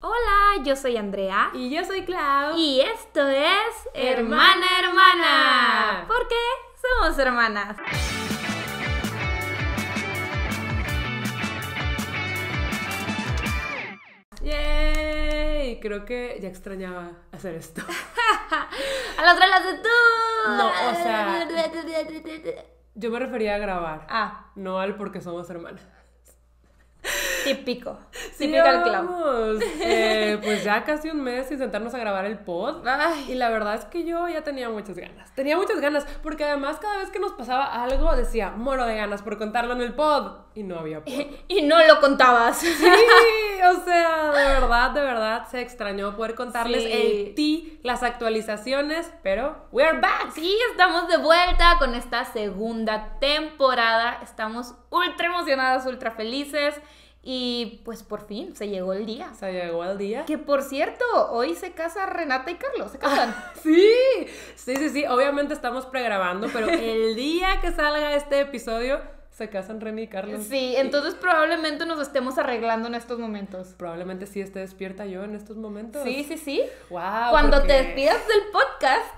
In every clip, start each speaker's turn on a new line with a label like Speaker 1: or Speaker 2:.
Speaker 1: Hola, yo soy Andrea.
Speaker 2: Y yo soy Clau.
Speaker 1: Y esto es Hermana Hermana. ¿Por qué? Somos hermanas.
Speaker 2: ¡Yay! Creo que ya extrañaba hacer esto.
Speaker 1: A la otra la haces tú.
Speaker 2: No, o sea- Yo me refería a grabar.
Speaker 1: Ah,
Speaker 2: No al porque somos hermanas.
Speaker 1: Típico. Típico al Clau.
Speaker 2: vamos. Eh, pues ya casi un mes sin sentarnos a grabar el pod.
Speaker 1: Ay.
Speaker 2: Y la verdad es que yo ya tenía muchas ganas. Tenía muchas ganas, porque además cada vez que nos pasaba algo decía, moro de ganas por contarlo en el pod. Y no había pod.
Speaker 1: Y no lo contabas.
Speaker 2: Sí, o sea, de verdad, de verdad se extrañó poder contarles
Speaker 1: Sí.
Speaker 2: el ti, las actualizaciones, pero we're back.
Speaker 1: Sí, estamos de vuelta con esta segunda temporada. Estamos ultra emocionadas, ultra felices. Y pues por fin se llegó el día.
Speaker 2: Se llegó el día.
Speaker 1: Que por cierto, hoy se casa Renata y Carlos. Se casan.
Speaker 2: Sí, sí, sí, sí. Obviamente estamos pregrabando, pero el día que salga este episodio se casan Remy y Carlos.
Speaker 1: Sí, entonces probablemente nos estemos arreglando en estos momentos.
Speaker 2: Probablemente sí esté despierta yo en estos momentos.
Speaker 1: Sí, sí, sí.
Speaker 2: Wow.
Speaker 1: Cuando
Speaker 2: porque-
Speaker 1: te despidas del podcast,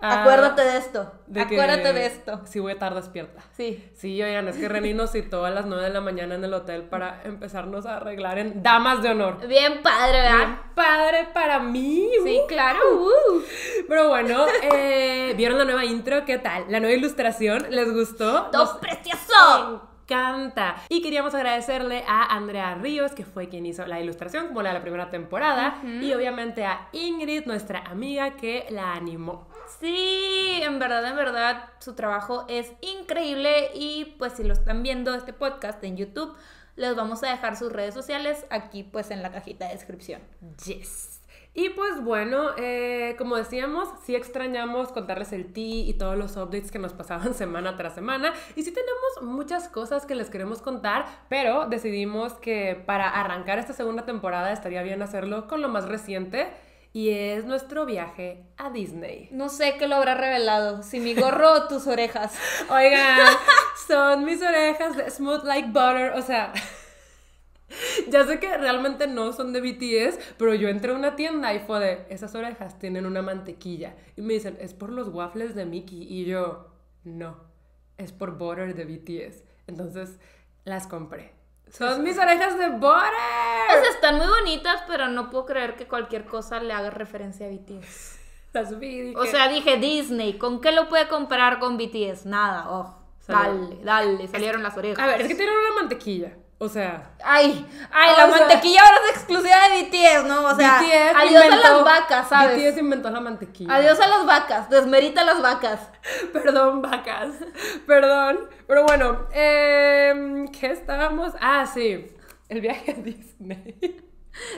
Speaker 2: Ah,
Speaker 1: acuérdate de esto.
Speaker 2: de que
Speaker 1: acuérdate de esto.
Speaker 2: Sí, voy a estar despierta.
Speaker 1: Sí.
Speaker 2: Sí, oigan, es que Reni nos citó a las 9 de la mañana en el hotel para empezarnos a arreglar en damas de honor.
Speaker 1: Bien padre, ¿verdad?
Speaker 2: Bien padre para mí.
Speaker 1: Sí,
Speaker 2: uh.
Speaker 1: claro. uh.
Speaker 2: Pero bueno, eh, ¿vieron la nueva intro? ¿Qué tal? ¿La nueva ilustración? ¿Les gustó?
Speaker 1: ¡Todo precioso!
Speaker 2: encanta. Y queríamos agradecerle a Andrea Ríos, que fue quien hizo la ilustración, como la de la primera temporada. Y obviamente a Ingrid, nuestra amiga, que la animó.
Speaker 1: Sí, en verdad, en verdad, su trabajo es increíble y pues si lo están viendo este podcast en YouTube, les vamos a dejar sus redes sociales aquí pues en la cajita de descripción.
Speaker 2: Yes. Y pues bueno, eh, como decíamos, sí extrañamos contarles el tea y todos los updates que nos pasaban semana tras semana. Y sí tenemos muchas cosas que les queremos contar, pero decidimos que para arrancar esta segunda temporada estaría bien hacerlo con lo más reciente. Y es nuestro viaje a Disney.
Speaker 1: No sé qué lo habrá revelado, si mi gorro o tus orejas.
Speaker 2: Oigan, son mis orejas de Smooth Like Butter. O sea, ya sé que realmente no son de BTS, pero yo entré a una tienda y fue de, esas orejas tienen una mantequilla. Y me dicen, es por los waffles de Mickey. Y yo, no, es por Butter de BTS. Entonces, las compré. Son mis orejas de
Speaker 1: Pues
Speaker 2: Butter.
Speaker 1: están muy bonitas, pero no puedo creer que cualquier cosa le haga referencia a BTS.
Speaker 2: Las vi
Speaker 1: O sea, dije Disney, ¿con qué lo puede comparar con BTS? Nada, oh. Dale, dale, salieron las orejas.
Speaker 2: a ver, es que tienen una mantequilla. O sea,
Speaker 1: Ay, ay,
Speaker 2: O
Speaker 1: la
Speaker 2: sea-
Speaker 1: mantequilla ahora es exclusiva de BTS, ¿no? O sea,
Speaker 2: BTS
Speaker 1: adiós a las vacas, ¿sabes?
Speaker 2: BTS inventó la mantequilla.
Speaker 1: Adiós a las vacas, desmerita a las vacas.
Speaker 2: Perdón, vacas. Perdón. Pero bueno, em, ¿qué estábamos? Ah, sí. El viaje a Disney.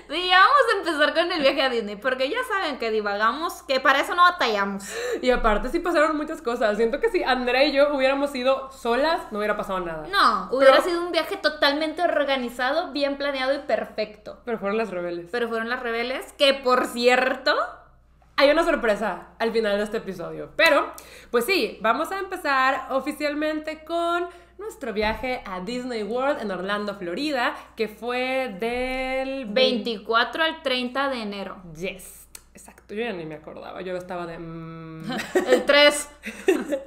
Speaker 1: Sí, ya vamos a empezar con el viaje a Disney, porque ya saben que divagamos, que para eso no batallamos.
Speaker 2: Y aparte sí pasaron muchas cosas. Siento que si Andrea y yo hubiéramos ido solas, no hubiera pasado nada.
Speaker 1: No, hubiera
Speaker 2: Pero-
Speaker 1: sido un viaje totalmente organizado, bien planeado y perfecto.
Speaker 2: Pero fueron las rebeldes.
Speaker 1: Pero fueron las rebeldes, que por cierto,
Speaker 2: Hay una sorpresa al final de este episodio. Pero, pues sí, vamos a empezar oficialmente con nuestro viaje a Disney World en Orlando, Florida, que fue del
Speaker 1: 24 al 30 de enero.
Speaker 2: Yes. Exacto, yo ya ni me acordaba, yo estaba de... mm.
Speaker 1: El 3.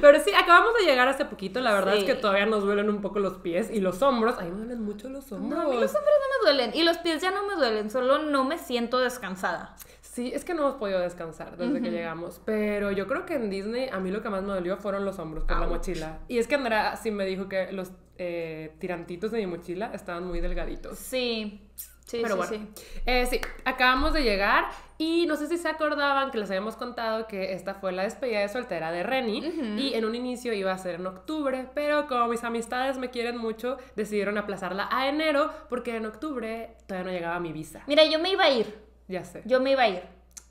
Speaker 2: Pero sí, acabamos de llegar hace poquito, la verdad
Speaker 1: Sí.
Speaker 2: es que todavía nos duelen un poco los pies y los hombros. A mí me duelen mucho los hombros.
Speaker 1: No, a mí los hombros no me duelen y los pies ya no me duelen, solo no me siento descansada.
Speaker 2: Sí, es que no hemos podido descansar desde que llegamos, pero yo creo que en Disney a mí lo que más me dolió fueron los hombros por la mochila. Y es que Andrea sí me dijo que los eh, tirantitos de mi mochila estaban muy delgaditos.
Speaker 1: Sí, sí,
Speaker 2: Pero
Speaker 1: sí,
Speaker 2: bueno,
Speaker 1: sí.
Speaker 2: Eh, sí, acabamos de llegar y no sé si se acordaban que les habíamos contado que esta fue la despedida de soltera de Reni y en un inicio iba a ser en octubre, pero como mis amistades me quieren mucho, decidieron aplazarla a enero porque en octubre todavía no llegaba mi visa.
Speaker 1: Mira, yo me iba a ir,
Speaker 2: Ya sé,
Speaker 1: yo me iba a ir.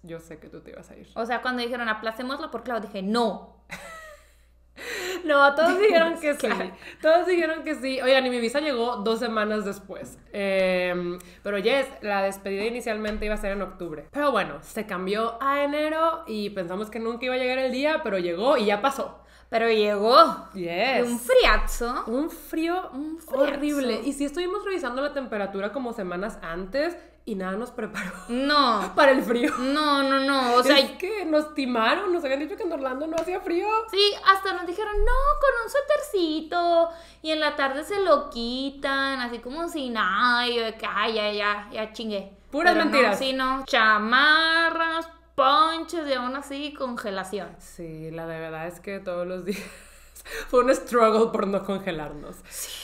Speaker 2: yo sé que tú te ibas a ir.
Speaker 1: O sea, cuando dijeron aplacémoslo por Clau, dije no.
Speaker 2: No, todos dijeron que sí. Todos dijeron que sí. Oigan, y mi visa llegó dos semanas después. Eh, pero yes, la despedida inicialmente iba a ser en octubre. Pero bueno, se cambió a enero y pensamos que nunca iba a llegar el día, pero llegó y ya pasó.
Speaker 1: Pero llegó.
Speaker 2: Yes.
Speaker 1: Un friazo.
Speaker 2: Un frío
Speaker 1: Un
Speaker 2: horrible. Y sí estuvimos revisando la temperatura como semanas antes y nada nos preparó
Speaker 1: No.
Speaker 2: para el frío.
Speaker 1: No, no, no. O sea,
Speaker 2: es que nos timaron, nos habían dicho que en Orlando no hacía frío.
Speaker 1: Sí, hasta nos dijeron, no, con un suétercito. Y en la tarde se lo quitan, así como si nada. Y yo de que, ay, ya, ya, ya chingué.
Speaker 2: Puras
Speaker 1: Pero no,
Speaker 2: mentiras.
Speaker 1: sí, no. Chamarras, ponches y aún así congelación.
Speaker 2: Sí, la de verdad es que todos los días fue un struggle por no congelarnos.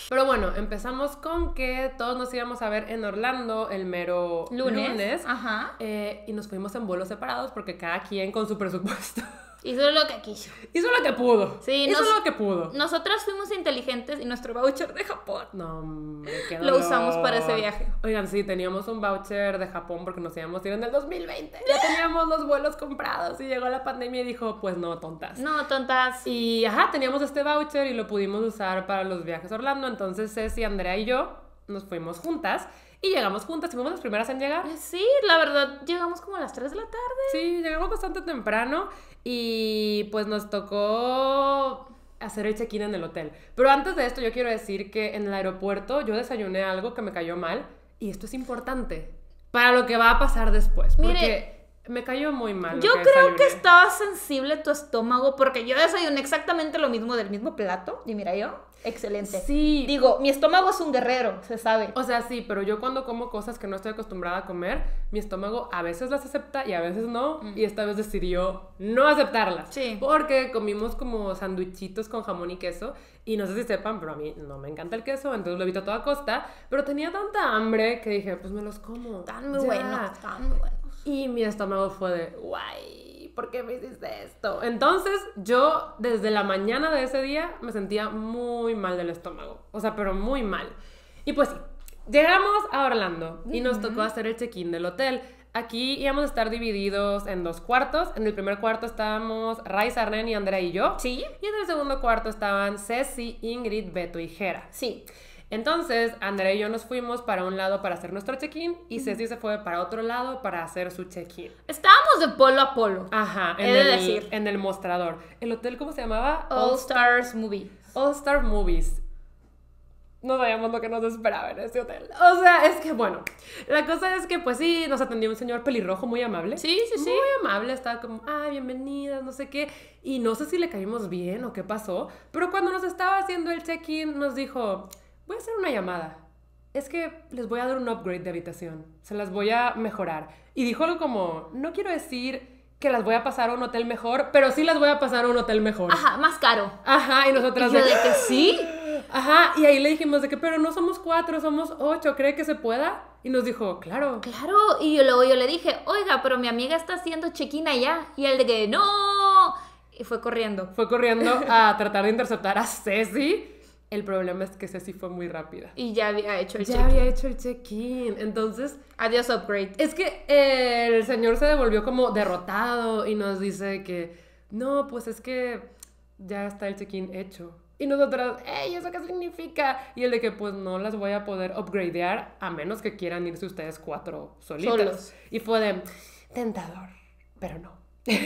Speaker 2: Pero bueno, empezamos con que todos nos íbamos a ver en Orlando el mero
Speaker 1: Lunes.
Speaker 2: lunes.
Speaker 1: Ajá.
Speaker 2: eh, y nos fuimos en vuelos separados porque cada quien con su presupuesto
Speaker 1: Hizo lo que quiso.
Speaker 2: hizo lo que pudo.
Speaker 1: Sí,
Speaker 2: hizo
Speaker 1: nos-
Speaker 2: lo que pudo.
Speaker 1: Nosotras fuimos inteligentes y nuestro voucher de Japón
Speaker 2: No, hombre, qué
Speaker 1: lo usamos para ese viaje.
Speaker 2: Oigan, sí, teníamos un voucher de Japón porque nos íbamos a ir en el 2020. Ya teníamos los vuelos comprados y llegó la pandemia y dijo, pues no, tontas.
Speaker 1: No, tontas.
Speaker 2: Y ajá, teníamos este voucher y lo pudimos usar para los viajes a Orlando. Entonces Ceci, Andrea y yo nos fuimos juntas y llegamos juntas fuimos las primeras en llegar.
Speaker 1: Sí, la verdad, llegamos como a las 3 de la tarde.
Speaker 2: Sí, llegamos bastante temprano y pues nos tocó hacer el check-in en el hotel. Pero antes de esto yo quiero decir que en el aeropuerto yo desayuné algo que me cayó mal y esto es importante para lo que va a pasar después.
Speaker 1: Mire,
Speaker 2: porque me cayó muy mal.
Speaker 1: Yo
Speaker 2: que
Speaker 1: creo que estaba sensible tu estómago porque yo desayuné exactamente lo mismo del mismo plato. Y mira yo, excelente.
Speaker 2: Sí.
Speaker 1: Digo, mi estómago es un guerrero, se sabe.
Speaker 2: O sea, sí, pero yo cuando como cosas que no estoy acostumbrada a comer, mi estómago a veces las acepta y a veces no. Y esta vez decidió no aceptarlas.
Speaker 1: Mm. Sí.
Speaker 2: Porque comimos como sandwichitos con jamón y queso. Y no sé si sepan, pero a mí no me encanta el queso, entonces lo evito a toda costa. Pero tenía tanta hambre que dije, pues me los como.
Speaker 1: Están muy buenos, están muy buenos.
Speaker 2: Y mi estómago fue de, guay, ¿por qué me hiciste esto? Entonces yo desde la mañana de ese día me sentía muy mal del estómago. O sea, pero muy mal. Y pues sí, llegamos a Orlando y nos tocó hacer el check-in del hotel. Aquí íbamos a estar divididos en dos cuartos. En el primer cuarto estábamos Raiza, Arlen y Andrea y yo.
Speaker 1: ¿Sí?
Speaker 2: Y en el segundo cuarto estaban Ceci, Ingrid, Beto y Jera.
Speaker 1: Sí.
Speaker 2: Entonces, Andrea y yo nos fuimos para un lado para hacer nuestro check-in y Ceci se fue para otro lado para hacer su check-in.
Speaker 1: Estábamos de polo a polo.
Speaker 2: Ajá, en
Speaker 1: de
Speaker 2: el,
Speaker 1: decir.
Speaker 2: en el mostrador. ¿El hotel cómo se llamaba?
Speaker 1: All Stars Movie.
Speaker 2: All Star Movies. No sabíamos lo que nos esperaba en ese hotel. O sea, es que bueno, la cosa es que pues sí, nos atendió un señor pelirrojo muy amable.
Speaker 1: Sí, sí, sí.
Speaker 2: Muy amable, estaba como, ah, bienvenidas, no sé qué. Y no sé si le caímos bien o qué pasó, pero cuando nos estaba haciendo el check-in nos dijo, voy a hacer una llamada. Es que les voy a dar un upgrade de habitación, se las voy a mejorar. Y dijo algo como, no quiero decir que las voy a pasar a un hotel mejor, pero sí las voy a pasar a un hotel mejor.
Speaker 1: Ajá, más caro.
Speaker 2: Ajá, y
Speaker 1: Y
Speaker 2: nosotras
Speaker 1: yo
Speaker 2: de-
Speaker 1: de que sí.
Speaker 2: Ajá, y ahí le dijimos de que, pero no somos cuatro, somos ocho, ¿cree que se pueda? Y nos dijo, claro.
Speaker 1: Claro, y yo luego yo le dije, oiga, pero mi amiga está haciendo check-in allá. Y él de que, no. Y fue corriendo.
Speaker 2: Fue corriendo a tratar de interceptar a Ceci. El problema es que Ceci fue muy rápida.
Speaker 1: Y ya había hecho el
Speaker 2: Ya
Speaker 1: check-in.
Speaker 2: había hecho el check-in. Entonces,
Speaker 1: Adiós, upgrade.
Speaker 2: es que eh, el señor se devolvió como derrotado y nos dice que, no, pues es que ya está el check-in hecho. Y nosotras, ¡ey! ¿Eso qué significa? Y el de que, pues no las voy a poder upgradear a menos que quieran irse ustedes cuatro solitas.
Speaker 1: Solos.
Speaker 2: Y fue de, tentador, pero no.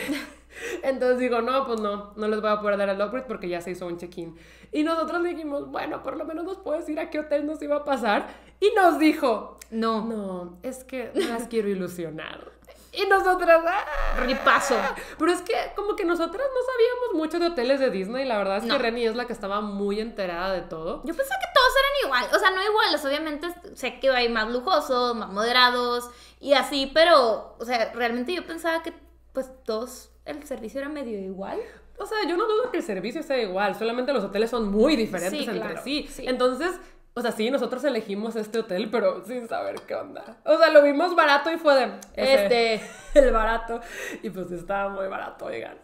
Speaker 2: Entonces digo, no, pues no, no les voy a poder dar el upgrade porque ya se hizo un check-in. Y nosotros dijimos, bueno, por lo menos nos puedes decir a qué hotel nos iba a pasar. Y nos dijo,
Speaker 1: No.
Speaker 2: no, es que no las quiero ilusionar. Y nosotras, ¡ah!
Speaker 1: Ripazo.
Speaker 2: Pero es que como que nosotras no sabíamos mucho de hoteles de Disney. La verdad es
Speaker 1: No.
Speaker 2: que Reni es la que estaba muy enterada de todo.
Speaker 1: Yo pensaba que todos eran igual. O sea, no iguales. Obviamente sé que hay más lujosos, más moderados y así, pero, o sea, realmente yo pensaba que, pues, todos, el servicio era medio igual.
Speaker 2: O sea, yo no dudo que el servicio sea igual, solamente los hoteles son muy diferentes
Speaker 1: Sí,
Speaker 2: entre
Speaker 1: claro,
Speaker 2: sí.
Speaker 1: sí.
Speaker 2: Entonces, o sea, sí, nosotros elegimos este hotel, pero sin saber qué onda. O sea, lo vimos barato y fue de
Speaker 1: Este.
Speaker 2: el barato. Y pues estaba muy barato, oigan.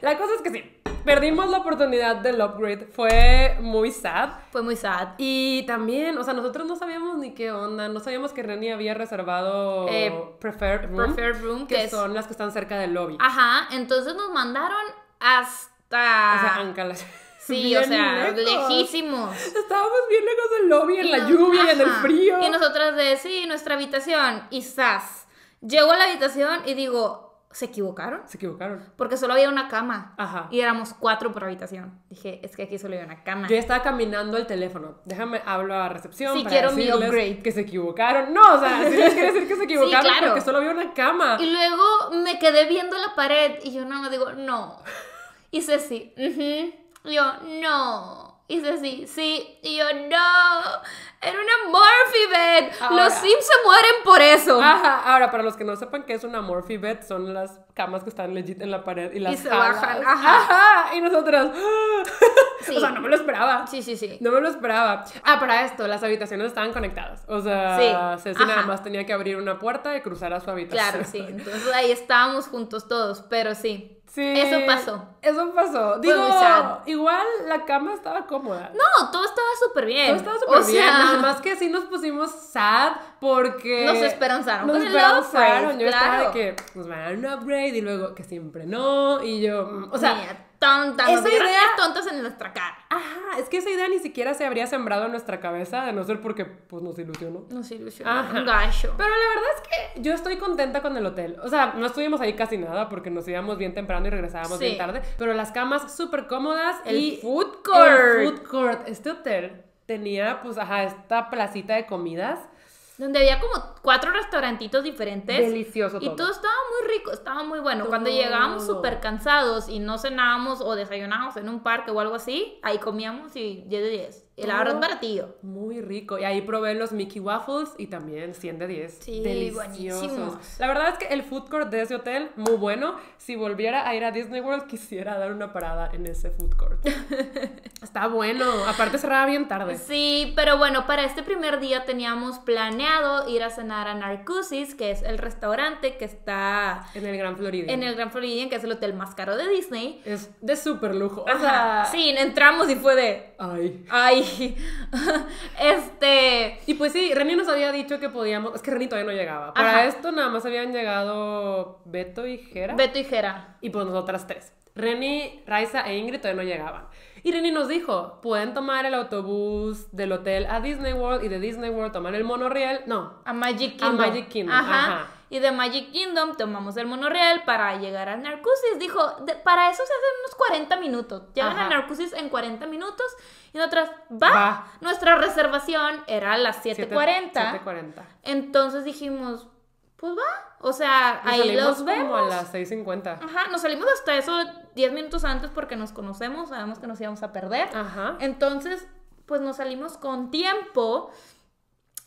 Speaker 2: La cosa es que sí, perdimos la oportunidad del upgrade. Fue muy sad.
Speaker 1: Fue muy sad.
Speaker 2: Y también, o sea, nosotros no sabíamos ni qué onda, no sabíamos que Reni había reservado
Speaker 1: Eh,
Speaker 2: Preferred Room,
Speaker 1: Preferred Room,
Speaker 2: que,
Speaker 1: que es-
Speaker 2: son las que están cerca del lobby.
Speaker 1: Ajá, entonces nos mandaron hasta.
Speaker 2: O sea, Ancalas.
Speaker 1: Sí, o sea,
Speaker 2: lejos.
Speaker 1: lejísimos.
Speaker 2: Estábamos bien lejos del lobby, en
Speaker 1: Y
Speaker 2: la
Speaker 1: nos-
Speaker 2: lluvia y en el
Speaker 1: ajá.
Speaker 2: frío.
Speaker 1: Y nosotras de, sí, nuestra habitación. Y sas. Llego a la habitación y digo, se equivocaron.
Speaker 2: Se equivocaron.
Speaker 1: Porque solo había una cama.
Speaker 2: Ajá.
Speaker 1: Y éramos cuatro por habitación. Dije, es que aquí solo había una cama.
Speaker 2: Yo estaba caminando al teléfono. Déjame, hablo a recepción.
Speaker 1: Sí,
Speaker 2: para
Speaker 1: quiero mi upgrade.
Speaker 2: Que se equivocaron. No, o sea, sí les quiero decir que se equivocaron
Speaker 1: claro.
Speaker 2: porque solo había una cama.
Speaker 1: Y luego me quedé viendo la pared y yo nada más digo, no. Y Ceci, ujú. Y yo, no. Y Ceci, sí. Y yo, no. Era una Morphe bed.
Speaker 2: Ahora.
Speaker 1: Los Sims se mueren por eso.
Speaker 2: Ajá, ahora para los que no sepan qué es una Morphe bed, son las camas que están legit en la pared y las
Speaker 1: se
Speaker 2: jalas.
Speaker 1: bajan, ajá.
Speaker 2: Ajá, y nosotras.
Speaker 1: Sí.
Speaker 2: O sea, no me lo esperaba.
Speaker 1: Sí, sí, sí.
Speaker 2: No me lo esperaba. Ah, para esto, las habitaciones estaban conectadas. O sea,
Speaker 1: Sí,
Speaker 2: Ceci nada más tenía que abrir una puerta y cruzar a su habitación.
Speaker 1: Claro, sí. Entonces ahí estábamos juntos todos, pero sí.
Speaker 2: Sí.
Speaker 1: Eso pasó.
Speaker 2: Eso pasó. Digo, igual la cama estaba cómoda.
Speaker 1: No, todo estaba súper bien.
Speaker 2: Todo estaba súper
Speaker 1: O
Speaker 2: bien.
Speaker 1: sea,
Speaker 2: Nada más que sí nos pusimos sad porque.
Speaker 1: Nos esperanzaron
Speaker 2: Nos esperanzaron. Yo estaba de
Speaker 1: claro.
Speaker 2: que nos van a dar un upgrade y luego que siempre no. Y yo. mm, O sea.
Speaker 1: Mira, tonta,
Speaker 2: esa
Speaker 1: nos
Speaker 2: idea-
Speaker 1: tontas en nuestra cara.
Speaker 2: Ajá, es que esa idea ni siquiera se habría sembrado en nuestra cabeza, de no ser porque pues nos ilusionó.
Speaker 1: Nos ilusionó.
Speaker 2: Ajá.
Speaker 1: Un gacho.
Speaker 2: Pero la verdad es que yo estoy contenta con el hotel. O sea, no estuvimos ahí casi nada porque nos íbamos bien temprano y regresábamos
Speaker 1: Sí.
Speaker 2: bien tarde. Pero las camas súper cómodas.
Speaker 1: El
Speaker 2: y
Speaker 1: food court.
Speaker 2: El food court. Este hotel tenía, pues, ajá, esta placita de comidas.
Speaker 1: Donde había como cuatro restaurantitos diferentes.
Speaker 2: Delicioso
Speaker 1: Y
Speaker 2: todo.
Speaker 1: estaba muy rico, estaba muy bueno. Cuando llegábamos súper cansados y no cenábamos o desayunábamos en un parque o algo así, ahí comíamos y 10 de 10. Es
Speaker 2: Todo
Speaker 1: baratillo.
Speaker 2: Muy rico. Y ahí probé los Mickey Waffles y también 100 de 10.
Speaker 1: Sí,
Speaker 2: Deliciosos.
Speaker 1: buenísimos.
Speaker 2: La verdad es que el food court de ese hotel, muy bueno. Si volviera a ir a Disney World, quisiera dar una parada en ese food court. Está bueno. Aparte cerraba bien tarde.
Speaker 1: Sí, pero bueno, para este primer día teníamos planeado ir a cenar a Narcosis, que es el restaurante que está
Speaker 2: En el Gran Florida.
Speaker 1: en el Grand Floridian, que es el hotel más caro de Disney.
Speaker 2: Es de súper lujo. O sea,
Speaker 1: Sí, entramos y fue de...
Speaker 2: Ay.
Speaker 1: Ay, este...
Speaker 2: Y pues sí, Reni nos había dicho que podíamos. Es que Reni todavía no llegaba. Para
Speaker 1: Ajá.
Speaker 2: esto nada más habían llegado Beto y Jera.
Speaker 1: Beto y Jera.
Speaker 2: Y pues nosotras tres. Reni, Raiza e Ingrid todavía no llegaban. Y Reni nos dijo, pueden tomar el autobús del hotel a Disney World y de Disney World tomar el monorriel. No,
Speaker 1: A Magic
Speaker 2: A
Speaker 1: Kingdom.
Speaker 2: Magic Kingdom,
Speaker 1: Ajá.
Speaker 2: ajá.
Speaker 1: Y de Magic Kingdom tomamos el monorail para llegar a Narcosis. Dijo, de- para eso se hacen unos 40 minutos. Llegan
Speaker 2: Ajá.
Speaker 1: a Narcosis en 40 minutos. Y nosotras, va.
Speaker 2: Va.
Speaker 1: Nuestra reservación era a las 7.40.
Speaker 2: 7.40.
Speaker 1: Entonces dijimos, pues va. O sea,
Speaker 2: Nos
Speaker 1: ahí los vemos.
Speaker 2: como a las 6.50.
Speaker 1: Ajá, nos salimos hasta eso 10 minutos antes porque nos conocemos, sabemos que nos íbamos a perder.
Speaker 2: Ajá.
Speaker 1: Entonces, pues nos salimos con tiempo.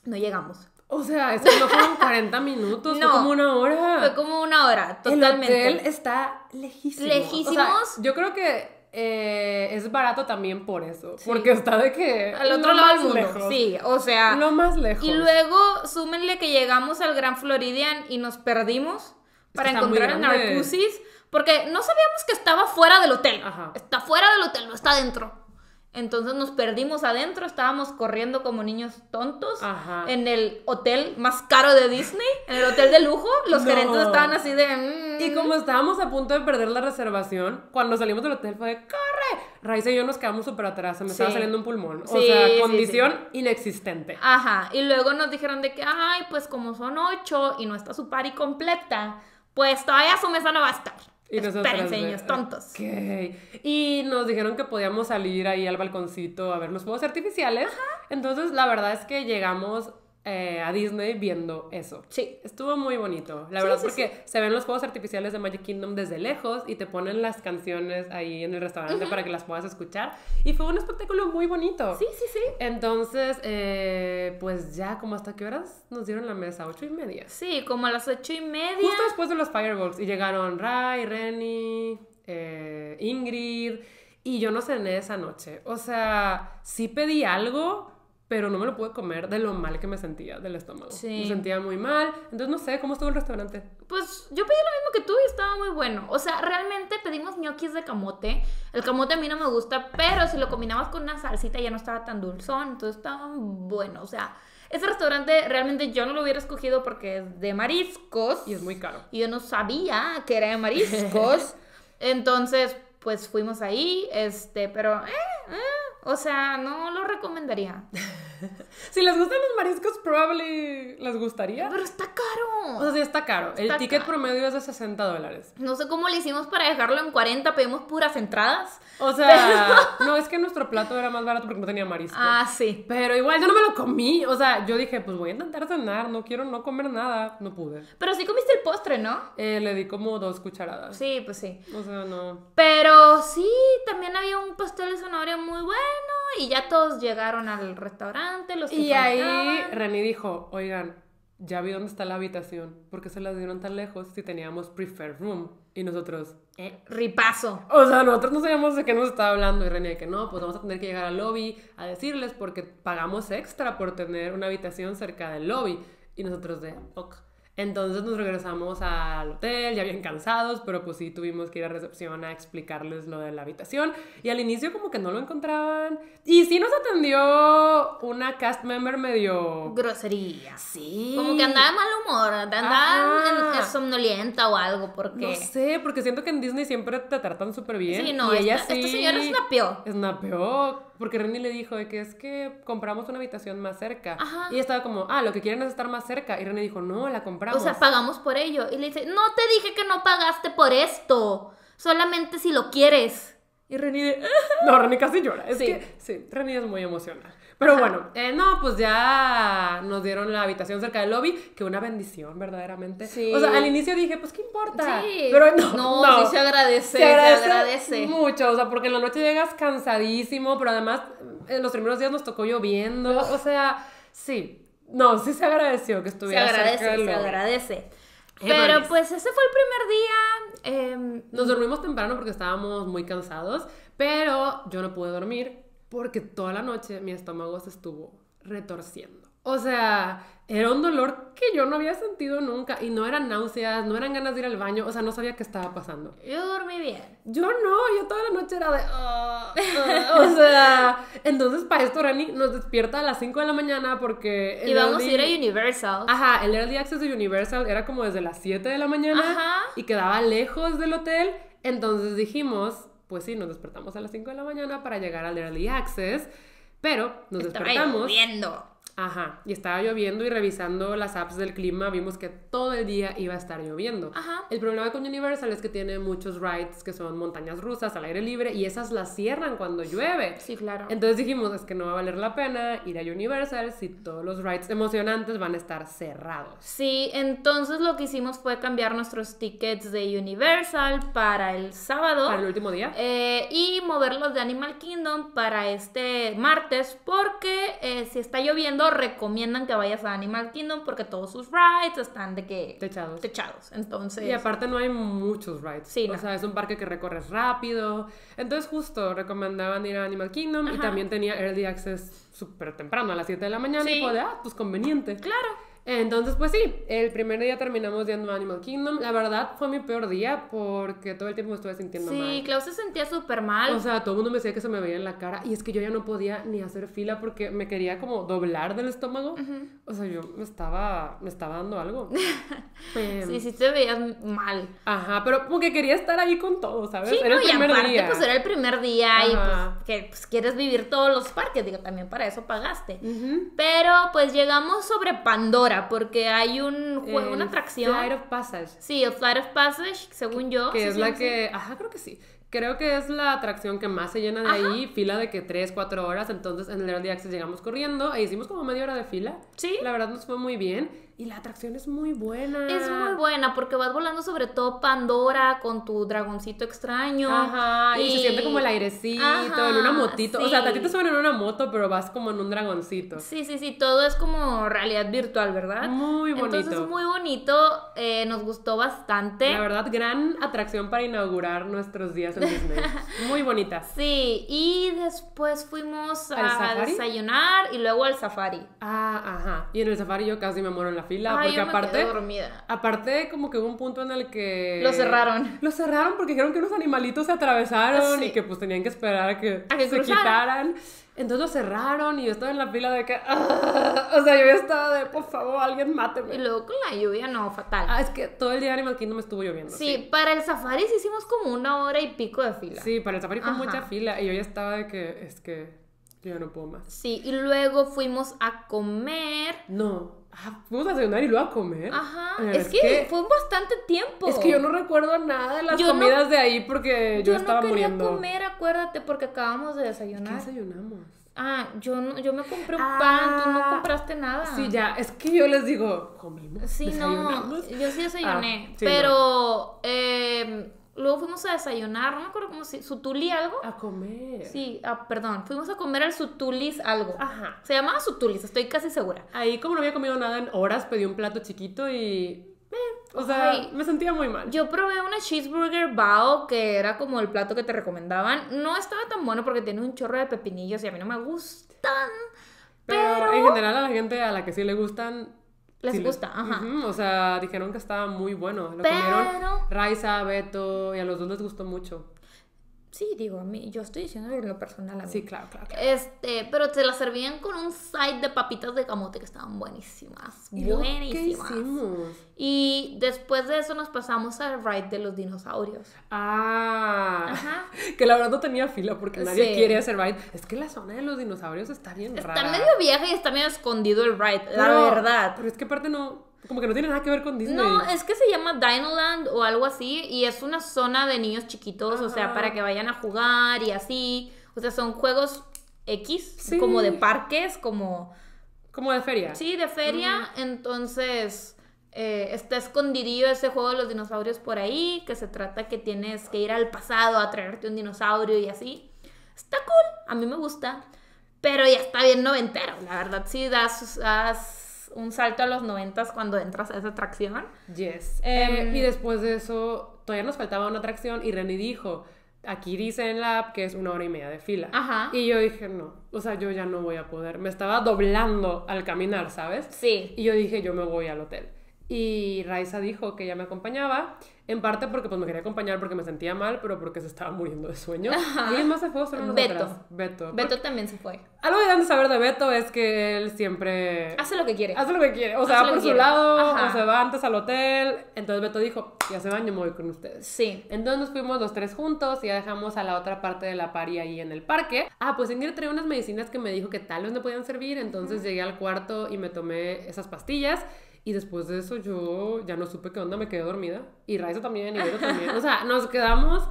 Speaker 1: No llegamos.
Speaker 2: O sea, es que no fueron 40 minutos,
Speaker 1: No.
Speaker 2: fue como una hora.
Speaker 1: Fue como una hora, totalmente.
Speaker 2: El hotel está lejísimo.
Speaker 1: Lejísimos.
Speaker 2: O sea, yo creo que eh, es barato también por eso. Porque está de que.
Speaker 1: Al otro lado del mundo.
Speaker 2: lejos.
Speaker 1: Sí, o sea.
Speaker 2: Lo más lejos.
Speaker 1: Y luego súmenle que llegamos al Gran Floridian y nos perdimos para
Speaker 2: está
Speaker 1: encontrar a
Speaker 2: grande.
Speaker 1: Narcosis. Porque no sabíamos que estaba fuera del hotel.
Speaker 2: Ajá.
Speaker 1: Está fuera del hotel, no está dentro. Entonces nos perdimos adentro, estábamos corriendo como niños tontos
Speaker 2: Ajá.
Speaker 1: en el hotel más caro de Disney, en el hotel de lujo. Los
Speaker 2: No.
Speaker 1: gerentes estaban así de. mm,
Speaker 2: Y como estábamos a punto de perder la reservación, cuando salimos del hotel fue de ¡corre! Raiza y yo nos quedamos súper atrás, se me estaba saliendo un pulmón. O sea,
Speaker 1: sí,
Speaker 2: condición inexistente.
Speaker 1: Ajá, y luego nos dijeron de que, ay, pues como son ocho y no está su party completa, pues todavía su mesa no va a estar.
Speaker 2: Y
Speaker 1: Espérense, niños tontos.
Speaker 2: Y nos dijeron que podíamos salir ahí al balconcito a ver los fuegos artificiales. Entonces, la verdad es que llegamos eh, a Disney viendo eso.
Speaker 1: Sí.
Speaker 2: Estuvo muy bonito, la
Speaker 1: Sí,
Speaker 2: verdad,
Speaker 1: sí,
Speaker 2: porque se ven los fuegos artificiales de Magic Kingdom desde lejos y te ponen las canciones ahí en el restaurante para que las puedas escuchar. Y fue un espectáculo muy bonito.
Speaker 1: Sí, sí, sí.
Speaker 2: Entonces, eh, pues ya, como hasta qué horas nos dieron la mesa, ocho y media.
Speaker 1: Sí, como a las ocho y media.
Speaker 2: Justo después de los fireworks y llegaron Ray, Renny, eh, Ingrid y yo no cené esa noche. O sea, sí pedí algo, pero no me lo pude comer de lo mal que me sentía del estómago.
Speaker 1: Sí.
Speaker 2: Me sentía muy mal. Entonces no sé cómo estuvo el restaurante.
Speaker 1: Pues yo pedí lo mismo que tú y estaba muy bueno. O sea, realmente pedimos ñoquis de camote. El camote a mí no me gusta, pero si lo combinabas con una salsita ya no estaba tan dulzón. Entonces estaba bueno. O sea, ese restaurante realmente yo no lo hubiera escogido porque es de mariscos.
Speaker 2: Y es muy caro.
Speaker 1: Y yo no sabía que era de mariscos. Entonces, pues fuimos ahí, este, pero, eh, eh, o sea, no lo recomendaría.
Speaker 2: si les gustan los mariscos, probably les gustaría.
Speaker 1: Pero está caro.
Speaker 2: O sea, sí está caro. el ticket
Speaker 1: caro.
Speaker 2: promedio es de 60 dólares.
Speaker 1: No sé cómo le hicimos para dejarlo en 40, pedimos puras entradas.
Speaker 2: O sea, no, es que nuestro plato era más barato porque no tenía marisco.
Speaker 1: Ah, sí.
Speaker 2: Pero igual yo no me lo comí. O sea, yo dije, pues voy a intentar cenar, no quiero no comer nada. No pude.
Speaker 1: Pero sí comiste el postre, ¿no?
Speaker 2: Eh, le di como dos cucharadas.
Speaker 1: Sí, pues sí.
Speaker 2: O sea, no.
Speaker 1: Pero sí, había un pastel de zanahoria muy bueno y ya todos llegaron al restaurante, los que
Speaker 2: Y ahí
Speaker 1: faltaban.
Speaker 2: Reni dijo, oigan, ya vi dónde está la habitación. ¿Por qué se la dieron tan lejos si teníamos preferred room? Y nosotros,
Speaker 1: Eh, ripazo.
Speaker 2: O sea, nosotros no sabíamos de qué nos estaba hablando y René de que no, pues vamos a tener que llegar al lobby a decirles porque pagamos extra por tener una habitación cerca del lobby. Y nosotros de, ok. Entonces nos regresamos al hotel, ya bien cansados, pero pues sí tuvimos que ir a recepción a explicarles lo de la habitación. Y al inicio como que no lo encontraban. Y sí nos atendió una cast member medio...
Speaker 1: Grosería.
Speaker 2: Sí.
Speaker 1: Como que andaba de mal humor, andaba en somnolienta o algo, porque...
Speaker 2: No sé, porque siento que en Disney siempre te tratan súper bien.
Speaker 1: Sí, no,
Speaker 2: y ella
Speaker 1: esta,
Speaker 2: sí...
Speaker 1: esta señora snapeó.
Speaker 2: Snapeó, porque Renny le dijo de que es que compramos una habitación más cerca.
Speaker 1: Ajá.
Speaker 2: Y estaba como, ah, lo que quieren es estar más cerca. Y Renny dijo, no, la compramos.
Speaker 1: O sea, pagamos por ello. Y le dice, no te dije que no pagaste por esto, solamente si lo quieres. Y Reni de.
Speaker 2: No, Renny casi llora. Es
Speaker 1: Sí.
Speaker 2: que, sí, Renny es muy emocional. Pero
Speaker 1: Ajá.
Speaker 2: bueno, eh, no, pues ya nos dieron la habitación cerca del lobby, que una bendición, verdaderamente.
Speaker 1: Sí.
Speaker 2: O sea, al inicio dije, pues, ¿qué importa?
Speaker 1: Sí.
Speaker 2: Pero no,
Speaker 1: No,
Speaker 2: no.
Speaker 1: sí se agradece,
Speaker 2: Se agradece,
Speaker 1: se agradece.
Speaker 2: mucho, o sea, porque en la noche llegas cansadísimo, pero además en los primeros días nos tocó lloviendo, o sea, sí, no, sí se agradeció que
Speaker 1: Se
Speaker 2: estuviera cerca
Speaker 1: agradece,
Speaker 2: del
Speaker 1: se agradece.
Speaker 2: Eh,
Speaker 1: Pero pues ese fue el primer día. em,
Speaker 2: Nos dormimos temprano porque estábamos muy cansados, pero yo no pude dormir porque toda la noche mi estómago se estuvo retorciendo. O sea, era un dolor que yo no había sentido nunca y no eran náuseas, no eran ganas de ir al baño, o sea, no sabía qué estaba pasando.
Speaker 1: yo dormí bien.
Speaker 2: Yo no, yo toda la noche era de... "Ah, ah", o sea, entonces para esto Rani nos despierta a las 5 de la mañana porque... el
Speaker 1: Íbamos a ir a Universal.
Speaker 2: Ajá, el Early Access de Universal era como desde las 7 de la mañana
Speaker 1: Ajá.
Speaker 2: y quedaba lejos del hotel. Entonces dijimos, pues sí, nos despertamos a las 5 de la mañana para llegar al Early Access, pero nos
Speaker 1: Estaba
Speaker 2: despertamos.
Speaker 1: lloviendo.
Speaker 2: Ajá, y estaba lloviendo y revisando las apps del clima vimos que todo el día iba a estar lloviendo.
Speaker 1: Ajá.
Speaker 2: El problema con Universal es que tiene muchos rides que son montañas rusas al aire libre y esas las cierran cuando llueve.
Speaker 1: Sí, claro.
Speaker 2: Entonces dijimos, es que no va a valer la pena ir a Universal si todos los rides emocionantes van a estar cerrados.
Speaker 1: Sí, entonces lo que hicimos fue cambiar nuestros tickets de Universal para el sábado.
Speaker 2: Para el último día.
Speaker 1: eh, y moverlos de Animal Kingdom para este martes porque eh, si está lloviendo recomiendan que vayas a Animal Kingdom porque todos sus rides están de que
Speaker 2: Techados.
Speaker 1: techados. Entonces,
Speaker 2: Y aparte no hay muchos rides.
Speaker 1: Sí,
Speaker 2: o
Speaker 1: no.
Speaker 2: sea, es un parque que recorres rápido. Entonces justo recomendaban ir a Animal Kingdom y también tenía Early Access súper temprano, a las 7 de la mañana.
Speaker 1: Sí.
Speaker 2: Y de, ah, pues conveniente.
Speaker 1: claro.
Speaker 2: Entonces, pues sí, el primer día terminamos yendo a Animal Kingdom. La verdad fue mi peor día porque todo el tiempo me estuve sintiendo
Speaker 1: Sí,
Speaker 2: mal.
Speaker 1: Klaus se sentía súper mal.
Speaker 2: O sea, todo el mundo me decía que se me veía en la cara y es que yo ya no podía ni hacer fila porque me quería como doblar del estómago. O sea, yo me estaba, me estaba dando algo. Em,
Speaker 1: sí, sí te veías mal.
Speaker 2: Ajá, pero como que quería estar ahí con todo, ¿sabes?
Speaker 1: Sí,
Speaker 2: era
Speaker 1: no,
Speaker 2: el
Speaker 1: y
Speaker 2: primer
Speaker 1: aparte,
Speaker 2: día.
Speaker 1: pues era el primer día y
Speaker 2: Ajá.
Speaker 1: pues que pues, quieres vivir todos los parques, digo, también para eso pagaste.
Speaker 2: Ujú.
Speaker 1: Pero pues llegamos sobre Pandora porque hay un juego, una atracción.
Speaker 2: Flight of Passage.
Speaker 1: Sí, el Flight of Passage, según yo.
Speaker 2: Que
Speaker 1: sí
Speaker 2: es la que, ajá, creo que sí. Creo que es la atracción que más se llena de
Speaker 1: Ajá.
Speaker 2: ahí, fila de que 3, 4 horas. Entonces en el Early Access llegamos corriendo e hicimos como media hora de fila.
Speaker 1: Sí.
Speaker 2: La verdad nos fue muy bien y la atracción es muy buena.
Speaker 1: Es muy buena porque vas volando sobre todo Pandora con tu dragoncito extraño.
Speaker 2: Ajá, y, se siente como el airecito
Speaker 1: Ajá,
Speaker 2: en una motito. O sea, a ti te suben en una moto, pero vas como en un dragoncito.
Speaker 1: Sí, sí, sí, todo es como realidad virtual, ¿verdad?
Speaker 2: Muy bonito.
Speaker 1: Entonces, muy bonito, eh, nos gustó bastante.
Speaker 2: La verdad, gran atracción para inaugurar nuestros días en Disney. Muy bonita.
Speaker 1: Sí, y después fuimos
Speaker 2: ¿Al
Speaker 1: a
Speaker 2: safari?
Speaker 1: desayunar y luego al safari.
Speaker 2: Ah, ajá. Y en el safari yo casi me muero en la fila. Porque
Speaker 1: yo me
Speaker 2: aparte.
Speaker 1: quedé dormida.
Speaker 2: Aparte, como que hubo un punto en el que.
Speaker 1: Lo cerraron.
Speaker 2: Lo cerraron porque dijeron que unos animalitos se atravesaron
Speaker 1: Sí.
Speaker 2: y que pues tenían que esperar a que,
Speaker 1: A que
Speaker 2: se
Speaker 1: cruzaran.
Speaker 2: quitaran. Entonces lo cerraron y yo estaba en la fila de que. "Ah", o sea, yo ya estaba de, por favor, alguien
Speaker 1: Y
Speaker 2: máteme.
Speaker 1: luego con la lluvia, no, fatal.
Speaker 2: Ah, es que todo el día Animal Kingdom estuvo lloviendo.
Speaker 1: sí, para el safari sí hicimos como una hora y pico de fila.
Speaker 2: Sí, para el safari fue
Speaker 1: Ajá.
Speaker 2: mucha fila y yo ya estaba de que, es que Yo no puedo más.
Speaker 1: Sí, y luego fuimos a comer.
Speaker 2: No. Ah, fuimos a desayunar y luego a comer.
Speaker 1: Ajá, es, que, fue bastante tiempo.
Speaker 2: Es que yo no recuerdo nada de las
Speaker 1: Yo no-
Speaker 2: comidas de ahí porque yo,
Speaker 1: Yo
Speaker 2: estaba
Speaker 1: no quería
Speaker 2: muriendo.
Speaker 1: comer, acuérdate, porque acabamos de
Speaker 2: ¿Qué
Speaker 1: desayunar.
Speaker 2: desayunamos?
Speaker 1: Ah, yo no, yo me compré un
Speaker 2: Ah,
Speaker 1: pan, tú no compraste nada.
Speaker 2: Sí, ya, es que yo les digo, comimos.
Speaker 1: Sí, no, yo sí desayuné,
Speaker 2: Ah, sí,
Speaker 1: pero eh, luego fuimos a desayunar, no me acuerdo cómo se, Sutuli algo.
Speaker 2: A comer.
Speaker 1: Sí, ah, perdón, fuimos a comer al Sutulis algo.
Speaker 2: Ajá.
Speaker 1: Se llamaba Sutulis, estoy casi segura.
Speaker 2: Ahí como no había comido nada en horas, pedí un plato chiquito y... eh, o sea,
Speaker 1: Ay.
Speaker 2: me sentía muy mal.
Speaker 1: Yo probé una cheeseburger bao, que era como el plato que te recomendaban. No estaba tan bueno porque tiene un chorro de pepinillos y a mí no me gustan.
Speaker 2: pero,
Speaker 1: Pero,
Speaker 2: en general a la gente a la que sí le gustan...
Speaker 1: les
Speaker 2: sí
Speaker 1: gusta, ajá.
Speaker 2: O sea, dijeron que estaba muy bueno. Lo
Speaker 1: Pero-
Speaker 2: comieron Raiza, Beto y a los dos les gustó mucho.
Speaker 1: Sí, digo, a mí, yo estoy diciendo en lo personal a mí.
Speaker 2: Sí, claro, claro. claro.
Speaker 1: Este, pero te la servían con un side de papitas de camote que estaban buenísimas.
Speaker 2: ¿Y luego ¿Qué
Speaker 1: Buenísimas.
Speaker 2: hicimos?
Speaker 1: Y después de eso nos pasamos al ride de los dinosaurios.
Speaker 2: Ah,
Speaker 1: Ajá.
Speaker 2: que la verdad no tenía fila porque nadie
Speaker 1: Sí.
Speaker 2: quiere hacer ride. Es que la zona de los dinosaurios está bien
Speaker 1: Está
Speaker 2: rara.
Speaker 1: medio vieja y está medio escondido el ride, la verdad.
Speaker 2: Pero es que aparte no, como que no tiene nada que ver con Disney.
Speaker 1: No, es que se llama Dinoland o algo así y es una zona de niños chiquitos, o sea, para que vayan a jugar y así. O sea, son juegos X,
Speaker 2: Sí.
Speaker 1: como de parques, como...
Speaker 2: Como de feria.
Speaker 1: Sí, de feria. Entonces, eh, está escondidillo ese juego de los dinosaurios por ahí, que se trata que tienes que ir al pasado a traerte un dinosaurio y así. Está cool, a mí me gusta, pero ya está bien noventero. La verdad, sí, das, das un salto a los noventas cuando entras a esa atracción.
Speaker 2: Yes.
Speaker 1: Em,
Speaker 2: Eh, y después de eso, todavía nos faltaba una atracción y Renny dijo, aquí dice en la app que es una hora y media de fila.
Speaker 1: Ajá.
Speaker 2: Y yo dije, no, o sea, yo ya no voy a poder. Me estaba doblando al caminar, ¿sabes?
Speaker 1: Sí.
Speaker 2: Y yo dije, yo me voy al hotel. Y Raiza dijo que ella me acompañaba, en parte porque pues me quería acompañar porque me sentía mal, pero porque se estaba muriendo de sueño. ¿Alguien más se fue solo
Speaker 1: Beto.
Speaker 2: Beto.
Speaker 1: Beto también se fue.
Speaker 2: Algo que dan de saber de Beto es que él siempre
Speaker 1: Hace lo que quiere.
Speaker 2: hace lo que quiere. O
Speaker 1: Hace
Speaker 2: sea, va por su
Speaker 1: quiere.
Speaker 2: lado,
Speaker 1: Ajá.
Speaker 2: o se va antes al hotel. Entonces Beto dijo, ya se van, yo me voy con ustedes.
Speaker 1: Sí.
Speaker 2: Entonces nos fuimos los tres juntos y ya dejamos a la otra parte de la pari ahí en el parque. Ah, pues Ingrid traía unas medicinas que me dijo que tal vez me podían servir. Entonces llegué al cuarto y me tomé esas pastillas. Y después de eso yo ya no supe qué onda, me quedé dormida. Y Raiza también, y Vero también. O sea, nos quedamos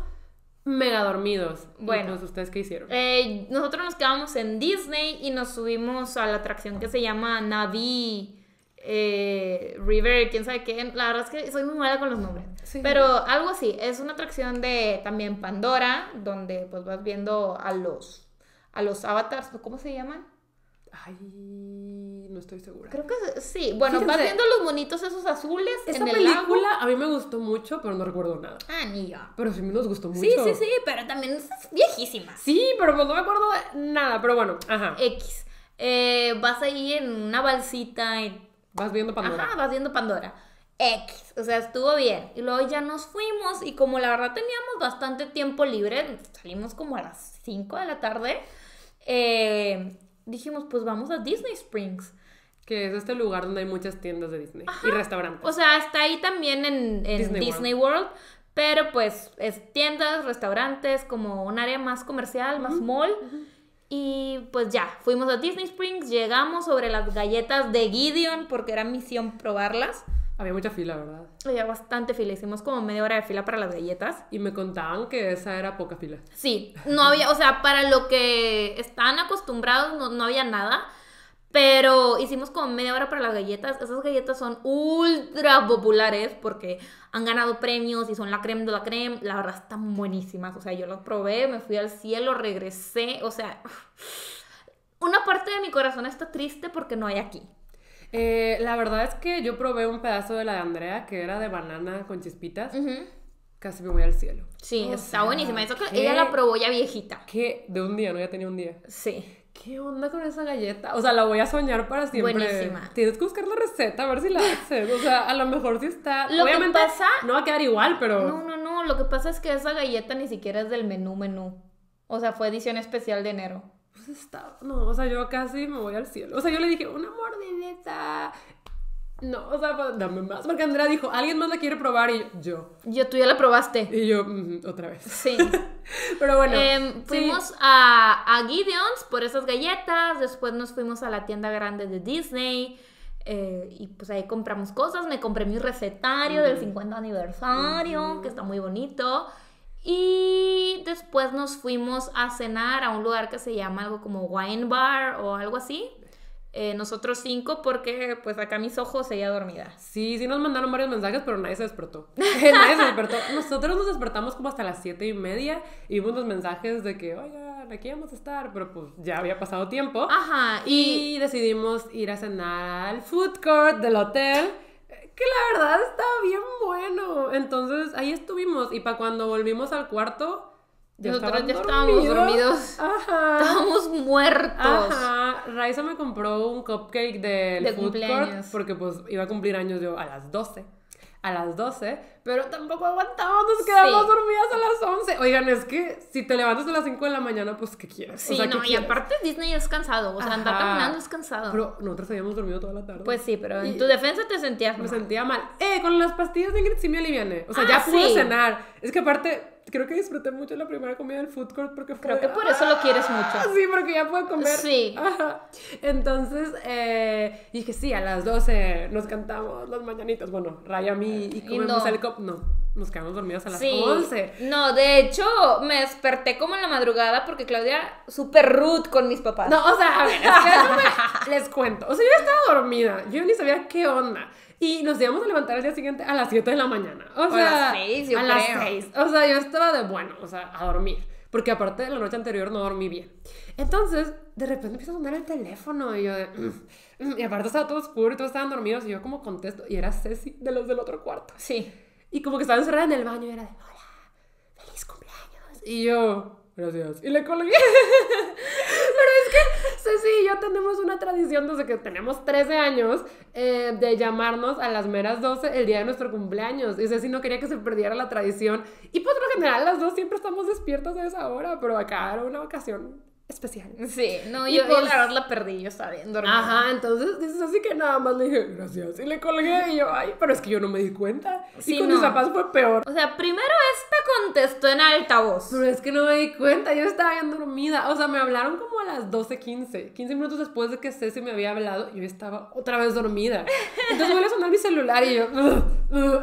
Speaker 2: mega dormidos.
Speaker 1: Bueno.
Speaker 2: pues, ¿ustedes qué hicieron?
Speaker 1: Eh, nosotros nos quedamos en Disney y nos subimos a la atracción que se llama Navi eh, River, quién sabe qué. La verdad es que soy muy mala con los nombres.
Speaker 2: Sí.
Speaker 1: Pero algo así, es una atracción de también Pandora, donde pues vas viendo a los, a los avatars, ¿cómo se llaman?
Speaker 2: Ay, no estoy segura.
Speaker 1: Creo que sí. Bueno, vas viendo los monitos esos azules
Speaker 2: Esa
Speaker 1: en el
Speaker 2: película
Speaker 1: lago.
Speaker 2: a mí me gustó mucho, pero no recuerdo nada.
Speaker 1: Ah, ni yo.
Speaker 2: Pero sí nos gustó mucho.
Speaker 1: Sí, sí, sí, pero también es viejísima.
Speaker 2: Sí, pero pues no me acuerdo de nada. Pero bueno, ajá.
Speaker 1: X. Eh, vas ahí en una balsita y
Speaker 2: Vas viendo Pandora.
Speaker 1: Ajá, vas viendo Pandora. X. O sea, estuvo bien. Y luego ya nos fuimos y como la verdad teníamos bastante tiempo libre, salimos como a las 5 de la tarde, eh, dijimos, pues vamos a Disney Springs.
Speaker 2: Que es este lugar donde hay muchas tiendas de Disney y restaurantes.
Speaker 1: O sea, está ahí también en, en
Speaker 2: Disney
Speaker 1: Disney, World. Pero pues es tiendas, restaurantes, como un área más comercial, más mall. Y pues ya, fuimos a Disney Springs, llegamos sobre las galletas de Gideon porque era misión probarlas.
Speaker 2: Había mucha fila, ¿verdad?
Speaker 1: Había bastante fila, hicimos como media hora de fila para las galletas.
Speaker 2: Y me contaban que esa era poca fila.
Speaker 1: Sí, no había, o sea, para lo que están acostumbrados no, no había nada. Pero hicimos como media hora para las galletas. Esas galletas son ultra populares porque han ganado premios y son la creme de la creme. La verdad están buenísimas. O sea, yo las probé, me fui al cielo, regresé. O sea, una parte de mi corazón está triste porque no hay aquí.
Speaker 2: Eh, la verdad es que yo probé un pedazo de la de Andrea que era de banana con chispitas. Casi me voy al cielo.
Speaker 1: Sí,
Speaker 2: O
Speaker 1: está
Speaker 2: sea,
Speaker 1: buenísima. Eso que ella la probó ya viejita.
Speaker 2: ¿Qué? De un día, ¿no? Ya tenía un día.
Speaker 1: Sí.
Speaker 2: ¿Qué onda con esa galleta? O sea, la voy a soñar para siempre.
Speaker 1: Buenísima.
Speaker 2: Tienes que buscar la receta, a ver si la haces. O sea, a lo mejor sí está.
Speaker 1: Lo que
Speaker 2: Obviamente
Speaker 1: pasa-
Speaker 2: no va a quedar igual, pero.
Speaker 1: No, no, no. Lo que pasa es que esa galleta ni siquiera es del menú menú. O sea, fue edición especial de enero.
Speaker 2: Pues está. No, o sea, yo casi me voy al cielo. O sea, yo le dije, una mordidita. No, o sea, pues, dame más. Porque Andrea dijo, alguien más la quiere probar y yo.
Speaker 1: Yo, tú ya la probaste.
Speaker 2: Y yo, "Mm, otra vez.
Speaker 1: Sí.
Speaker 2: Pero bueno.
Speaker 1: Em,
Speaker 2: sí.
Speaker 1: fuimos a, a Gideon's por esas galletas, después nos fuimos a la tienda grande de Disney eh, y pues ahí compramos cosas, me compré mi recetario del 50 aniversario, que está muy bonito. Y después nos fuimos a cenar a un lugar que se llama algo como Wine Bar o algo así. Eh, nosotros cinco porque pues acá mis ojos seguía dormida.
Speaker 2: Sí, sí nos mandaron varios mensajes, pero nadie se despertó. nadie se despertó. Nosotros nos despertamos como hasta las siete y media y vimos los mensajes de que, oigan, aquí vamos a estar, pero pues ya había pasado tiempo.
Speaker 1: Ajá, y
Speaker 2: Y decidimos ir a cenar al food court del hotel, que la verdad estaba bien bueno. Entonces ahí estuvimos y para cuando volvimos al cuarto, ya
Speaker 1: Nosotros ya estábamos dormidos.
Speaker 2: Ajá.
Speaker 1: estábamos muertos.
Speaker 2: Ajá, Raiza me compró un cupcake del
Speaker 1: De
Speaker 2: food
Speaker 1: cumpleaños.
Speaker 2: court porque pues iba a cumplir años yo a las 12. A las 12, pero tampoco aguantábamos, nos quedamos
Speaker 1: Sí.
Speaker 2: dormidas a las 11. Oigan, es que si te levantas a las 5 de la mañana, pues ¿qué quieres?
Speaker 1: Sí,
Speaker 2: O sea, ¿qué
Speaker 1: no, y
Speaker 2: quieres?
Speaker 1: aparte Disney es cansado, o sea, andar
Speaker 2: Ajá.
Speaker 1: caminando es cansado.
Speaker 2: Pero nosotros habíamos dormido toda la tarde.
Speaker 1: pues sí, pero en
Speaker 2: Y-
Speaker 1: tu defensa te sentías
Speaker 2: me
Speaker 1: mal.
Speaker 2: sentía mal. Eh, con las pastillas de Ingrid sí me aliviané. O sea,
Speaker 1: Ah,
Speaker 2: ya pude
Speaker 1: sí.
Speaker 2: cenar. Es que aparte, creo que disfruté mucho la primera comida del food court porque fue...
Speaker 1: Creo que por eso lo quieres mucho.
Speaker 2: Ah, Sí, porque ya puedo comer.
Speaker 1: Sí.
Speaker 2: Ajá. Entonces, eh, dije, sí, a las 12 nos cantamos las mañanitas. Bueno, Raya a mí y comemos
Speaker 1: no.
Speaker 2: el cop. No, nos quedamos dormidas a las
Speaker 1: Sí.
Speaker 2: 11.
Speaker 1: No, de hecho, me desperté como en la madrugada porque Claudia, súper rude con mis papás.
Speaker 2: No, o sea, a ver, es que les cuento. O sea, yo estaba dormida, yo ni sabía qué onda. Y nos íbamos a levantar al día siguiente a las 7 de la mañana. O
Speaker 1: a
Speaker 2: sea,
Speaker 1: las seis, yo
Speaker 2: a las
Speaker 1: creo.
Speaker 2: 6. O sea, yo estaba de bueno, o sea, a dormir. Porque aparte de la noche anterior no dormí bien. Entonces, de repente empieza a sonar el teléfono y yo de... "Mm, mm", y aparte estaba todo oscuro y todos estaban dormidos y yo como contesto y era Ceci de los del otro cuarto.
Speaker 1: Sí.
Speaker 2: Y como que estaba encerrada en el baño y era de, hola, feliz cumpleaños. Y yo, gracias. Y le colgué. Pero es que Ceci y yo tenemos una tradición desde que tenemos 13 años eh, de llamarnos a las meras 12 el día de nuestro cumpleaños. Y Ceci no quería que se perdiera la tradición. Y por lo general las dos siempre estamos despiertas a esa hora, pero acá era una ocasión especial.
Speaker 1: Sí, no,
Speaker 2: Y
Speaker 1: yo, yo
Speaker 2: pues-
Speaker 1: la verdad la perdí, yo estaba bien dormida.
Speaker 2: Ajá, entonces dices así que nada más le dije gracias y le colgué y yo, ay, pero es que yo no me di cuenta.
Speaker 1: Sí,
Speaker 2: y con
Speaker 1: no.
Speaker 2: mis papás fue peor.
Speaker 1: O sea, primero esta contestó en altavoz.
Speaker 2: Pero es que no me di cuenta, yo estaba bien dormida. O sea, me hablaron como a las 12.15. 15 minutos después de que Ceci me había hablado, yo estaba otra vez dormida. Entonces vuelve a sonar mi celular y yo,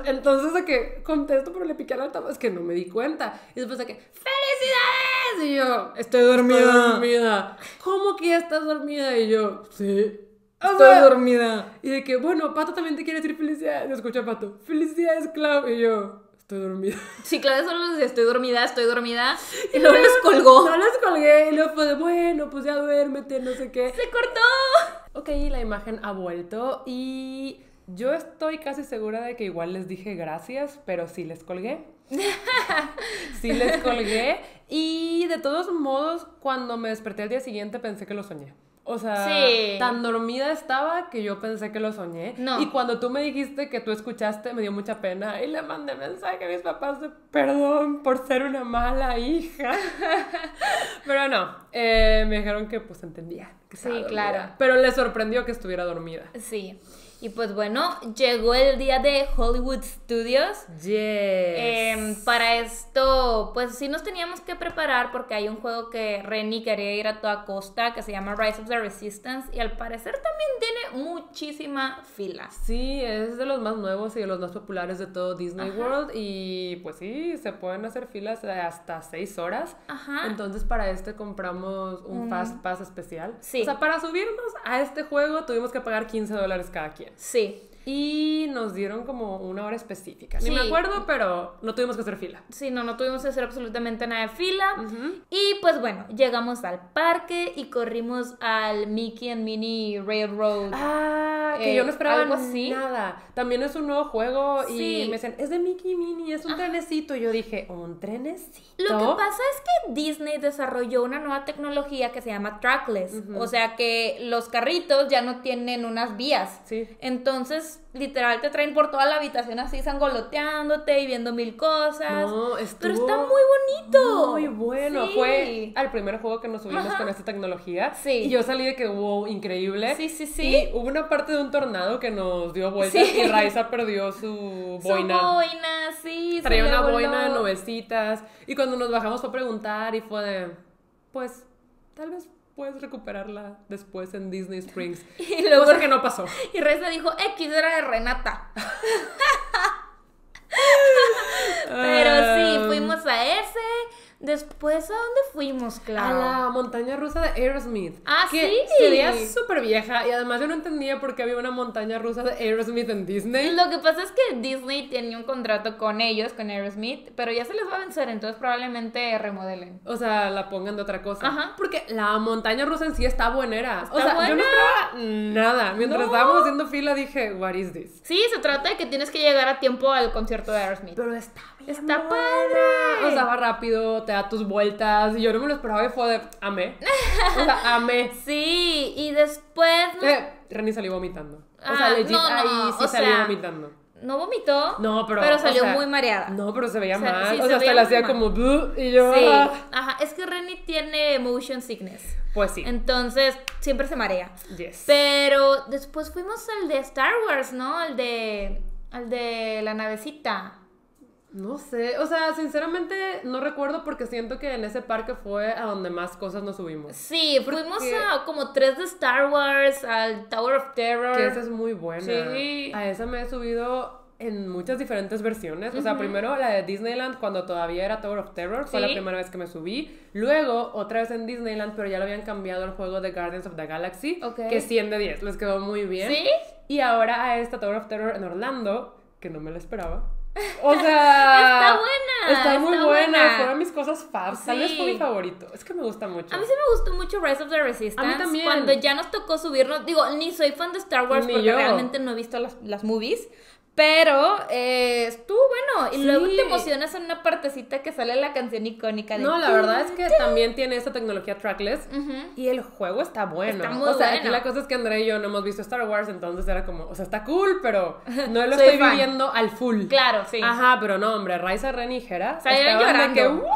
Speaker 2: entonces de que contesto, pero le piqué al altavoz, es que no me di cuenta. Y después de que, ¡felicidades! Y yo, estoy dormida. Estoy dormida. ¿Cómo que ya estás dormida? Y yo, sí. O sea,
Speaker 1: dormida.
Speaker 2: Y de que, bueno, Pato también te quiere decir felicidades. Escucha Pato, felicidades, Clau. Y yo, estoy dormida.
Speaker 1: Sí, Claudia solo les decía, estoy dormida, estoy dormida. Y luego les colgó.
Speaker 2: No les colgué y luego fue de, bueno, pues ya duérmete, no sé qué.
Speaker 1: Se cortó.
Speaker 2: Ok, la imagen ha vuelto y yo estoy casi segura de que igual les dije gracias, pero sí les colgué. sí les colgué y de todos modos cuando me desperté al día siguiente pensé que lo soñé. O sea,
Speaker 1: Sí.
Speaker 2: tan dormida estaba que yo pensé que lo soñé.
Speaker 1: No.
Speaker 2: Y cuando tú me dijiste que tú escuchaste, me dio mucha pena. Y le mandé mensaje a mis papás de perdón por ser una mala hija. Pero no, eh, me dijeron que pues entendían. que
Speaker 1: Sí, claro.
Speaker 2: Pero les sorprendió que estuviera dormida.
Speaker 1: Sí. Y pues bueno, llegó el día de Hollywood Studios.
Speaker 2: Yes.
Speaker 1: Em, para esto, pues sí nos teníamos que preparar porque hay un juego que Renny quería ir a toda costa que se llama Rise of the Resistance y al parecer también tiene muchísima fila.
Speaker 2: Sí, es de los más nuevos y de los más populares de todo Disney World. Y pues sí, se pueden hacer filas de hasta 6 horas.
Speaker 1: Ajá.
Speaker 2: Entonces para este compramos un Fast Pass especial.
Speaker 1: Sí.
Speaker 2: O sea, para subirnos a este juego tuvimos que pagar 15 dólares cada quien.
Speaker 1: Sí.
Speaker 2: Y nos dieron como una hora específica. Ni me acuerdo, pero no tuvimos que hacer fila.
Speaker 1: Sí, no, no tuvimos que hacer absolutamente nada de fila. Y pues bueno, llegamos al parque y corrimos al Mickey and Minnie Railroad.
Speaker 2: Ah, que
Speaker 1: Eh,
Speaker 2: yo no esperaba
Speaker 1: algo así.
Speaker 2: nada. También es un nuevo juego y me decían, es de Mickey y Minnie, es un trenecito. Y yo dije, ¿un trenecito?
Speaker 1: Lo que pasa es que Disney desarrolló una nueva tecnología que se llama trackless. O sea que los carritos ya no tienen unas vías.
Speaker 2: Sí.
Speaker 1: Entonces, literal te traen por toda la habitación así sangoloteándote y viendo mil cosas.
Speaker 2: No,
Speaker 1: Pero
Speaker 2: estuvo
Speaker 1: está muy bonito.
Speaker 2: Muy bueno.
Speaker 1: Sí.
Speaker 2: Fue al primer juego que nos subimos
Speaker 1: Ajá.
Speaker 2: con esta tecnología.
Speaker 1: Sí.
Speaker 2: Y yo salí de que, wow, increíble.
Speaker 1: Sí, sí, sí.
Speaker 2: Y hubo una parte de un tornado que nos dio vueltas
Speaker 1: Sí.
Speaker 2: y Raiza perdió su
Speaker 1: Su
Speaker 2: boina.
Speaker 1: boina, sí.
Speaker 2: Traía una
Speaker 1: voló.
Speaker 2: boina de. Y cuando nos bajamos fue a preguntar y fue de, pues, tal vez puedes recuperarla después en Disney Springs.
Speaker 1: Y luego
Speaker 2: Cosa que no pasó.
Speaker 1: Y Reza dijo, X era de Renata. Pero sí,
Speaker 2: Ah.
Speaker 1: fuimos a ese. Después, ¿a dónde fuimos,
Speaker 2: A
Speaker 1: claro?
Speaker 2: la montaña rusa de Aerosmith.
Speaker 1: Ah,
Speaker 2: que
Speaker 1: sí.
Speaker 2: se veía súper vieja y además yo no entendía por qué había una montaña rusa de Aerosmith en Disney.
Speaker 1: Lo que pasa es que Disney tenía un contrato con ellos, con Aerosmith, pero ya se les va a vencer, entonces probablemente remodelen.
Speaker 2: O sea, la pongan de otra cosa.
Speaker 1: Ajá.
Speaker 2: Porque la montaña rusa en sí está buenera. o
Speaker 1: Está
Speaker 2: sea, yo no
Speaker 1: buena.
Speaker 2: esperaba nada. Mientras
Speaker 1: No.
Speaker 2: estábamos haciendo fila dije, what is this?
Speaker 1: Sí, se trata de que tienes que llegar a tiempo al concierto de Aerosmith.
Speaker 2: Pero está bien
Speaker 1: Está
Speaker 2: buena.
Speaker 1: padre.
Speaker 2: O sea, va rápido, te da tus vueltas. Y yo no me lo esperaba y fue de, amé. O sea, amé.
Speaker 1: Sí, y después... nos-
Speaker 2: Eh, Renny salió vomitando. O
Speaker 1: Ah,
Speaker 2: sea, legit,
Speaker 1: no, no,
Speaker 2: ahí sí
Speaker 1: o
Speaker 2: salió
Speaker 1: sea,
Speaker 2: vomitando.
Speaker 1: No vomitó,
Speaker 2: No, pero.
Speaker 1: pero
Speaker 2: o
Speaker 1: salió
Speaker 2: sea,
Speaker 1: muy mareada.
Speaker 2: No, pero se veía
Speaker 1: O sea,
Speaker 2: mal.
Speaker 1: sí,
Speaker 2: o
Speaker 1: se
Speaker 2: sea, hasta
Speaker 1: veía
Speaker 2: le hacía
Speaker 1: muy
Speaker 2: como. Y yo.
Speaker 1: Sí,
Speaker 2: "Ah".
Speaker 1: ajá, es que Renny tiene motion sickness.
Speaker 2: Pues sí.
Speaker 1: Entonces, siempre se marea.
Speaker 2: Yes.
Speaker 1: Pero después fuimos al de Star Wars, ¿no? Al de. Al de la navecita.
Speaker 2: No sé. O sea, sinceramente no recuerdo porque siento que en ese parque fue a donde más cosas nos subimos.
Speaker 1: Sí, fuimos a como tres de Star Wars, al Tower of Terror.
Speaker 2: Que esa es muy buena.
Speaker 1: Sí.
Speaker 2: A esa me he subido en muchas diferentes versiones. O sea, primero la de Disneyland cuando todavía era Tower of Terror. Fue
Speaker 1: Sí.
Speaker 2: la primera vez que me subí. Luego, otra vez en Disneyland, pero ya lo habían cambiado al juego de Guardians of the Galaxy.
Speaker 1: Ok.
Speaker 2: Que 100 de 10. Les quedó muy bien.
Speaker 1: ¿Sí?
Speaker 2: Y ahora a esta Tower of Terror en Orlando, que no me la esperaba. O sea.
Speaker 1: Está buena,
Speaker 2: Está muy
Speaker 1: está
Speaker 2: buena.
Speaker 1: buena.
Speaker 2: Fueron mis cosas faves. Tal vez fue
Speaker 1: Sí.
Speaker 2: mi favorito. Es que me gusta mucho.
Speaker 1: A mí sí me gustó mucho Rise of the Resistance.
Speaker 2: A mí también.
Speaker 1: Cuando ya nos tocó subirnos, digo, ni soy fan de Star Wars
Speaker 2: Ni
Speaker 1: porque
Speaker 2: yo.
Speaker 1: realmente no he visto las, las movies. Pero eh, estuvo bueno. Y
Speaker 2: Sí.
Speaker 1: luego te emocionas en una partecita que sale la canción icónica de.
Speaker 2: No, la verdad es que también tiene esta tecnología trackless. Y el juego está bueno.
Speaker 1: Está muy
Speaker 2: o sea, aquí
Speaker 1: bueno.
Speaker 2: la cosa es que André y yo no hemos visto Star Wars, entonces era como, o sea, está cool, pero no lo estoy
Speaker 1: fan.
Speaker 2: viviendo al full.
Speaker 1: Claro, sí.
Speaker 2: Ajá, pero no, hombre, Raisa, Ren y Jera
Speaker 1: Salieron llorando.
Speaker 2: que, ¡wow!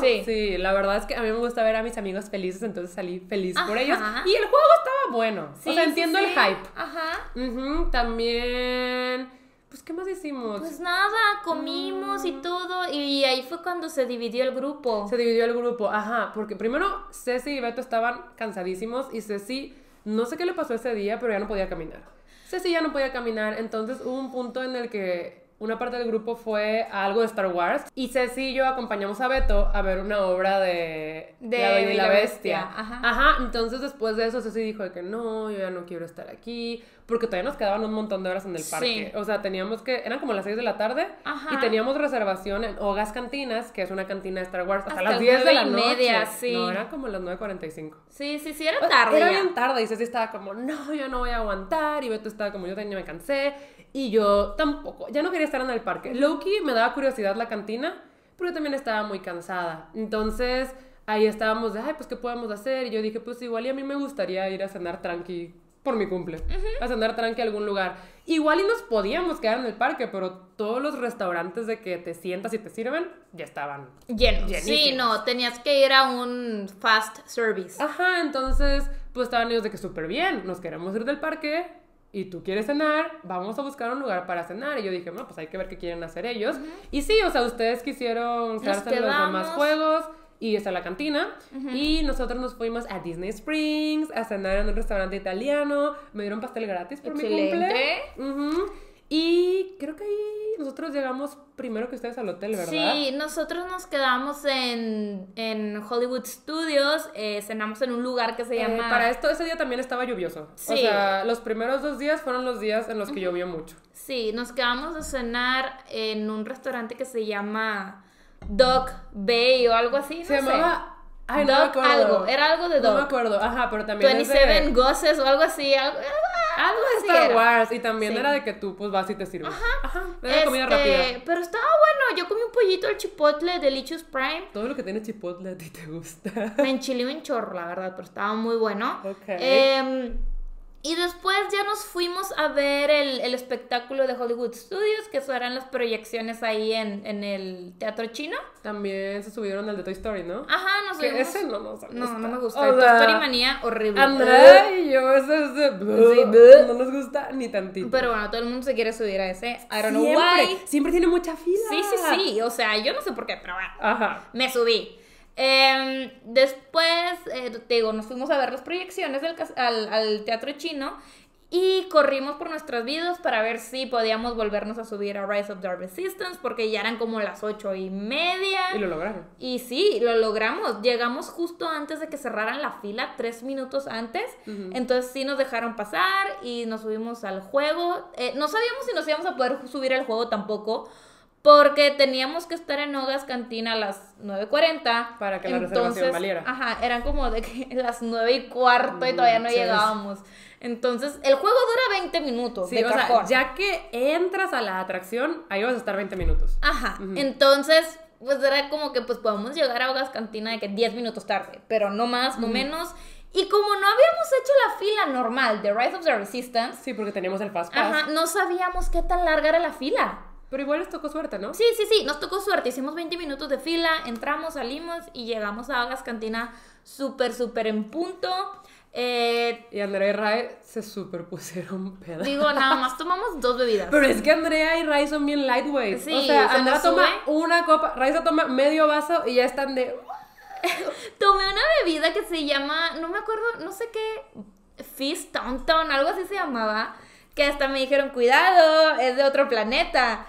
Speaker 1: Sí.
Speaker 2: Sí, la verdad es que a mí me gusta ver a mis amigos felices, entonces salí feliz por ellos. Y el juego estaba bueno.
Speaker 1: Sí,
Speaker 2: o sea, entiendo
Speaker 1: sí.
Speaker 2: el hype.
Speaker 1: Ajá.
Speaker 2: Ujú, también. Pues, ¿qué más hicimos?
Speaker 1: Pues nada, comimos y todo. Y ahí fue cuando se dividió el grupo.
Speaker 2: Se dividió el grupo, ajá, porque primero Ceci y Beto estaban cansadísimos y Ceci, no sé qué le pasó ese día, pero ya no podía caminar. Ceci ya no podía caminar, entonces hubo un punto en el que una parte del grupo fue a algo de Star Wars y Ceci y yo acompañamos a Beto a ver una obra de,
Speaker 1: De
Speaker 2: La Bella y la Bestia.
Speaker 1: Bestia, ajá.
Speaker 2: Ajá, entonces después de eso Ceci dijo de que no, yo ya no quiero estar aquí, porque todavía nos quedaban un montón de horas en el parque.
Speaker 1: Sí.
Speaker 2: O sea, teníamos que, eran como las 6 de la tarde
Speaker 1: Ajá.
Speaker 2: y teníamos reservación en Hogas Cantinas, que es una cantina de Star Wars, hasta,
Speaker 1: Hasta
Speaker 2: las 10 de la
Speaker 1: y
Speaker 2: noche.
Speaker 1: media, sí.
Speaker 2: No, era como las 9.45.
Speaker 1: Sí, sí, sí, era tarde.
Speaker 2: Era
Speaker 1: ya.
Speaker 2: bien tarde y Ceci estaba como, no, yo no voy a aguantar. Y Beto estaba como, yo también me cansé. Y yo tampoco, ya no quería estar en el parque. Loki me daba curiosidad la cantina, pero yo también estaba muy cansada. Entonces ahí estábamos de, ay, pues, ¿qué podemos hacer? Y yo dije, pues igual y a mí me gustaría ir a cenar tranqui por mi cumple. A cenar tranqui a algún lugar. Igual y nos podíamos quedar en el parque, pero todos los restaurantes de que te sientas y te sirven ya estaban
Speaker 1: Llenos. Sí,
Speaker 2: Llenísimos.
Speaker 1: no, tenías que ir a un fast service.
Speaker 2: Ajá, entonces, pues estaban ellos de que súper bien, nos queremos ir del parque y tú quieres cenar, vamos a buscar un lugar para cenar. Y yo dije, no, pues hay que ver qué quieren hacer ellos. Y sí, o sea, ustedes quisieron quedarse en los demás juegos y está la cantina. Y nosotros nos fuimos a Disney Springs a cenar en un restaurante italiano. Me dieron pastel gratis por mi
Speaker 1: Excelente.
Speaker 2: cumple. Ujú. Y creo que ahí nosotros llegamos primero que ustedes al hotel, ¿verdad?
Speaker 1: Sí, nosotros nos quedamos en, en Hollywood Studios, eh, cenamos en un lugar que se
Speaker 2: Eh,
Speaker 1: llama...
Speaker 2: para esto, ese día también estaba lluvioso. O
Speaker 1: Sí.
Speaker 2: sea, los primeros dos días fueron los días en los que llovió mucho.
Speaker 1: Sí, nos quedamos a cenar en un restaurante que se llama Dog Bay o algo así, no
Speaker 2: Se llamaba. Ay, no me acuerdo.
Speaker 1: algo, era algo de
Speaker 2: No me acuerdo, ajá, pero también. es de-
Speaker 1: 27 Gosses o algo así, algo, algo
Speaker 2: de
Speaker 1: así
Speaker 2: Star
Speaker 1: era.
Speaker 2: Wars. Y también
Speaker 1: Sí.
Speaker 2: era de que tú, pues vas y te sirves. Ajá. Era comida
Speaker 1: Este,
Speaker 2: rápida.
Speaker 1: Pero estaba bueno, yo comí un pollito al chipotle Delicious Prime.
Speaker 2: Todo lo que tiene chipotle a ti te gusta.
Speaker 1: Me enchilé un chorro, la verdad, pero estaba muy bueno.
Speaker 2: Ok.
Speaker 1: Em, Y después ya nos fuimos a ver el, el espectáculo de Hollywood Studios, que eran las proyecciones ahí en, en el teatro chino.
Speaker 2: También se subieron al de Toy Story, ¿no?
Speaker 1: Ajá, nos subimos.
Speaker 2: ese no nos gusta.
Speaker 1: No, no me gusta.
Speaker 2: O
Speaker 1: El Toy
Speaker 2: sea,
Speaker 1: Story Manía, horrible.
Speaker 2: Andrea y yo, ese es de...
Speaker 1: Sí,
Speaker 2: no nos gusta ni tantito.
Speaker 1: Pero bueno, todo el mundo se quiere subir a ese. I don't know
Speaker 2: siempre,
Speaker 1: why.
Speaker 2: siempre tiene mucha fila.
Speaker 1: Sí, sí, sí. O sea, yo no sé por qué, pero bueno.
Speaker 2: Ajá.
Speaker 1: Me subí. Em, después, eh, te digo, nos fuimos a ver las proyecciones del al, al teatro chino y corrimos por nuestras vidas para ver si podíamos volvernos a subir a Rise of the Resistance porque ya eran como las ocho y media.
Speaker 2: Y lo lograron.
Speaker 1: Y sí, lo logramos. Llegamos justo antes de que cerraran la fila, tres minutos antes. Entonces sí nos dejaron pasar y nos subimos al juego. Eh, no sabíamos si nos íbamos a poder subir al juego tampoco. Porque teníamos que estar en Hogas Cantina a las 9.40.
Speaker 2: Para que la reservación valiera.
Speaker 1: Ajá, eran como de que las 9 y cuarto y todavía no llegábamos. Entonces, el juego dura 20 minutos.
Speaker 2: Sí,
Speaker 1: de
Speaker 2: o sea,
Speaker 1: cajón.
Speaker 2: ya que entras a la atracción, ahí vas a estar 20 minutos.
Speaker 1: Ajá, entonces, pues era como que pues podemos llegar a Hogas Cantina de que 10 minutos tarde, pero no más, no menos. Y como no habíamos hecho la fila normal de Rise of the Resistance,
Speaker 2: Sí, porque teníamos el Fast Pass.
Speaker 1: ajá, no sabíamos qué tan larga era la fila.
Speaker 2: Pero igual les tocó suerte, ¿no?
Speaker 1: Sí, sí, sí, nos tocó suerte, hicimos 20 minutos de fila, entramos, salimos y llegamos a Hogas Cantina súper, súper en punto. Eh,
Speaker 2: Y Andrea y Ray se superpusieron pedas.
Speaker 1: digo, nada más tomamos dos bebidas.
Speaker 2: Pero es que Andrea y Ray son bien lightweight.
Speaker 1: Sí,
Speaker 2: o sea,
Speaker 1: se
Speaker 2: Andrea toma una copa, Ray se toma medio vaso y ya están de.
Speaker 1: Tomé una bebida que se llama, no me acuerdo, no sé qué, Fizz Tonton, algo así se llamaba, que hasta me dijeron, cuidado, es de otro planeta.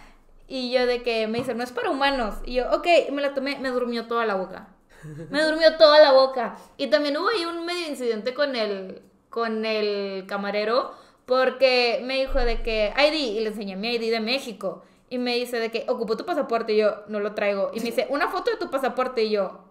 Speaker 1: Y yo de que me dicen, no es para humanos. Y yo, ok, me la tomé, me durmió toda la boca. Me durmió toda la boca. Y también hubo ahí un medio incidente con el, con el camarero, porque me dijo de que ID, y le enseñé mi ID de México. Y me dice de que ocupó tu pasaporte y yo no lo traigo. Y me dice, una foto de tu pasaporte y yo,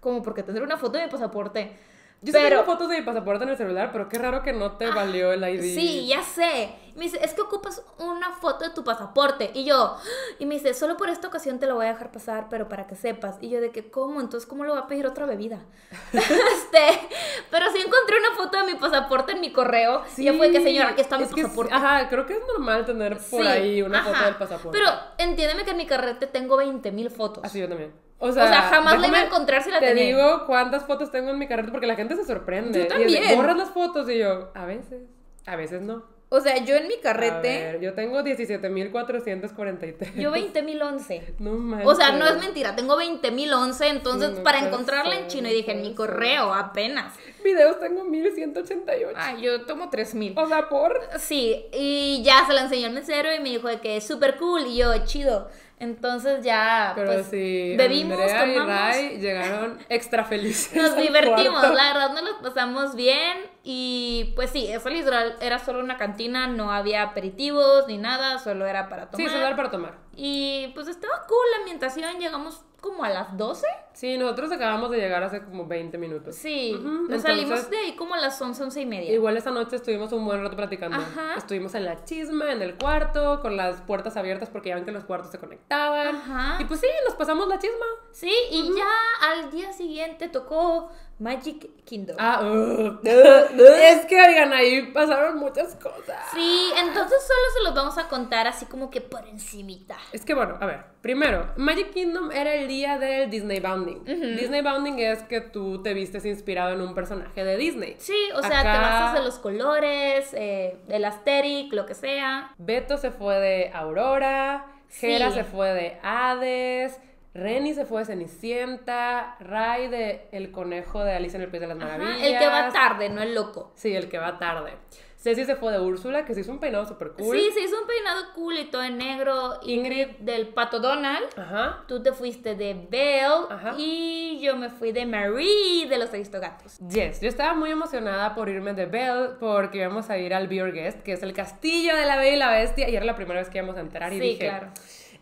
Speaker 1: como porque tendré una foto de mi pasaporte.
Speaker 2: Yo sí
Speaker 1: pero
Speaker 2: tengo fotos de mi pasaporte en el celular, pero qué raro que no te valió el ID.
Speaker 1: sí, ya sé. Me dice, es que ocupas una foto de tu pasaporte. Y yo, y me dice, solo por esta ocasión te lo voy a dejar pasar, pero para que sepas. Y yo de que, ¿cómo? Entonces, ¿cómo le voy a pedir otra bebida? este, pero sí encontré una foto de mi pasaporte en mi correo. y ya fue que, señora, aquí está mi
Speaker 2: Es que sí,
Speaker 1: pasaporte.
Speaker 2: ajá, creo que es normal tener por
Speaker 1: Sí,
Speaker 2: ahí una
Speaker 1: ajá.
Speaker 2: foto del pasaporte.
Speaker 1: Pero entiéndeme que en mi carrete tengo 20 mil fotos.
Speaker 2: Así yo también. O sea,
Speaker 1: sea, jamás la iba a encontrar si la
Speaker 2: te
Speaker 1: tenía.
Speaker 2: digo cuántas fotos tengo en mi carreta porque la gente se sorprende.
Speaker 1: Yo
Speaker 2: Y
Speaker 1: también.
Speaker 2: borras las fotos y yo, a veces, a veces no.
Speaker 1: O sea, yo en mi
Speaker 2: A
Speaker 1: carrete,
Speaker 2: ver, yo tengo 17.443.
Speaker 1: yo 20 mil 11.
Speaker 2: No manches.
Speaker 1: O sea, no es mentira, tengo 20.011, entonces
Speaker 2: Sí, no
Speaker 1: para encontrarla en chino
Speaker 2: no
Speaker 1: y dije en mi correo apenas.
Speaker 2: Videos tengo 1188.
Speaker 1: Ay, yo tomo 3.000.
Speaker 2: O sea, por.
Speaker 1: Sí, y ya se la enseñó al mesero y me dijo de que es súper cool y yo, chido. Entonces ya,
Speaker 2: Pero
Speaker 1: pues,
Speaker 2: sí,
Speaker 1: bebimos,
Speaker 2: Andrea y
Speaker 1: tomamos.
Speaker 2: Ray llegaron extra felices.
Speaker 1: Nos divertimos,
Speaker 2: cuarto.
Speaker 1: la verdad nos los pasamos bien y pues sí, eso literal era solo una cantina, no había aperitivos ni nada, solo era para tomar.
Speaker 2: Sí, celular para tomar.
Speaker 1: Y pues estaba cool la ambientación, llegamos como a las 12.
Speaker 2: Sí, nosotros acabamos de llegar hace como 20 minutos.
Speaker 1: Sí, nos
Speaker 2: entonces-
Speaker 1: salimos de ahí como a las 11, 11 y media.
Speaker 2: Igual esa noche estuvimos un buen rato platicando.
Speaker 1: Ajá.
Speaker 2: Estuvimos en la chisma, en el cuarto, con las puertas abiertas porque ya ven que los cuartos se conectaban.
Speaker 1: Ajá.
Speaker 2: Y pues sí, nos pasamos la chisma.
Speaker 1: Sí, y ya al día siguiente tocó Magic Kingdom.
Speaker 2: Ah, uh, es que, oigan, ahí pasaron muchas cosas.
Speaker 1: Sí, entonces solo se los vamos a contar así como que por encimita.
Speaker 2: Es que bueno, a ver, primero, Magic Kingdom era el día del Disney Bounding. Disney Bounding es que tú te vistes inspirado en un personaje de Disney.
Speaker 1: Sí, o sea, te basas de los colores, eh, el asteric, lo que sea.
Speaker 2: Beto se fue de Aurora, Jera
Speaker 1: Sí.
Speaker 2: se fue de Hades, Renny se fue de Cenicienta, Ray de El Conejo de Alicia en el País de las
Speaker 1: Ajá,
Speaker 2: Maravillas.
Speaker 1: el que va tarde, no el loco.
Speaker 2: Sí, el que va tarde. Ceci se fue de Úrsula, que se hizo un peinado súper cool.
Speaker 1: Sí, se hizo un peinado cool y todo en negro.
Speaker 2: Ingrid.
Speaker 1: Del Pato Donald.
Speaker 2: Ajá.
Speaker 1: Tú te fuiste de Belle
Speaker 2: Ajá.
Speaker 1: y yo me fui de Marie de los Aristogatos.
Speaker 2: Yes, yo estaba muy emocionada por irme de Belle porque íbamos a ir al Beer Guest, que es el castillo de la Bella y la Bestia, y era la primera vez que íbamos a entrar y
Speaker 1: Sí,
Speaker 2: dije,
Speaker 1: claro.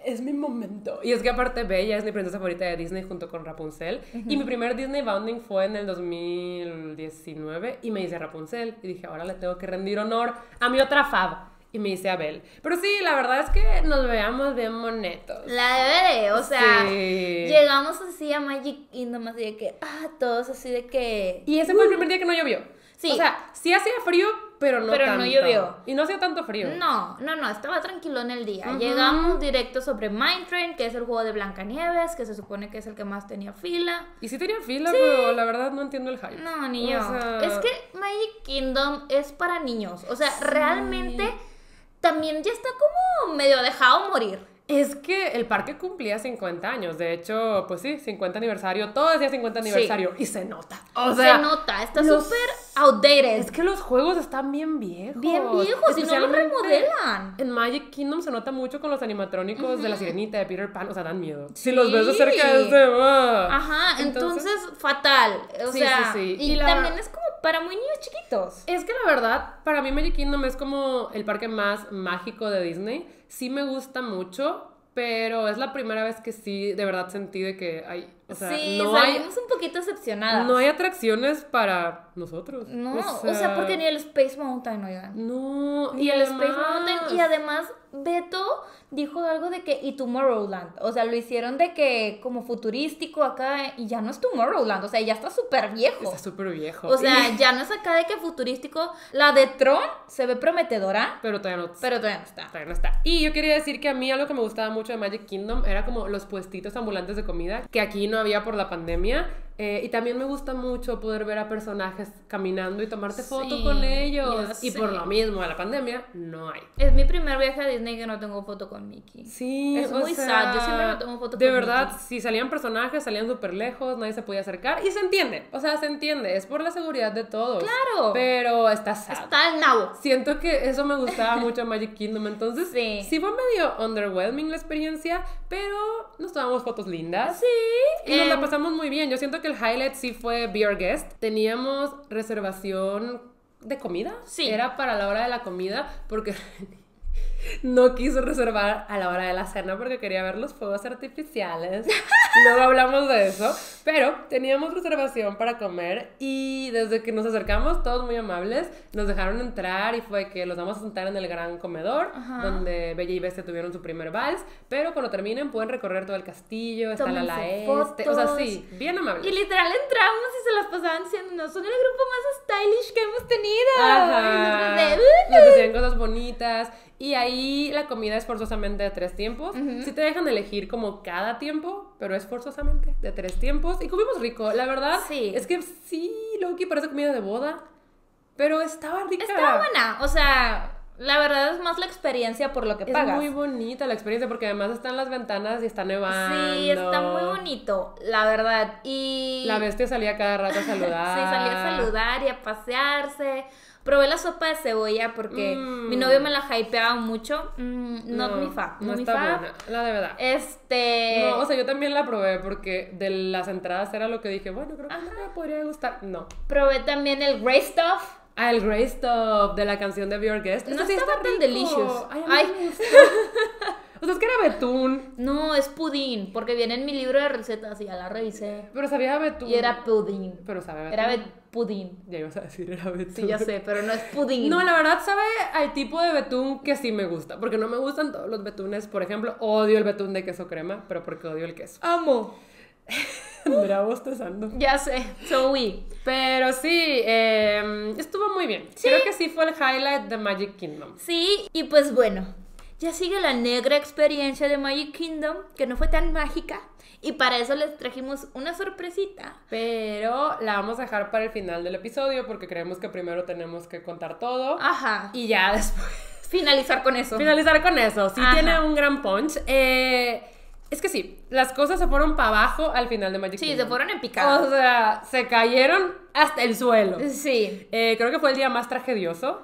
Speaker 2: Es mi momento. Y es que aparte Bella es mi princesa favorita de Disney junto con Rapunzel, y mi primer Disney Bounding fue en el 2019 y me hice Rapunzel y dije, ahora le tengo que rendir honor a mi otra fab. Y me hice a Belle. Pero sí, la verdad es que nos veamos bien monetos.
Speaker 1: La deberé, o sea,
Speaker 2: Sí.
Speaker 1: llegamos así a Magic Kingdom así de que, ah, todos así de que...
Speaker 2: Y ese fue el primer día que no llovió.
Speaker 1: Sí.
Speaker 2: O sea, sí hacía frío, pero no
Speaker 1: Pero no
Speaker 2: tanto.
Speaker 1: llovió.
Speaker 2: Y no hacía tanto frío.
Speaker 1: No, no, no, estaba tranquilo en el día. Llegamos directo sobre Mine Train, que es el juego de Blancanieves, que se supone que es el que más tenía fila.
Speaker 2: Y sí tenía fila, pero la verdad no entiendo el hype.
Speaker 1: No, ni
Speaker 2: O
Speaker 1: yo.
Speaker 2: sea,
Speaker 1: Es que Magic Kingdom es para niños. O sea, realmente también ya está como medio dejado morir.
Speaker 2: Es que el parque cumplía 50 años. De hecho, pues sí, 50 aniversario. Todo decía 50 aniversario. Y se nota. O sea,
Speaker 1: se nota, está
Speaker 2: los-
Speaker 1: súper outdated.
Speaker 2: Es que los juegos están bien viejos.
Speaker 1: bien viejos y no los remodelan.
Speaker 2: En Magic Kingdom se nota mucho con los animatrónicos de la sirenita, de Peter Pan. O sea, dan miedo. Si los ves de cerca es de.
Speaker 1: Ajá, entonces, fatal. O
Speaker 2: Sí,
Speaker 1: sea,
Speaker 2: sí, sí.
Speaker 1: y,
Speaker 2: Y la-
Speaker 1: también es como para muy niños chiquitos.
Speaker 2: Es que la verdad, para mí Magic Kingdom es como el parque más mágico de Disney. Sí me gusta mucho, pero es la primera vez que sí de verdad sentí de que hay, o sea,
Speaker 1: sí,
Speaker 2: no hay
Speaker 1: salimos un poquito decepcionadas.
Speaker 2: no hay atracciones para nosotros.
Speaker 1: No, o sea, porque ni el Space Mountain, oigan.
Speaker 2: no,
Speaker 1: Y el Space Mountain. Y además, Beto dijo algo de que. Y Tomorrowland. O sea, lo hicieron de que como futurístico acá. Y ya no es Tomorrowland. O sea, ya está súper viejo.
Speaker 2: está súper viejo.
Speaker 1: O sea, ya no es acá de que futurístico. La de Tron se ve prometedora.
Speaker 2: pero todavía no
Speaker 1: Pero todavía no está.
Speaker 2: Todavía no está. Y yo quería decir que a mí algo que me gustaba mucho de Magic Kingdom era como los puestitos ambulantes de comida, que aquí no había por la pandemia. Eh, y también me gusta mucho poder ver a personajes caminando y tomarte foto
Speaker 1: Sí,
Speaker 2: con ellos. Y por
Speaker 1: sé.
Speaker 2: lo mismo, de la pandemia, no hay.
Speaker 1: Es mi primer viaje a Disney que no tengo foto con Mickey.
Speaker 2: Sí,
Speaker 1: Es
Speaker 2: o
Speaker 1: muy
Speaker 2: sea,
Speaker 1: sad, yo siempre me tomo foto
Speaker 2: De
Speaker 1: con
Speaker 2: verdad,
Speaker 1: Mickey.
Speaker 2: si salían personajes, salían súper lejos, nadie se podía acercar. Y se entiende, o sea, se entiende, es por la seguridad de todos.
Speaker 1: Claro.
Speaker 2: Pero está sad.
Speaker 1: Está el nabo.
Speaker 2: Siento que eso me gustaba mucho en Magic Kingdom. Entonces,
Speaker 1: Sí.
Speaker 2: sí. fue medio underwhelming la experiencia, pero nos tomamos fotos lindas.
Speaker 1: Sí.
Speaker 2: Y nos la
Speaker 1: em,
Speaker 2: pasamos muy bien. Yo siento que el highlight sí fue Be Our Guest. Teníamos reservación de comida.
Speaker 1: Sí.
Speaker 2: Era para la hora de la comida porque no quiso reservar a la hora de la cena porque quería ver los fuegos artificiales. Luego hablamos de eso. Pero teníamos reservación para comer y desde que nos acercamos, todos muy amables, nos dejaron entrar y fue que los vamos a sentar en el gran comedor
Speaker 1: Ajá.
Speaker 2: donde Bella y Bestia tuvieron su primer vals. Pero cuando terminen pueden recorrer todo el castillo, está la la este. O sea, sí, bien amables.
Speaker 1: Y literal entramos y se las pasaban diciendo, son el grupo más stylish que hemos tenido.
Speaker 2: Ajá.
Speaker 1: Y nosotros de,
Speaker 2: Nos decían cosas bonitas. Y ahí la comida es forzosamente de tres tiempos. Sí te dejan elegir como cada tiempo, pero es forzosamente de tres tiempos. Y comimos rico, la verdad.
Speaker 1: Sí.
Speaker 2: Es que sí, Loki parece comida de boda. Pero estaba rica.
Speaker 1: Estaba buena. O sea, la verdad es más la experiencia por lo que
Speaker 2: Es
Speaker 1: pagas.
Speaker 2: muy bonita la experiencia porque además están las ventanas y está nevando.
Speaker 1: Sí, está muy bonito, la verdad. Y.
Speaker 2: La bestia salía cada rato a saludar.
Speaker 1: Sí, salía a saludar y a pasearse. Probé la sopa de cebolla porque
Speaker 2: Mm.
Speaker 1: mi novio me la hypeaba mucho. Mm, not mi fa.
Speaker 2: No
Speaker 1: not mi
Speaker 2: está
Speaker 1: fa.
Speaker 2: buena, la de verdad.
Speaker 1: Este.
Speaker 2: No, o sea, yo también la probé porque de las entradas era lo que dije, bueno, creo que me podría gustar. No.
Speaker 1: Probé también el Grey Stuff.
Speaker 2: Ah, el Grey Stuff de la canción de Be Our Guest.
Speaker 1: No
Speaker 2: Ese sí
Speaker 1: estaba
Speaker 2: está
Speaker 1: tan
Speaker 2: rico.
Speaker 1: delicious.
Speaker 2: Ay,
Speaker 1: Ay.
Speaker 2: o sea, es que era betún,
Speaker 1: No, es pudín, porque viene en mi libro de recetas y ya la revisé.
Speaker 2: pero sabía betún.
Speaker 1: Y era pudín.
Speaker 2: Pero sabe a betún.
Speaker 1: Era bet- pudín.
Speaker 2: Ya ibas a decir, era betún.
Speaker 1: Sí, ya sé, pero no es pudín.
Speaker 2: No, la verdad sabe al tipo de betún que sí me gusta. Porque no me gustan todos los betunes. Por ejemplo, odio el betún de queso crema, pero porque odio el queso.
Speaker 1: amo.
Speaker 2: Andrea bostezando.
Speaker 1: Ya sé, so we.
Speaker 2: Pero sí, eh, estuvo muy bien. Creo que sí fue el highlight de Magic Kingdom.
Speaker 1: Sí, y pues bueno, ya sigue la negra experiencia de Magic Kingdom, que no fue tan mágica. Y para eso les trajimos una sorpresita.
Speaker 2: Pero la vamos a dejar para el final del episodio porque creemos que primero tenemos que contar todo.
Speaker 1: Ajá.
Speaker 2: Y ya después
Speaker 1: Finalizar con eso.
Speaker 2: finalizar con eso. Sí
Speaker 1: Ajá.
Speaker 2: tiene un gran punch. Eh, es que sí, las cosas se fueron para abajo al final de Magic
Speaker 1: Sí,
Speaker 2: Kingdom.
Speaker 1: se fueron en picada.
Speaker 2: O sea, se cayeron hasta el suelo.
Speaker 1: Sí,
Speaker 2: Eh, creo que fue el día más tragedioso.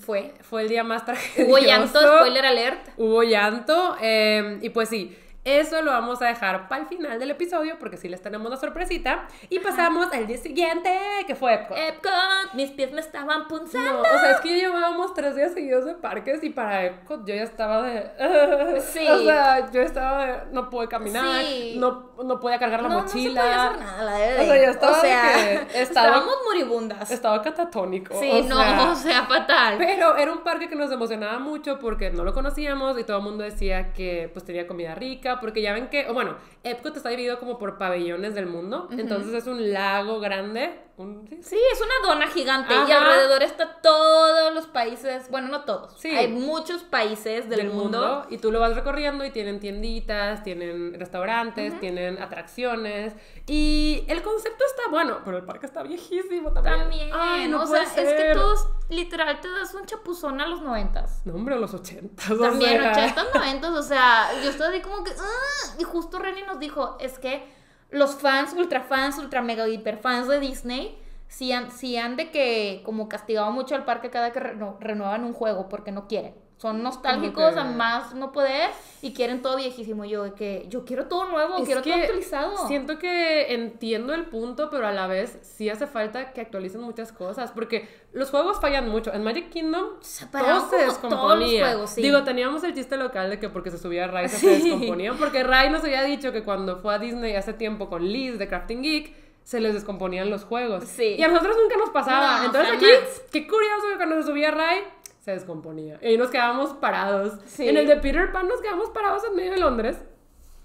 Speaker 1: Fue.
Speaker 2: Fue el día más tragedioso.
Speaker 1: Hubo llanto, spoiler alert.
Speaker 2: Hubo llanto. eh, y pues sí, eso lo vamos a dejar para el final del episodio porque sí les tenemos una sorpresita. Y pasamos al día siguiente, que fue Epcot.
Speaker 1: Epcot, mis pies me estaban punzando.
Speaker 2: No, o sea, es que llevábamos tres días seguidos de parques y para Epcot yo ya estaba de...
Speaker 1: Sí.
Speaker 2: O sea, yo estaba de... No pude caminar,
Speaker 1: Sí.
Speaker 2: no, no podía cargar la
Speaker 1: no,
Speaker 2: mochila.
Speaker 1: no se podía hacer nada, la verdad.
Speaker 2: O sea, yo estaba
Speaker 1: O
Speaker 2: de
Speaker 1: sea,
Speaker 2: que estaba-
Speaker 1: estábamos moribundas.
Speaker 2: Estaba catatónico.
Speaker 1: Sí,
Speaker 2: o
Speaker 1: no,
Speaker 2: sea,
Speaker 1: o sea, fatal.
Speaker 2: Pero era un parque que nos emocionaba mucho porque no lo conocíamos y todo el mundo decía que pues tenía comida rica, porque ya ven que, o bueno, Epcot está dividido como por pabellones del mundo, entonces es un lago grande, un- sí,
Speaker 1: Sí, es una dona gigante y alrededor está todos los países, bueno, no todos,
Speaker 2: Sí.
Speaker 1: hay muchos países del, mundo.
Speaker 2: y tú lo vas recorriendo y tienen tienditas, tienen restaurantes, tienen atracciones y el concepto está bueno, pero el parque está viejísimo también.
Speaker 1: También,
Speaker 2: Ay, no
Speaker 1: o sea, es que todos, literal, te das un chapuzón a los noventas.
Speaker 2: No, hombre, a los 80.
Speaker 1: También, 80, 90, o sea, yo estoy ahí como que. "Ah", y justo Renny nos dijo: es que los fans, ultra fans, ultra mega hiper fans de Disney, sí han, han de que como castigado mucho al parque cada que renuevan un juego porque no quieren. Son nostálgicos a más no poder y quieren todo viejísimo. Yo de que yo quiero todo nuevo,
Speaker 2: Es
Speaker 1: quiero todo actualizado.
Speaker 2: Siento que entiendo el punto, pero a la vez sí hace falta que actualicen muchas cosas, porque los juegos fallan mucho. En Magic Kingdom
Speaker 1: Separaron
Speaker 2: todo se descomponía.
Speaker 1: juegos, sí.
Speaker 2: Digo, teníamos el chiste local de que porque se subía Ray se
Speaker 1: Sí.
Speaker 2: descomponían, porque Ray nos había dicho que cuando fue a Disney hace tiempo con Liz de Crafting Geek, se les descomponían los juegos.
Speaker 1: Sí.
Speaker 2: Y a nosotros nunca nos pasaba.
Speaker 1: No,
Speaker 2: Entonces
Speaker 1: jamás.
Speaker 2: aquí, qué curioso que cuando se subía Ray, se descomponía. Y ahí nos quedábamos parados.
Speaker 1: Sí.
Speaker 2: En el de Peter Pan nos quedamos parados en medio de Londres.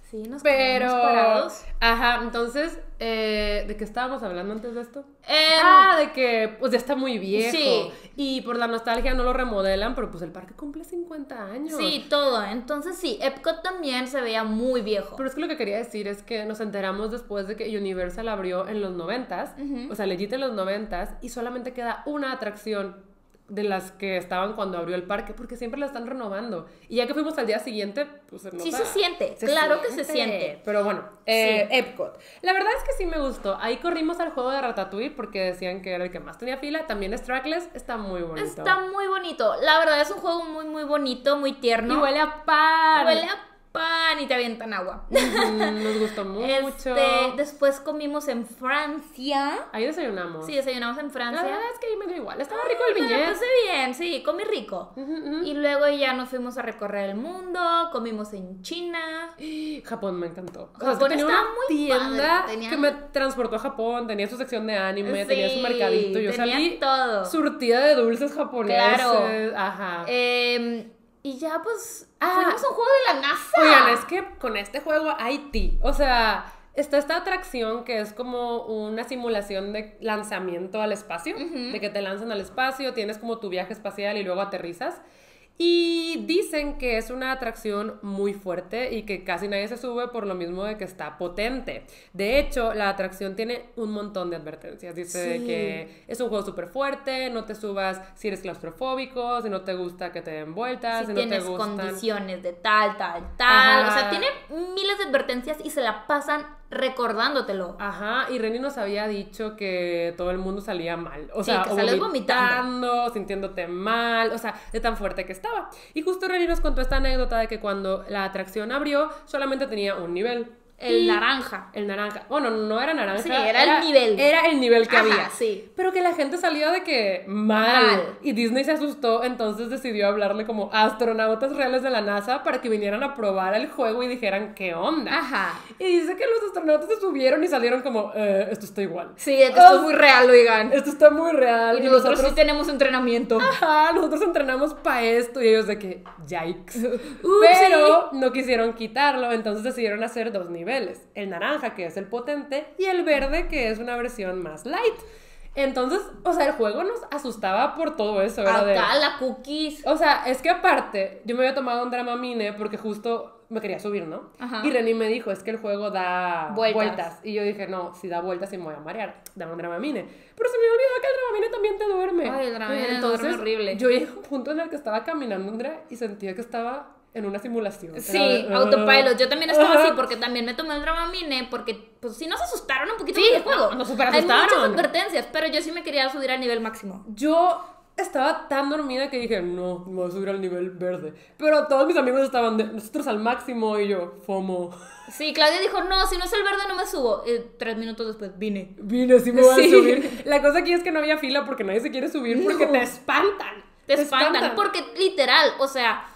Speaker 1: Sí, nos
Speaker 2: Pero.
Speaker 1: quedamos parados.
Speaker 2: Ajá, entonces, eh, ¿de qué estábamos hablando antes de esto?
Speaker 1: Em,
Speaker 2: ah, de que pues ya está muy viejo.
Speaker 1: sí.
Speaker 2: Y por la nostalgia no lo remodelan, pero pues el parque cumple 50 años.
Speaker 1: Sí, todo. Entonces sí, Epcot también se veía muy viejo.
Speaker 2: Pero es que lo que quería decir es que nos enteramos después de que Universal abrió en los 90s, o sea, legit en los 90s, y solamente queda una atracción de las que estaban cuando abrió el parque, porque siempre la están renovando. Y ya que fuimos al día siguiente, pues se
Speaker 1: Sí se siente, claro que se siente.
Speaker 2: Pero bueno, eh, Epcot. La verdad es que sí me gustó. Ahí corrimos al juego de Ratatouille porque decían que era el que más tenía fila. También es trackless, está muy bonito.
Speaker 1: Está muy bonito. La verdad es un juego muy, muy bonito, muy tierno.
Speaker 2: Y huele a pan.
Speaker 1: Huele a pan y te avientan agua.
Speaker 2: Mm, Nos gustó mucho.
Speaker 1: Este, después comimos en Francia.
Speaker 2: Ahí desayunamos.
Speaker 1: Sí, desayunamos en
Speaker 2: La
Speaker 1: Francia.
Speaker 2: verdad es que ahí me dio igual. Estaba rico el
Speaker 1: Me la
Speaker 2: viñet.
Speaker 1: pasé bien, sí, comí rico. Y luego ya nos fuimos a recorrer el mundo, comimos en China.
Speaker 2: Japón me encantó. O sea, es que
Speaker 1: Japón
Speaker 2: tenía
Speaker 1: estaba
Speaker 2: una
Speaker 1: muy
Speaker 2: tienda
Speaker 1: padre, tenía-
Speaker 2: que me transportó a Japón, tenía su sección de anime, tenía su mercadito. Yo
Speaker 1: tenía
Speaker 2: salí
Speaker 1: todo.
Speaker 2: surtida de dulces japoneses.
Speaker 1: Claro.
Speaker 2: Ajá.
Speaker 1: Em, y ya pues
Speaker 2: Ah.
Speaker 1: fuimos a un juego de la NASA.
Speaker 2: Oigan, es que con este juego hay ti. O sea, está esta atracción que es como una simulación de lanzamiento al espacio, de que te lanzan al espacio, tienes como tu viaje espacial y luego aterrizas. Y dicen que es una atracción muy fuerte y que casi nadie se sube por lo mismo de que está potente. De hecho, la atracción tiene un montón de advertencias. Dice
Speaker 1: Sí.
Speaker 2: que es un juego súper fuerte, no te subas si eres claustrofóbico, si no te gusta que te den vueltas,
Speaker 1: si
Speaker 2: si, no te gustan...
Speaker 1: condiciones de tal, tal, tal. O sea, tiene miles de advertencias y se la pasan recordándotelo.
Speaker 2: Ajá, y Reni nos había dicho que todo el mundo salía mal. O
Speaker 1: Sí,
Speaker 2: sea,
Speaker 1: que sales
Speaker 2: vomitando, sintiéndote mal, o sea, de tan fuerte que estaba. Y justo Reni nos contó esta anécdota de que cuando la atracción abrió, solamente tenía un nivel.
Speaker 1: El
Speaker 2: Y-
Speaker 1: naranja.
Speaker 2: El naranja. Bueno, no era naranja.
Speaker 1: Sí, era el nivel.
Speaker 2: Era el nivel que
Speaker 1: Ajá,
Speaker 2: había.
Speaker 1: sí.
Speaker 2: Pero que la gente salió de que mal.
Speaker 1: Mal.
Speaker 2: Y Disney se asustó, entonces decidió hablarle como astronautas reales de la NASA para que vinieran a probar el juego y dijeran qué onda.
Speaker 1: Ajá.
Speaker 2: Y dice que los astronautas se subieron y salieron como, eh, esto está igual.
Speaker 1: Sí, esto es
Speaker 2: Oh,
Speaker 1: muy real, oigan.
Speaker 2: Esto está muy real.
Speaker 1: Y nosotros sí tenemos entrenamiento.
Speaker 2: Ajá, nosotros entrenamos para esto y ellos de que, yikes. Pero no quisieron quitarlo, entonces decidieron hacer dos niveles. El naranja, que es el potente, y el verde, que es una versión más light. Entonces, o sea, el juego nos asustaba por todo eso, era de...
Speaker 1: Acá la cookies.
Speaker 2: O sea, es que aparte, yo me había tomado un Dramamine porque justo me quería subir, ¿no?
Speaker 1: Ajá.
Speaker 2: Y Reni me dijo, es que el juego da
Speaker 1: Vueltas.
Speaker 2: vueltas. Y yo dije, no, si da vueltas y me voy a marear, dame un Dramamine. Pero se me olvidó que el Dramamine también te duerme.
Speaker 1: Ay, el Dramamine
Speaker 2: Entonces,
Speaker 1: duerme horrible.
Speaker 2: yo llegué a un punto en el que estaba caminando, Andrea, y sentía que estaba en una simulación.
Speaker 1: Sí,
Speaker 2: Era de,
Speaker 1: autopilot. Yo también estaba así porque también me tomé el Dramamine porque pues sí nos asustaron un poquito
Speaker 2: Sí,
Speaker 1: con el juego.
Speaker 2: no, nos súper
Speaker 1: Hay muchas advertencias, pero yo sí me quería subir al nivel máximo.
Speaker 2: Yo estaba tan dormida que dije, no, me voy a subir al nivel verde. Pero todos mis amigos estaban de, nosotros al máximo y yo, FOMO.
Speaker 1: Sí, Claudia dijo, no, si no es el verde no me subo. Tres minutos después vine.
Speaker 2: Vine, sí me voy
Speaker 1: Sí.
Speaker 2: a subir. La cosa aquí es que no había fila porque nadie se quiere subir porque
Speaker 1: No.
Speaker 2: te espantan.
Speaker 1: Te espantan. Porque literal, o sea,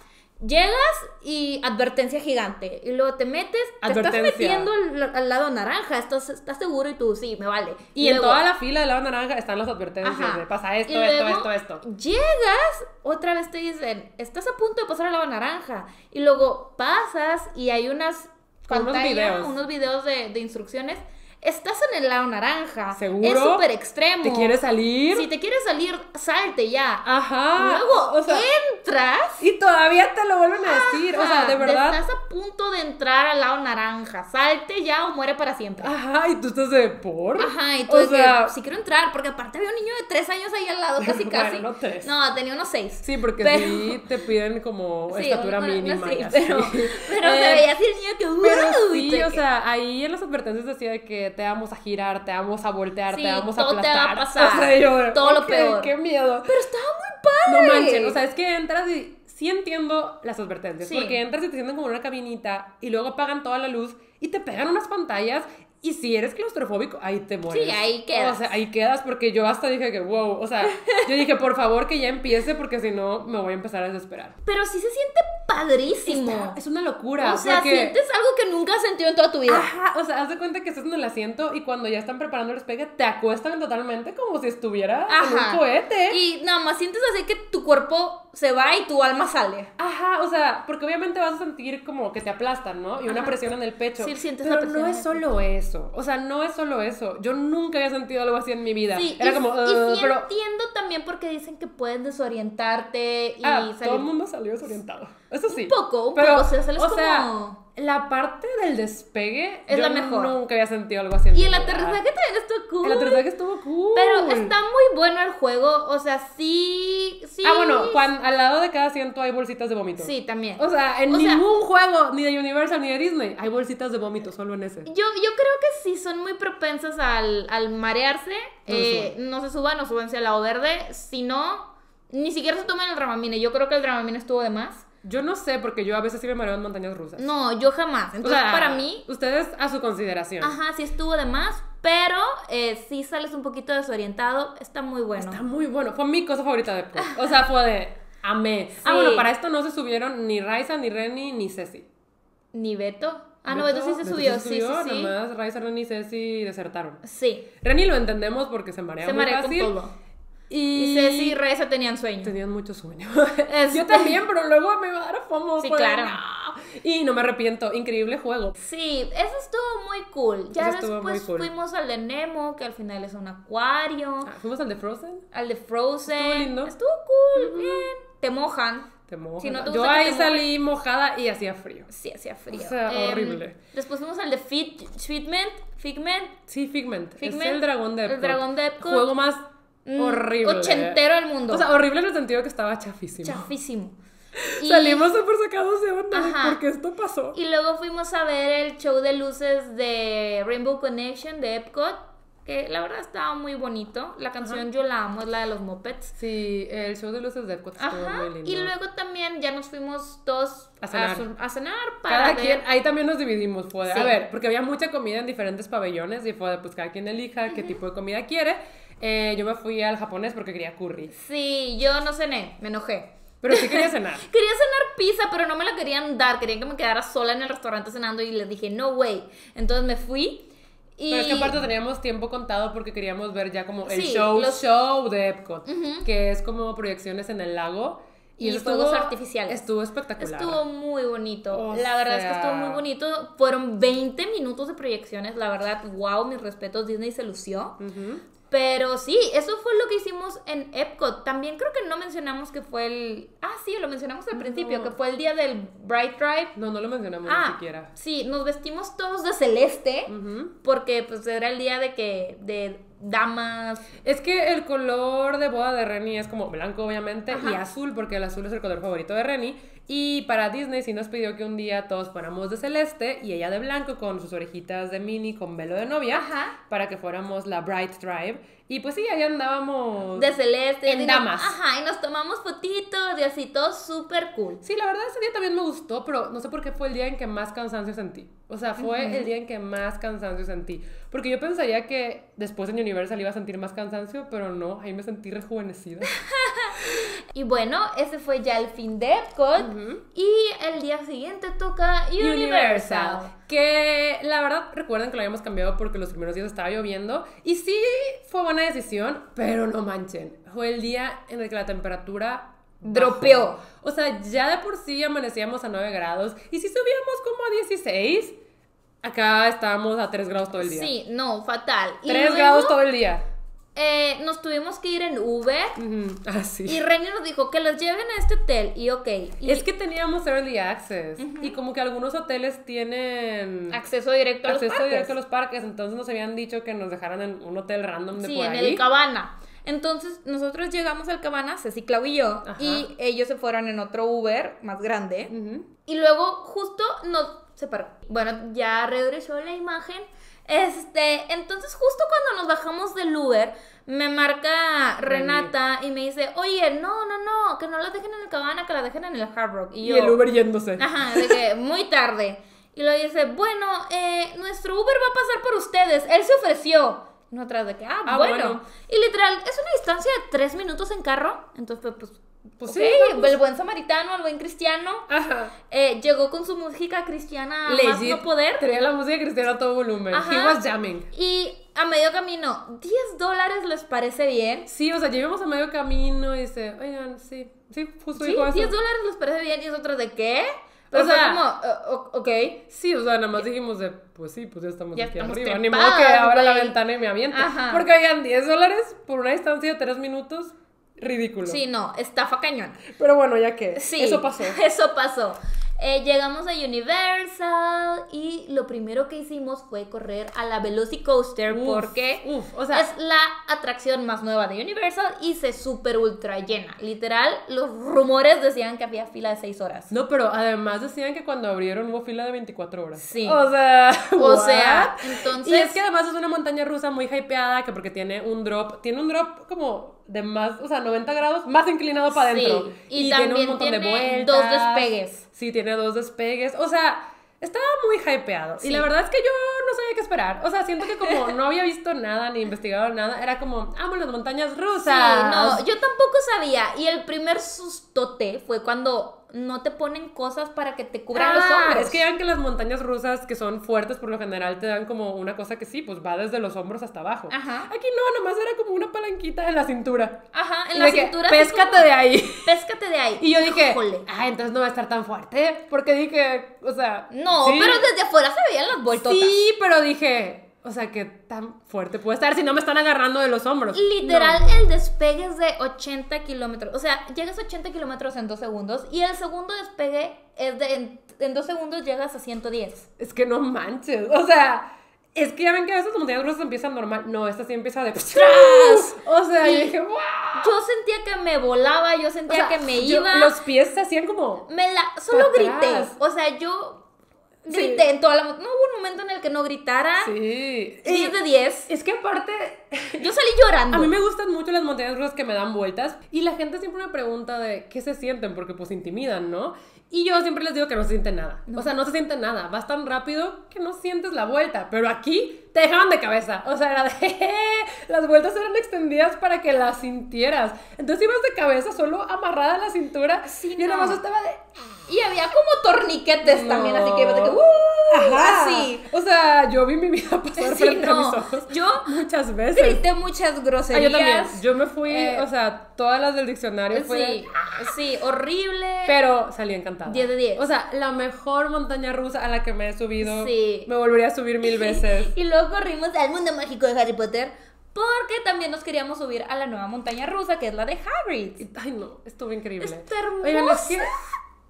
Speaker 1: llegas y advertencia gigante. Y luego te metes, te estás metiendo al, al lado naranja. Estás, estás seguro y tú, sí, me vale.
Speaker 2: Y, en
Speaker 1: luego-
Speaker 2: toda la fila del lado naranja están las advertencias
Speaker 1: Ajá.
Speaker 2: de pasa esto,
Speaker 1: Y
Speaker 2: esto, esto, esto.
Speaker 1: Llegas, otra vez te dicen, estás a punto de pasar al lado naranja. Y luego pasas y hay unas
Speaker 2: Unos
Speaker 1: pantallas,
Speaker 2: videos.
Speaker 1: unos videos de, de instrucciones estás en el lado naranja.
Speaker 2: ¿Seguro?
Speaker 1: Es súper extremo.
Speaker 2: ¿Te quieres salir?
Speaker 1: Si te quieres salir, salte ya.
Speaker 2: Ajá.
Speaker 1: Luego
Speaker 2: o sea,
Speaker 1: entras.
Speaker 2: y todavía te lo vuelven a decir. O sea, de verdad.
Speaker 1: Estás a punto de entrar al lado naranja. Salte ya o muere para siempre.
Speaker 2: Ajá, y tú estás de por.
Speaker 1: Ajá, y tú
Speaker 2: o sea,
Speaker 1: si quiero entrar, porque aparte había un niño de tres años ahí al lado, casi casi.
Speaker 2: Bueno, tres.
Speaker 1: No, tenía unos seis.
Speaker 2: Sí, porque
Speaker 1: Pero-
Speaker 2: sí te piden como
Speaker 1: Sí,
Speaker 2: estatura mínima.
Speaker 1: sí,
Speaker 2: y así.
Speaker 1: pero, pero se
Speaker 2: Eh,
Speaker 1: veía así el niño que
Speaker 2: Pero sí, o sea, ahí en las advertencias decía de que te vamos a girar, te vamos a voltear,
Speaker 1: Sí,
Speaker 2: te vamos a
Speaker 1: todo te
Speaker 2: aplastar.
Speaker 1: va a pasar.
Speaker 2: O sea, yo,
Speaker 1: Todo lo peor.
Speaker 2: Qué miedo.
Speaker 1: Pero estaba muy padre.
Speaker 2: No manchen, o sea, es que entras y sí entiendo las advertencias,
Speaker 1: Sí.
Speaker 2: porque entras y te sienten como en una cabinita y luego apagan toda la luz y te pegan unas pantallas y si eres claustrofóbico, ahí te mueres.
Speaker 1: Sí, ahí quedas.
Speaker 2: O sea, ahí quedas porque yo hasta dije que, wow, o sea, yo dije, por favor que ya empiece porque si no me voy a empezar a desesperar.
Speaker 1: Pero sí se siente padrísimo.
Speaker 2: Está- es una locura.
Speaker 1: o sea,
Speaker 2: porque...
Speaker 1: sientes algo que nunca has sentido en toda tu vida.
Speaker 2: Ajá, o sea, haz de cuenta que estás en el asiento y cuando ya están preparando el despegue, te acuestan totalmente como si estuviera en
Speaker 1: Ajá.
Speaker 2: un cohete.
Speaker 1: Y nada más sientes así que tu cuerpo se va y tu alma sale.
Speaker 2: Ajá, o sea, porque obviamente vas a sentir como que te aplastan, ¿no? Y una
Speaker 1: Ajá.
Speaker 2: presión en el pecho.
Speaker 1: Sí, sientes
Speaker 2: Pero
Speaker 1: la presión
Speaker 2: no es solo eso. O sea, no es solo eso. Yo nunca había sentido algo así en mi vida.
Speaker 1: Sí,
Speaker 2: Era
Speaker 1: y,
Speaker 2: como,
Speaker 1: y sí
Speaker 2: pero.
Speaker 1: entiendo también porque dicen que pueden desorientarte y
Speaker 2: Ah, todo
Speaker 1: salir
Speaker 2: el mundo salió desorientado. Eso sí.
Speaker 1: un poco, un
Speaker 2: Pero,
Speaker 1: poco, o sea, sales
Speaker 2: o
Speaker 1: como...
Speaker 2: sea, la parte del despegue
Speaker 1: Es
Speaker 2: yo
Speaker 1: la mejor.
Speaker 2: nunca había sentido algo así en
Speaker 1: y el aterrizaje también estuvo cool.
Speaker 2: El aterrizaje estuvo cool.
Speaker 1: Pero está muy bueno el juego, o sea, sí, sí.
Speaker 2: Ah, bueno, cuan- al lado de cada asiento hay bolsitas de vómito.
Speaker 1: Sí, también.
Speaker 2: O sea, en
Speaker 1: O sea-
Speaker 2: ningún juego, ni de Universal ni de Disney, hay bolsitas de vómito, solo en ese.
Speaker 1: Yo, yo creo que sí son muy propensas al, al marearse.
Speaker 2: No se
Speaker 1: eh, no se suban o súbanse al lado verde. Si no, ni siquiera se toman el Dramamine. Yo creo que el Dramamine estuvo de más.
Speaker 2: Yo no sé, porque yo a veces sí me mareo en montañas rusas.
Speaker 1: No, yo jamás.
Speaker 2: o
Speaker 1: Entonces,
Speaker 2: sea,
Speaker 1: para mí,
Speaker 2: Ustedes a su consideración.
Speaker 1: ajá, sí estuvo de más. Pero eh, sí sales un poquito desorientado. Está muy bueno.
Speaker 2: Está muy bueno. Fue mi cosa favorita de. O sea, fue de. Amé. Ah, bueno, para esto no se subieron ni Raiza, ni Reni, ni Ceci.
Speaker 1: ¿Ni Beto? Ah, no, Beto sí se
Speaker 2: Beto
Speaker 1: subió. Sí, sí, sí.
Speaker 2: Nada más Raiza, Reni y Ceci desertaron.
Speaker 1: Sí.
Speaker 2: Reni lo entendemos porque se marea
Speaker 1: Se
Speaker 2: muy
Speaker 1: marea con todo.
Speaker 2: Y,
Speaker 1: Y Ceci y Reza tenían sueño.
Speaker 2: Tenían mucho sueño.
Speaker 1: Este-
Speaker 2: Yo también, pero luego me va a dar fomo.
Speaker 1: Sí, claro.
Speaker 2: "No". Y no me arrepiento. Increíble juego.
Speaker 1: Sí, eso estuvo muy cool. Ya
Speaker 2: Eso
Speaker 1: después
Speaker 2: cool.
Speaker 1: fuimos al de Nemo, que al final es un acuario.
Speaker 2: Ah, Fuimos al de Frozen.
Speaker 1: Al de Frozen.
Speaker 2: Estuvo lindo.
Speaker 1: Estuvo cool, bien. Te mojan.
Speaker 2: Te mojas.
Speaker 1: Si no te
Speaker 2: Yo ahí salí mojada y hacía frío.
Speaker 1: Sí, hacía frío.
Speaker 2: O sea,
Speaker 1: Em,
Speaker 2: horrible.
Speaker 1: Después fuimos al de Fit, Fitment. Figment.
Speaker 2: Sí, Figment.
Speaker 1: Figment,
Speaker 2: Es el dragón de
Speaker 1: el dragón de Epcot.
Speaker 2: Juego más
Speaker 1: mm,
Speaker 2: horrible.
Speaker 1: Ochentero del mundo.
Speaker 2: O sea, horrible en el sentido que estaba chafísimo.
Speaker 1: chafísimo. Y-
Speaker 2: Salimos súper sacados de onda
Speaker 1: Ajá.
Speaker 2: porque esto pasó.
Speaker 1: Y luego fuimos a ver el show de luces de Rainbow Connection de Epcot, que la verdad estaba muy bonito. La canción yo la amo, es la de los Muppets.
Speaker 2: Sí, el show de luces de Epcot estuvo
Speaker 1: Ajá.
Speaker 2: muy lindo.
Speaker 1: Y luego también ya nos fuimos todos
Speaker 2: A cenar.
Speaker 1: su- a cenar para
Speaker 2: Cada
Speaker 1: ver-
Speaker 2: quien, ahí también nos dividimos, fue de,
Speaker 1: Sí.
Speaker 2: a ver, porque había mucha comida en diferentes pabellones y fue de, pues cada quien elija qué tipo de comida quiere. Eh, yo me fui al japonés porque quería curry,
Speaker 1: Sí, yo no cené, me enojé.
Speaker 2: pero sí quería cenar.
Speaker 1: Quería cenar pizza, pero no me la querían dar. Querían que me quedara sola en el restaurante cenando y les dije, no way. Entonces me fui. Y...
Speaker 2: Pero es que aparte teníamos tiempo contado porque queríamos ver ya como el
Speaker 1: Sí,
Speaker 2: show,
Speaker 1: los-
Speaker 2: show de Epcot, que es como proyecciones en el lago.
Speaker 1: Y
Speaker 2: eso
Speaker 1: fuegos
Speaker 2: estuvo-
Speaker 1: artificiales.
Speaker 2: Estuvo espectacular.
Speaker 1: Estuvo muy bonito.
Speaker 2: O
Speaker 1: la verdad es que
Speaker 2: sea-
Speaker 1: estuvo muy bonito. Fueron 20 minutos de proyecciones. La verdad, wow, mis respetos. Disney se lució.
Speaker 2: Ujú.
Speaker 1: Pero sí, eso fue lo que hicimos en Epcot. También creo que no mencionamos que fue el. Ah, sí, lo mencionamos al principio, que fue el día del Bright Drive.
Speaker 2: No, no lo mencionamos ni
Speaker 1: Ah,
Speaker 2: siquiera.
Speaker 1: sí, nos vestimos todos de celeste.
Speaker 2: Ujú.
Speaker 1: Porque pues era el día de que. de damas.
Speaker 2: Es que el color de boda de Renny es como blanco, obviamente, y azul, porque el azul es el color favorito de Renny. Y para Disney sí nos pidió que un día todos fuéramos de celeste y ella de blanco con sus orejitas de mini con velo de novia,
Speaker 1: Ajá.
Speaker 2: para que fuéramos la Bright Drive. Y pues sí, ahí andábamos.
Speaker 1: De celeste.
Speaker 2: En
Speaker 1: nos-
Speaker 2: damas.
Speaker 1: Ajá, y nos tomamos fotitos y así, todo súper cool.
Speaker 2: Sí, la verdad ese día también me gustó, pero no sé por qué fue el día en que más cansancio sentí. O sea, fue el día en que más cansancio sentí. Porque yo pensaría que después en Universal iba a sentir más cansancio, pero no, ahí me sentí rejuvenecida.
Speaker 1: Y bueno, ese fue ya el fin de Epcot. Y el día siguiente toca Universal.
Speaker 2: Que la verdad recuerden que lo habíamos cambiado porque los primeros días estaba lloviendo. Y sí fue buena decisión, pero no manchen. Fue el día en el que la temperatura
Speaker 1: Dropeó.
Speaker 2: O sea, ya de por sí amanecíamos a 9 grados. Y si subíamos como a 16. Acá estábamos a 3 grados todo el día.
Speaker 1: Sí, no, fatal. Y
Speaker 2: 3
Speaker 1: luego,
Speaker 2: grados todo el día.
Speaker 1: Eh, nos tuvimos que ir en Uber.
Speaker 2: Ujú, Ah, sí.
Speaker 1: Y Reni nos dijo que los lleven a este hotel. Y ok. Y
Speaker 2: Es que teníamos early access. Y como que algunos hoteles tienen
Speaker 1: acceso directo a los
Speaker 2: acceso
Speaker 1: parques.
Speaker 2: directo a los parques. Entonces nos habían dicho que nos dejaran en un hotel random de
Speaker 1: Sí,
Speaker 2: por
Speaker 1: en el Cabana. Entonces, nosotros llegamos al Cabana, Ceci, Clau y yo,
Speaker 2: Ajá.
Speaker 1: y ellos se fueron en otro Uber más grande.
Speaker 2: Ujú.
Speaker 1: Y luego justo nos separó. Bueno, ya regresó la imagen. Este, entonces justo cuando nos bajamos del Uber, me marca Renata y me dice, oye, no, no, no, que no la dejen en el Cabana, que la dejen en el Hard Rock. Y,
Speaker 2: Y
Speaker 1: yo,
Speaker 2: el Uber yéndose.
Speaker 1: Ajá, de que muy tarde. Y luego dice, bueno, eh, nuestro Uber va a pasar por ustedes. Él se ofreció. Y nosotras de que, ah,
Speaker 2: Ah,
Speaker 1: bueno.
Speaker 2: bueno.
Speaker 1: Y literal, es una distancia de tres minutos en carro. Entonces, pues, pues,
Speaker 2: Pues
Speaker 1: ok,
Speaker 2: sí, vamos.
Speaker 1: el buen samaritano, el buen cristiano.
Speaker 2: Ajá.
Speaker 1: eh, llegó con su música cristiana a más
Speaker 2: Legit.
Speaker 1: no poder.
Speaker 2: Tenía la música cristiana a todo volumen.
Speaker 1: Ajá.
Speaker 2: He was jamming.
Speaker 1: Y a medio camino, 10 dólares les parece bien.
Speaker 2: Sí, o sea, llegamos a medio camino y dice, oigan, sí, sí, justo
Speaker 1: Sí,
Speaker 2: dijo
Speaker 1: 10
Speaker 2: eso.
Speaker 1: dólares les parece bien. Y nosotros de qué? Pero
Speaker 2: O sea-
Speaker 1: como, "Uh, ok.
Speaker 2: Sí, o sea, nada más dijimos de, pues sí, pues ya estamos
Speaker 1: Ya
Speaker 2: aquí
Speaker 1: estamos
Speaker 2: arriba. Ni modo que abra la
Speaker 1: güey.
Speaker 2: ventana y me aviente.
Speaker 1: Ajá.
Speaker 2: Porque oigan, 10 dólares por una distancia de 3 minutos, ridículo.
Speaker 1: Sí, no, estafa cañón.
Speaker 2: Pero bueno, ya que
Speaker 1: Sí,
Speaker 2: eso pasó.
Speaker 1: Eso pasó. Eh, llegamos a Universal y lo primero que hicimos fue correr a la Velocicoaster
Speaker 2: Uf,
Speaker 1: porque
Speaker 2: uf, o sea-
Speaker 1: es la atracción más nueva de Universal y se super ultra llena. Literal, los rumores decían que había fila de 6 horas.
Speaker 2: No, pero además decían que cuando abrieron hubo fila de 24 horas.
Speaker 1: Sí.
Speaker 2: O sea,
Speaker 1: O
Speaker 2: what?
Speaker 1: sea, entonces-
Speaker 2: Y es que además es una montaña rusa muy hypeada, que porque tiene un drop, tiene un drop como de más, o sea, 90 grados, más inclinado para
Speaker 1: Sí,
Speaker 2: adentro.
Speaker 1: y
Speaker 2: tiene un montón de vueltas.
Speaker 1: dos despegues.
Speaker 2: Sí, tiene dos despegues. O sea, estaba muy hypeado.
Speaker 1: Sí.
Speaker 2: Y la verdad es que yo no sabía qué esperar. O sea, siento que como no había visto nada ni investigado nada, era como, amo las montañas rusas.
Speaker 1: Sí, no, yo tampoco sabía. Y el primer sustote fue cuando no te ponen cosas para que te cubran los
Speaker 2: Ah,
Speaker 1: hombros.
Speaker 2: Es que ya que las montañas rusas que son fuertes por lo general te dan como una cosa que sí, pues va desde los hombros hasta abajo.
Speaker 1: Ajá.
Speaker 2: Aquí no, nomás era como una palanquita en la cintura.
Speaker 1: Ajá, en
Speaker 2: Y
Speaker 1: la cintura.
Speaker 2: Péscate
Speaker 1: como,
Speaker 2: de ahí.
Speaker 1: Péscate de ahí.
Speaker 2: Y yo dije,
Speaker 1: Híjole.
Speaker 2: ah, entonces no va a estar tan fuerte. Porque dije, o sea.
Speaker 1: No,
Speaker 2: sí.
Speaker 1: pero desde afuera se veían las vueltotas.
Speaker 2: Sí, pero dije, o sea, que tan fuerte puede estar si no me están agarrando de los hombros.
Speaker 1: Literal,
Speaker 2: No.
Speaker 1: el despegue es de 80 kilómetros. O sea, llegas a 80 kilómetros en dos segundos. Y el segundo despegue es de. En, en dos segundos llegas a 110.
Speaker 2: Es que no manches. O sea, es que ya ven que a veces las montañas rusas empiezan normal. No, esta sí empieza de.
Speaker 1: ¡Tras!
Speaker 2: O sea,
Speaker 1: Y
Speaker 2: yo dije, wow.
Speaker 1: Yo sentía que me volaba, yo sentía
Speaker 2: O sea,
Speaker 1: que me
Speaker 2: yo-
Speaker 1: iba.
Speaker 2: los pies se hacían como.
Speaker 1: Me la. Solo grité. O sea, yo.
Speaker 2: Sí.
Speaker 1: Grité en toda la. No hubo un momento en el que no gritara.
Speaker 2: Sí.
Speaker 1: 10 de 10.
Speaker 2: Es que aparte,
Speaker 1: Yo salí llorando.
Speaker 2: a mí me gustan mucho las montañas rusas que me dan vueltas y la gente siempre me pregunta de qué se sienten porque pues intimidan, ¿no? Y yo siempre les digo que no se siente nada. O sea, no se siente nada. Vas tan rápido que no sientes la vuelta. Pero aquí te dejaban de cabeza. O sea, era de "Jeje", las vueltas eran extendidas para que las sintieras. Entonces ibas de cabeza solo amarrada a la cintura.
Speaker 1: Sí,
Speaker 2: y
Speaker 1: no.
Speaker 2: nada más estaba de.
Speaker 1: Y había como torniquetes también, así que iba de que. ¡uh!
Speaker 2: Ajá.
Speaker 1: Así.
Speaker 2: O sea, yo vi mi vida pasar
Speaker 1: Sí,
Speaker 2: frente a mis ojos.
Speaker 1: Yo
Speaker 2: muchas veces.
Speaker 1: grité muchas
Speaker 2: Ah,
Speaker 1: groserías.
Speaker 2: yo también. Yo me fui,
Speaker 1: Eh,
Speaker 2: o sea, todas las del diccionario fue.
Speaker 1: Sí, sí, horrible.
Speaker 2: Pero salí encantada.
Speaker 1: 10 de 10.
Speaker 2: O sea, la mejor montaña rusa a la que me he subido.
Speaker 1: Sí.
Speaker 2: Me volvería a subir mil veces.
Speaker 1: Y luego corrimos al mundo mágico de Harry Potter. Porque también nos queríamos subir a la nueva montaña rusa, que es la de Hagrid.
Speaker 2: Ay, no, estuvo increíble.
Speaker 1: Está hermosa.
Speaker 2: Oigan, es que.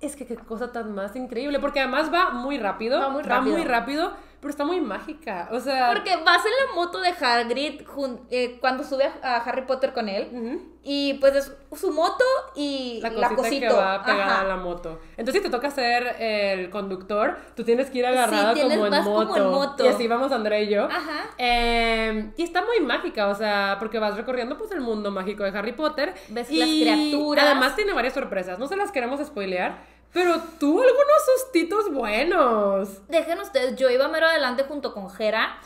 Speaker 2: Es que qué cosa tan más increíble. Porque además va muy rápido.
Speaker 1: Va muy rápido.
Speaker 2: muy rápido, pero está muy mágica. O sea.
Speaker 1: Porque vas en la moto de Hagrid jun- eh, cuando sube a, Harry Potter con él.
Speaker 2: Ujú.
Speaker 1: Y pues es su moto y
Speaker 2: La
Speaker 1: la,
Speaker 2: cosita que va pegada
Speaker 1: Ajá.
Speaker 2: a la moto. Entonces, si te toca ser el conductor, tú tienes que ir agarrado
Speaker 1: tienes-
Speaker 2: como, en moto.
Speaker 1: como en moto.
Speaker 2: Y así vamos Andrea y yo.
Speaker 1: Ajá.
Speaker 2: Eh, y está muy mágica, o sea, porque vas recorriendo pues el mundo mágico de Harry Potter.
Speaker 1: Ves
Speaker 2: y
Speaker 1: las criaturas.
Speaker 2: Además tiene varias sorpresas, no se las queremos spoilear, pero tuvo algunos sustitos buenos.
Speaker 1: Dejen ustedes, yo iba mero adelante junto con Jera.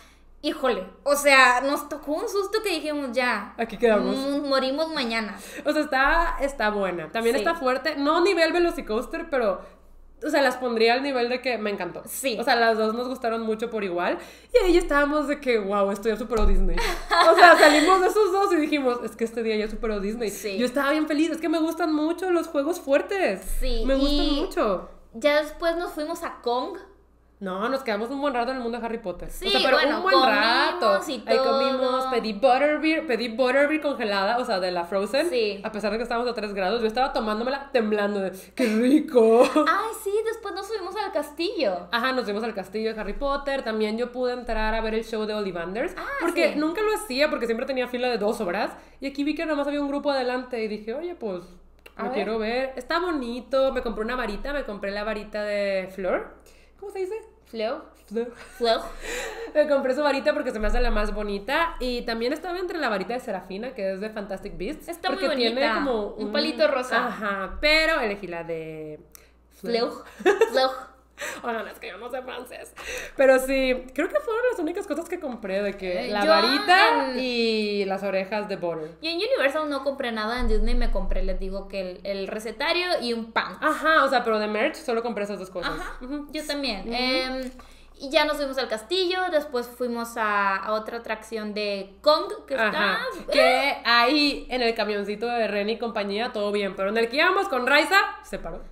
Speaker 1: Híjole, o sea, nos tocó un susto que dijimos ya.
Speaker 2: Aquí quedamos.
Speaker 1: mm, morimos mañana.
Speaker 2: O sea, está, está buena. También
Speaker 1: Sí.
Speaker 2: está fuerte. No nivel Velocicoaster, pero. O sea, las pondría al nivel de que me encantó.
Speaker 1: Sí.
Speaker 2: O sea, las dos nos gustaron mucho por igual. Y ahí ya estábamos de que, wow, esto ya superó Disney. O sea, salimos de esos dos y dijimos, es que este día ya superó Disney.
Speaker 1: Sí.
Speaker 2: Yo estaba bien feliz. Es que me gustan mucho los juegos fuertes.
Speaker 1: Sí,
Speaker 2: Me gustan
Speaker 1: y-
Speaker 2: mucho.
Speaker 1: Ya después nos fuimos a Kong.
Speaker 2: No, nos quedamos un buen rato en el mundo de Harry Potter.
Speaker 1: Sí,
Speaker 2: o sea, pero
Speaker 1: bueno,
Speaker 2: un buen rato.
Speaker 1: y
Speaker 2: Ahí comimos, pedí butterbeer, pedí butterbeer congelada, o sea, de la Frozen.
Speaker 1: Sí.
Speaker 2: A pesar de que estábamos a 3 grados, yo estaba tomándomela temblando de, ¡qué rico!
Speaker 1: Ay, sí, después nos subimos al castillo.
Speaker 2: Ajá, nos fuimos al castillo de Harry Potter. También yo pude entrar a ver el show de Ollivanders.
Speaker 1: Ah,
Speaker 2: porque
Speaker 1: sí.
Speaker 2: nunca lo hacía, porque siempre tenía fila de dos horas. Y aquí vi que nomás había un grupo adelante. Y dije, oye, pues, lo quiero ver. Está bonito. Me compré una varita. Me compré la varita de Flor. ¿Cómo se dice?
Speaker 1: Flow.
Speaker 2: Flor.
Speaker 1: Flow.
Speaker 2: Me compré su varita porque se me hace la más bonita. Y también estaba entre la varita de Serafina, que es de Fantastic Beasts.
Speaker 1: Está muy
Speaker 2: porque tiene
Speaker 1: bonita.
Speaker 2: como
Speaker 1: Un palito rosa.
Speaker 2: Ajá, pero elegí la de.
Speaker 1: Flow. Flow.
Speaker 2: Oigan, es que yo no sé francés. Pero sí, creo que fueron las únicas cosas que compré, de que
Speaker 1: Eh,
Speaker 2: la
Speaker 1: yo
Speaker 2: varita
Speaker 1: en-
Speaker 2: y las orejas de Butter.
Speaker 1: Yo en Universal no compré nada, en Disney me compré, les digo que el, el recetario y un pan.
Speaker 2: Ajá, o sea, pero de merch solo compré esas dos cosas.
Speaker 1: Ajá,
Speaker 2: Ujú.
Speaker 1: yo también.
Speaker 2: Ujú.
Speaker 1: Em, y ya nos fuimos al castillo, después fuimos a, a otra atracción de Kong, que
Speaker 2: Ajá.
Speaker 1: está...
Speaker 2: Que ahí en el camioncito de Ren y compañía todo bien, pero en el que íbamos con Raiza se paró.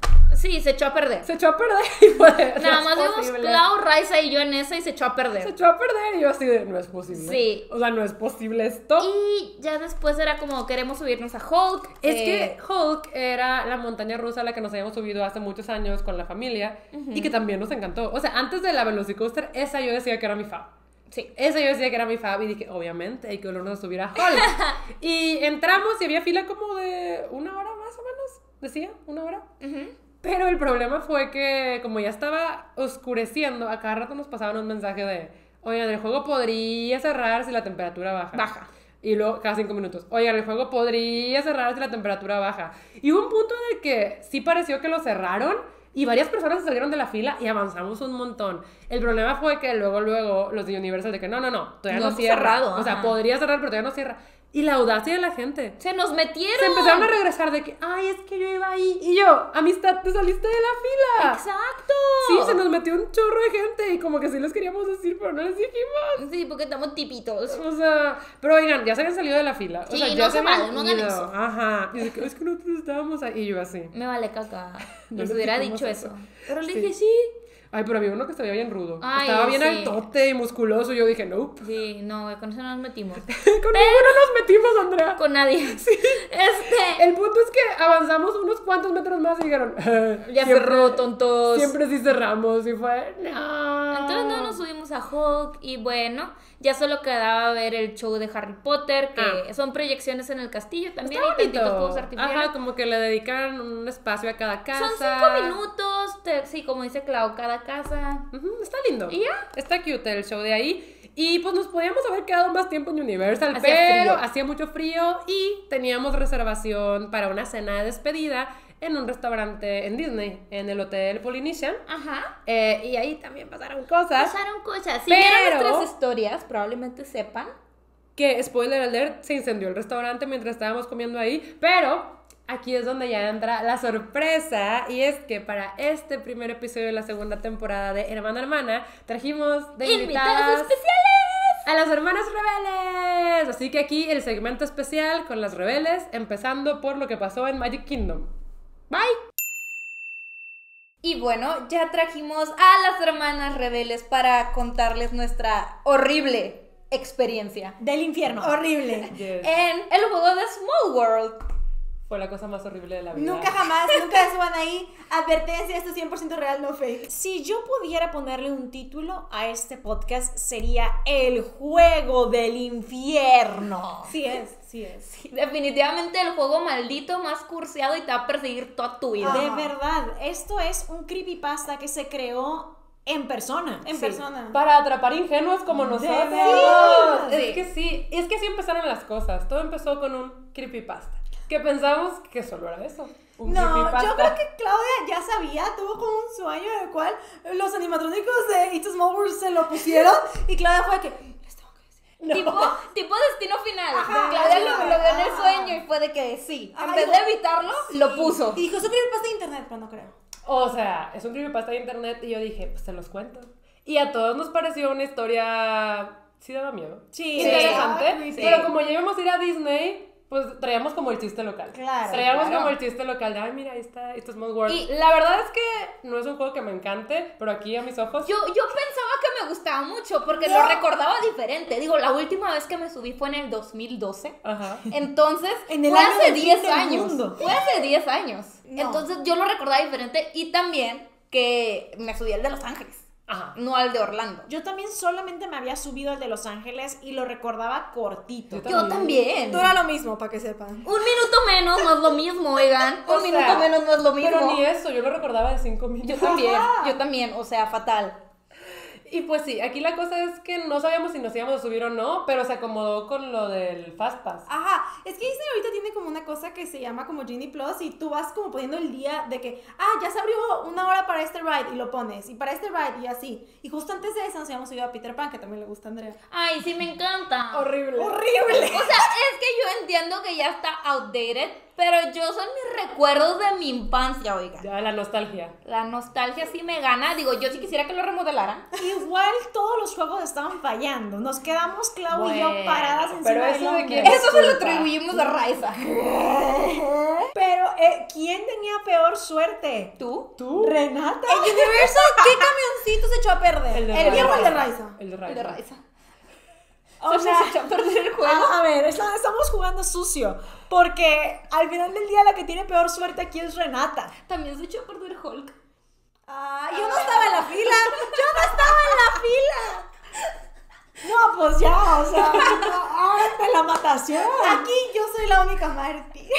Speaker 1: Sí, se echó a perder.
Speaker 2: Se echó a perder y fue. no
Speaker 1: Nada
Speaker 2: es
Speaker 1: más vimos. Clau, Raiza y yo en esa y se echó a
Speaker 2: Se
Speaker 1: perder.
Speaker 2: echó a perder y yo así de, no es posible.
Speaker 1: Sí.
Speaker 2: O sea, no es posible esto.
Speaker 1: Y ya después era como, queremos subirnos a Hulk.
Speaker 2: Es
Speaker 1: eh,
Speaker 2: que Hulk era la montaña rusa a la que nos habíamos subido hace muchos años con la familia y que también nos encantó. O sea, antes de la Velocicoaster, esa yo decía que era mi fab.
Speaker 1: Sí.
Speaker 2: Esa yo decía que era mi fab y dije, obviamente, hay que volvernos a subir a Hulk. y entramos y había fila como de una hora más o menos, decía, una hora.
Speaker 1: Ujú.
Speaker 2: Pero el problema fue que como ya estaba oscureciendo, a cada rato nos pasaban un mensaje de, oigan, el juego podría cerrar si la temperatura baja.
Speaker 1: Baja.
Speaker 2: Y luego cada cinco minutos, oigan, el juego podría cerrar si la temperatura baja. Y hubo un punto en el que sí pareció que lo cerraron y varias personas se salieron de la fila y avanzamos un montón. El problema fue que luego, luego los de Universal de que no, no, no, todavía
Speaker 1: No
Speaker 2: no, cierra.
Speaker 1: cerrado,
Speaker 2: o sea,
Speaker 1: ajá.
Speaker 2: podría cerrar, pero todavía no cierra. Y la audacia de la gente.
Speaker 1: Se nos metieron.
Speaker 2: Se empezaron a regresar de que, ay, es que yo iba ahí. Y yo, amistad, te saliste de la fila.
Speaker 1: Exacto.
Speaker 2: Sí, se nos metió un chorro de gente y como que sí les queríamos decir, pero no les dijimos.
Speaker 1: Sí, porque estamos tipitos.
Speaker 2: O sea, pero oigan, ya se habían salido de la fila. O
Speaker 1: Sí,
Speaker 2: sea,
Speaker 1: no
Speaker 2: ya
Speaker 1: se no hagan
Speaker 2: ido.
Speaker 1: eso.
Speaker 2: Ajá. Y que, es que nosotros estábamos ahí. Y yo así.
Speaker 1: Me vale caca.
Speaker 2: No
Speaker 1: Les
Speaker 2: sé
Speaker 1: hubiera dicho
Speaker 2: es
Speaker 1: eso.
Speaker 2: eso.
Speaker 1: Pero le
Speaker 2: Sí.
Speaker 1: dije sí.
Speaker 2: Ay, pero había uno que veía bien rudo.
Speaker 1: Ay,
Speaker 2: Estaba bien
Speaker 1: sí.
Speaker 2: altote y musculoso. Y yo dije, nope.
Speaker 1: Sí, no, güey, con eso no nos metimos.
Speaker 2: Con ninguno nos metimos, Andrea.
Speaker 1: Con nadie. Este.
Speaker 2: El punto es que avanzamos unos cuantos metros más y dijeron,
Speaker 1: Ya
Speaker 2: siempre-
Speaker 1: cerró, tontos.
Speaker 2: Siempre sí cerramos. Y fue, no.
Speaker 1: Entonces no nos subimos a Hulk y bueno, ya solo quedaba ver el show de Harry Potter, que
Speaker 2: Ah.
Speaker 1: son proyecciones en el castillo también
Speaker 2: Está
Speaker 1: y fuegos artificiales.
Speaker 2: Ajá, como que le dedican un espacio a cada casa.
Speaker 1: Son cinco minutos, te- sí, como dice Clau, cada casa.
Speaker 2: Está lindo.
Speaker 1: ¿Y ya?
Speaker 2: Está cute el show de ahí. Y pues nos podíamos haber quedado más tiempo en Universal,
Speaker 1: Hacía
Speaker 2: pero
Speaker 1: frío.
Speaker 2: hacía mucho frío y teníamos reservación para una cena de despedida en un restaurante en Disney, en el Hotel Polynesian.
Speaker 1: Ajá.
Speaker 2: Eh, y ahí también pasaron cosas.
Speaker 1: Pasaron cosas. Si
Speaker 2: Pero-
Speaker 1: nuestras historias, probablemente sepan.
Speaker 2: Que, spoiler alert, se incendió el restaurante mientras estábamos comiendo ahí. Pero aquí es donde ya entra la sorpresa. Y es que para este primer episodio de la segunda temporada de Hermana Hermana, trajimos de
Speaker 1: ¡Invitados
Speaker 2: invitadas
Speaker 1: especiales!
Speaker 2: a las hermanas rebeldes. Así que aquí el segmento especial con las rebeldes, empezando por lo que pasó en Magic Kingdom.
Speaker 1: Bye. Y bueno, ya trajimos a las hermanas rebeldes para contarles nuestra horrible experiencia
Speaker 3: Del infierno. Horrible.
Speaker 2: Yes.
Speaker 1: en el juego de Small World.
Speaker 2: Fue la cosa más horrible de la vida.
Speaker 3: Nunca jamás, nunca suban ahí. Advertencia, esto es 100% real, no fake. Si yo pudiera ponerle un título a este podcast, sería El juego del infierno. Sí es, sí es.
Speaker 1: Sí, definitivamente el juego maldito más curseado y te va a perseguir toda tu vida.
Speaker 3: De verdad, esto es un creepypasta que se creó en persona. En
Speaker 2: Sí.
Speaker 3: persona.
Speaker 2: Para atrapar ingenuos como nosotros.
Speaker 3: verdad.
Speaker 2: Es
Speaker 1: Sí.
Speaker 2: que sí, es que así empezaron las cosas. Todo empezó con un creepypasta. Que pensamos que solo era eso. Un
Speaker 3: No, yo creo que Claudia ya sabía, tuvo como un sueño en el cual los animatrónicos de It's a Small World se lo pusieron y Claudia fue que les tengo que decir.
Speaker 2: No.
Speaker 1: Tipo, tipo destino final.
Speaker 3: Ajá,
Speaker 1: Claudia lo, lo vio en el sueño y fue de que sí.
Speaker 3: Ajá,
Speaker 1: en vez
Speaker 3: dijo,
Speaker 1: de evitarlo, lo puso.
Speaker 3: Y dijo, eso creepypasta de internet, pero no creo.
Speaker 2: O sea, es un creepypasta de internet y yo dije, pues te los cuento. Y a todos nos pareció una historia... Sí daba miedo.
Speaker 3: Sí,
Speaker 2: Interesante.
Speaker 3: sí.
Speaker 2: Pero como ya íbamos a ir a Disney, pues traíamos como el chiste local.
Speaker 3: Claro,
Speaker 2: Traíamos
Speaker 1: claro.
Speaker 2: como el chiste local de, ay, mira, ahí está, esto es World. Y la verdad es que no es un juego que me encante, pero aquí a mis ojos.
Speaker 1: Yo, yo pensaba que me gustaba mucho porque
Speaker 3: No.
Speaker 1: lo recordaba diferente. Digo, la última vez que me subí fue en el 2012.
Speaker 2: Ajá.
Speaker 1: Entonces,
Speaker 3: En el
Speaker 1: fue
Speaker 3: año
Speaker 1: hace
Speaker 3: del fin
Speaker 1: 10
Speaker 3: del
Speaker 1: años.
Speaker 3: mundo.
Speaker 1: Fue hace 10 años.
Speaker 3: No.
Speaker 1: Entonces yo lo recordaba diferente y también que me subí al de Los Ángeles,
Speaker 2: Ajá.
Speaker 1: no al de Orlando.
Speaker 3: Yo también solamente me había subido al de Los Ángeles y lo recordaba cortito.
Speaker 2: Yo
Speaker 1: Yo también.
Speaker 3: Dura lo mismo, para que sepan.
Speaker 1: Un minuto menos no es lo mismo, oigan.
Speaker 2: O
Speaker 1: Un
Speaker 2: sea,
Speaker 1: minuto menos no es lo mismo.
Speaker 2: Pero ni eso, yo lo recordaba de cinco minutos.
Speaker 1: Yo también, yo también, o sea, fatal.
Speaker 2: Y pues sí, aquí la cosa es que no sabíamos si nos íbamos a subir o no, pero se acomodó con lo del Fast Pass.
Speaker 3: Ajá, es que Disney ahorita tiene como una cosa que se llama como Genie Plus y tú vas como poniendo el día de que, ah, ya se abrió una hora para este ride y lo pones, y para este ride y así. Y justo antes de eso nos habíamos subido a Peter Pan, que también le gusta a Andrea.
Speaker 1: Ay, sí me encanta.
Speaker 2: Horrible.
Speaker 3: ¡Horrible!
Speaker 1: O sea, es que yo entiendo que ya está outdated, pero yo son mis recuerdos de mi infancia, oiga.
Speaker 2: Ya, la nostalgia.
Speaker 1: La nostalgia sí me gana. Digo, yo sí quisiera que lo remodelaran.
Speaker 3: Igual todos los juegos estaban fallando. Nos quedamos Clau y yo paradas encima
Speaker 2: pero eso de que-
Speaker 1: Eso se lo atribuimos a Raiza.
Speaker 3: Pero, eh, ¿quién tenía peor suerte?
Speaker 1: ¿Tú?
Speaker 2: ¿Tú?
Speaker 3: Renata. El Universal, ¿qué camioncito se echó a perder?
Speaker 2: El de
Speaker 3: ¿El mío o el de
Speaker 2: Raiza.
Speaker 3: Raiza?
Speaker 2: El de
Speaker 1: El
Speaker 2: Raiza.
Speaker 1: de Raiza.
Speaker 3: O sea,
Speaker 1: se echó a perder el juego.
Speaker 3: a, a ver, está- estamos jugando sucio. Porque al final del día la que tiene peor suerte aquí es Renata.
Speaker 1: También se echó a perder Hulk.
Speaker 3: Ah, yo no estaba en la fila. Yo no estaba en la fila. No, pues ya, o sea, no, ahora la matación. Aquí yo soy la única mártir.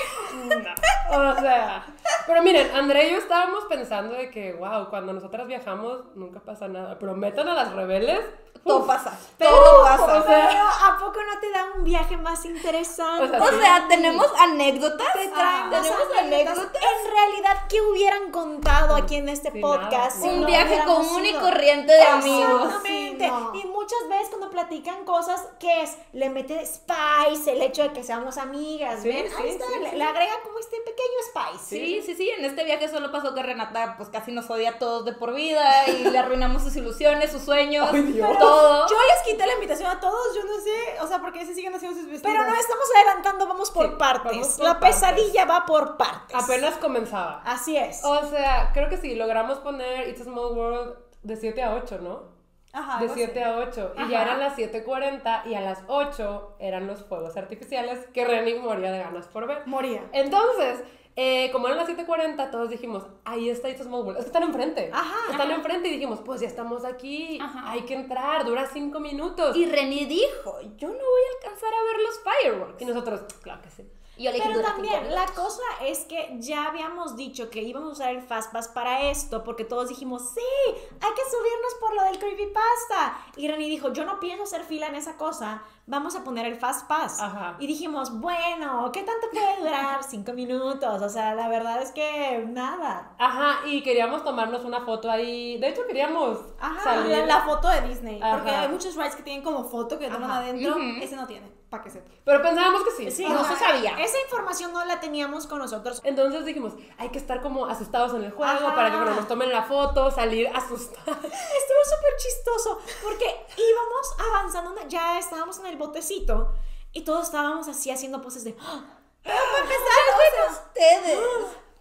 Speaker 2: O sea, pero miren, Andrea y yo estábamos pensando de que, wow, cuando nosotras viajamos nunca pasa nada, pero metan a las rebeldes.
Speaker 1: Todo pasa.
Speaker 3: Pero,
Speaker 1: Todo pasa.
Speaker 2: o sea-
Speaker 3: pero ¿a poco no te da un viaje más interesante?
Speaker 2: O sea,
Speaker 1: O
Speaker 2: sí.
Speaker 1: sea, tenemos anécdotas.
Speaker 3: Te
Speaker 1: tenemos
Speaker 3: anécdotas.
Speaker 1: anécdotas.
Speaker 3: En realidad, ¿qué hubieran contado aquí en este
Speaker 2: Sí,
Speaker 3: podcast?
Speaker 2: nada,
Speaker 3: si
Speaker 2: no.
Speaker 1: Un
Speaker 3: no
Speaker 1: viaje común y corriente de amigos.
Speaker 3: Exactamente.
Speaker 2: Sí, no.
Speaker 3: Y muchas veces cuando platican cosas, ¿qué es? Le mete spice el hecho de que seamos amigas,
Speaker 2: Sí,
Speaker 3: ¿ven?
Speaker 2: sí,
Speaker 3: Ahí está,
Speaker 2: sí,
Speaker 3: le,
Speaker 2: sí.
Speaker 3: le agrega como este pequeño spice.
Speaker 1: Sí, sí, sí, en este viaje solo pasó que Renata pues casi nos odia a todos de por vida y le arruinamos sus ilusiones, sus sueños,
Speaker 2: Ay, Dios.
Speaker 1: todo.
Speaker 3: Yo les quité la invitación a todos, yo no sé, o sea, porque se siguen haciendo sus vestidos. Pero no estamos adelantando, vamos por
Speaker 2: Sí,
Speaker 3: partes.
Speaker 2: vamos por
Speaker 3: la
Speaker 2: partes.
Speaker 3: pesadilla va por partes.
Speaker 2: Apenas comenzaba.
Speaker 3: Así es.
Speaker 2: O sea, creo que sí, logramos poner It's a Small World de 7 a 8, ¿no?
Speaker 3: Ajá,
Speaker 2: De
Speaker 3: algo
Speaker 2: 7
Speaker 3: así.
Speaker 2: a 8. Y ya eran las 7.40 y a las 8 eran los fuegos artificiales que Renny moría de ganas por ver.
Speaker 3: Moría.
Speaker 2: Entonces, eh, como eran las 7.40, todos dijimos, ahí está It's a Small World. Es que están enfrente.
Speaker 3: Ajá,
Speaker 2: Están
Speaker 3: ajá.
Speaker 2: enfrente y dijimos, pues ya estamos aquí.
Speaker 1: Ajá.
Speaker 2: Hay que entrar, dura 5 minutos.
Speaker 1: Y René dijo, yo no voy a alcanzar a ver los fireworks.
Speaker 2: Y nosotros, claro que sí.
Speaker 1: Yo le dije,
Speaker 3: Pero
Speaker 1: "Dura cinco
Speaker 3: también, la
Speaker 1: minutos".
Speaker 3: cosa es que ya habíamos dicho que íbamos a usar el Fastpass para esto, porque todos dijimos, sí, hay que subirnos por lo del Creepypasta. Y Reni dijo, yo no pienso hacer fila en esa cosa, vamos a poner el Fastpass.
Speaker 2: Ajá.
Speaker 3: Y dijimos, bueno, ¿qué tanto puede durar? Cinco minutos. O sea, la verdad es que nada.
Speaker 2: Ajá, y queríamos tomarnos una foto ahí. De hecho, queríamos
Speaker 3: Ajá,
Speaker 2: salir.
Speaker 3: la, la foto de Disney. Porque
Speaker 2: Ajá.
Speaker 3: hay muchos rides que tienen como foto que toman adentro. Ese no tiene, para que sepa.
Speaker 2: Pero pensábamos que sí.
Speaker 3: Sí,
Speaker 1: no se sabía.
Speaker 3: Esa información no la teníamos con nosotros.
Speaker 2: Entonces dijimos, hay que estar como asustados en el juego
Speaker 3: Ajá.
Speaker 2: para que nos tomen la foto, salir asustados.
Speaker 3: Estuvo súper chistoso porque íbamos avanzando, ya estábamos en el botecito y todos estábamos así haciendo poses de... ¡Ah! Pero para empezar, o sea,
Speaker 1: ustedes.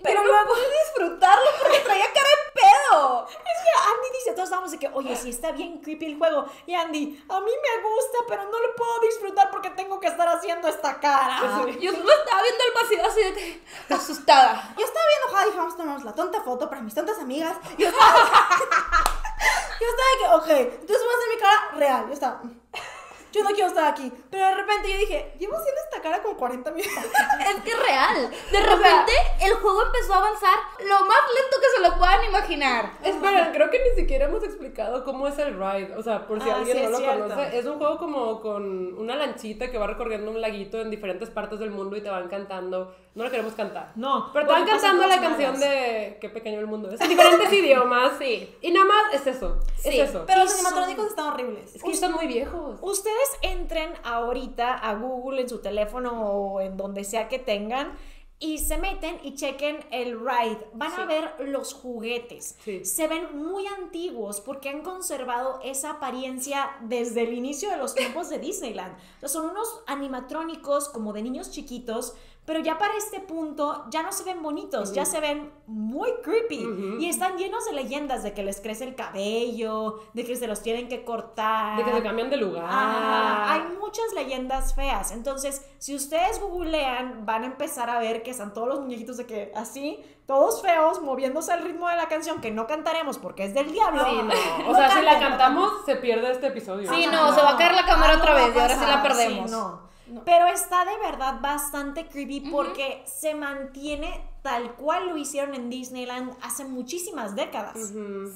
Speaker 3: Pero
Speaker 1: no pude disfrutarlo porque traía cara de pedo.
Speaker 3: es que Andy dice, todos estábamos de que, oye, sí está bien creepy el juego. Y Andy, a mí me gusta, pero no lo puedo disfrutar porque tengo que estar haciendo esta cara.
Speaker 1: Yo estaba viendo el vacío así de que asustada.
Speaker 3: Yo estaba bien enojada y dije, vamos a tomarnos la tonta foto para mis tontas amigas. Yo estaba, yo estaba de que, ok, entonces voy a hacer mi cara real. Yo estaba, "Mm, yo no quiero estar aquí. Pero de repente yo dije, llevo haciendo esta cara como 40 minutos.
Speaker 1: Es que es real. De repente el juego empezó a avanzar lo más lento que se lo puedan imaginar.
Speaker 2: Espera, creo que ni siquiera hemos explicado cómo es el ride. O sea, por si
Speaker 3: Ah,
Speaker 2: alguien
Speaker 3: sí,
Speaker 2: no lo
Speaker 3: cierto.
Speaker 2: conoce, es un juego como con una lanchita que va recorriendo un laguito en diferentes partes del mundo y te van cantando. No la queremos cantar.
Speaker 3: No,
Speaker 2: Pero te van cantando la canción de Qué pequeño el mundo es. En diferentes idiomas.
Speaker 1: Sí.
Speaker 2: Y nada más es eso.
Speaker 1: Sí,
Speaker 2: es eso.
Speaker 3: Pero los
Speaker 1: son-
Speaker 3: animatrónicos están horribles.
Speaker 2: es que están muy viejos.
Speaker 3: Ustedes entren ahorita a Google en su teléfono o en donde sea que tengan y se meten y chequen el ride. Van a ver los juguetes.
Speaker 2: Sí.
Speaker 3: Se ven muy antiguos porque han conservado esa apariencia desde el inicio de los tiempos de Disneyland. O sea, son unos animatrónicos como de niños chiquitos, pero ya para este punto ya no se ven bonitos, ya se ven muy creepy
Speaker 2: Ujú.
Speaker 3: y están llenos de leyendas de que les crece el cabello, de que se los tienen que cortar.
Speaker 2: De que se cambian de lugar.
Speaker 3: Ajá, hay muchas leyendas feas. Entonces, si ustedes googlean, van a empezar a ver que están todos los muñequitos de que así, todos feos, moviéndose al ritmo de la canción, que no cantaremos porque es del diablo.
Speaker 2: Sí, no. O sea, si la
Speaker 3: no
Speaker 2: cantamos, se pierde este episodio.
Speaker 1: Sí,
Speaker 3: Ajá,
Speaker 1: no, se va a caer la cámara
Speaker 3: Ah,
Speaker 1: otra
Speaker 3: no
Speaker 1: vez y ahora sí la perdemos.
Speaker 3: no. Pero está de verdad bastante creepy porque se mantiene tal cual lo hicieron en Disneyland hace muchísimas décadas.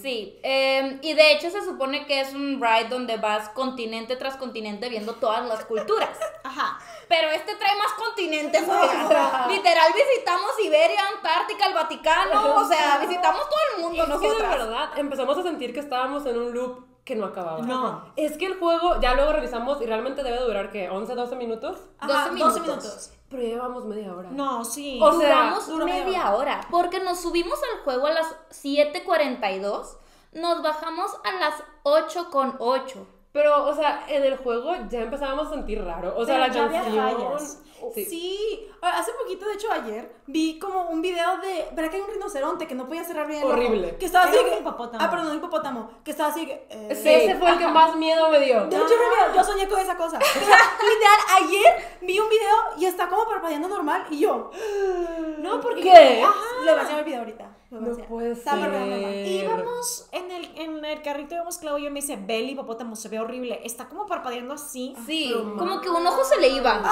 Speaker 1: Sí, eh, y de hecho se supone que es un ride donde vas continente tras continente viendo todas las culturas.
Speaker 3: Ajá.
Speaker 1: Pero este trae más continentes. Literal visitamos Siberia, Antártica, el Vaticano, o sea, visitamos todo el mundo
Speaker 2: Es que de
Speaker 1: nosotras.
Speaker 2: verdad empezamos a sentir que estábamos en un loop que no acababa.
Speaker 3: No.
Speaker 2: Es que el juego, ya luego revisamos y realmente debe durar, ¿qué? ¿11, 12 minutos?
Speaker 3: Ajá,
Speaker 1: 12
Speaker 3: 12
Speaker 1: minutos.
Speaker 3: minutos.
Speaker 2: Pero ya llevamos media hora.
Speaker 3: No, sí.
Speaker 2: O sea,
Speaker 1: Duramos
Speaker 3: dura media
Speaker 1: media hora. Porque nos subimos al juego a las 7.42, nos bajamos a las 8.8.
Speaker 2: Pero, o sea, en el juego ya empezábamos a sentir raro. O sea,
Speaker 3: Pero
Speaker 2: la
Speaker 3: ya había
Speaker 2: canción.
Speaker 3: fallas.
Speaker 4: Sí. Ah, hace poquito, de hecho ayer, vi como un video de. ¿Verdad que hay un rinoceronte que no podía cerrar bien el ojo?
Speaker 2: Horrible.
Speaker 4: Que estaba así.
Speaker 3: Era un
Speaker 4: que-
Speaker 3: hipopótamo.
Speaker 4: Ah, perdón, un hipopótamo. Que estaba así. que, eh,
Speaker 2: Sí, Ese fue el que más miedo me dio.
Speaker 4: De hecho, yo soñé con esa cosa. O sea, literal, ayer vi un video y está como parpadeando normal y yo.
Speaker 3: No, porque
Speaker 2: ¿Qué?
Speaker 4: Ajá. Le voy a el video ahorita.
Speaker 2: No puede
Speaker 4: Está parpadeando normal.
Speaker 2: ser.
Speaker 3: íbamos en el, en el carrito, íbamos Clau y yo, me dice, el hipopótamo, se ve horrible. Está como parpadeando así.
Speaker 1: Sí, como que un ojo se le iba.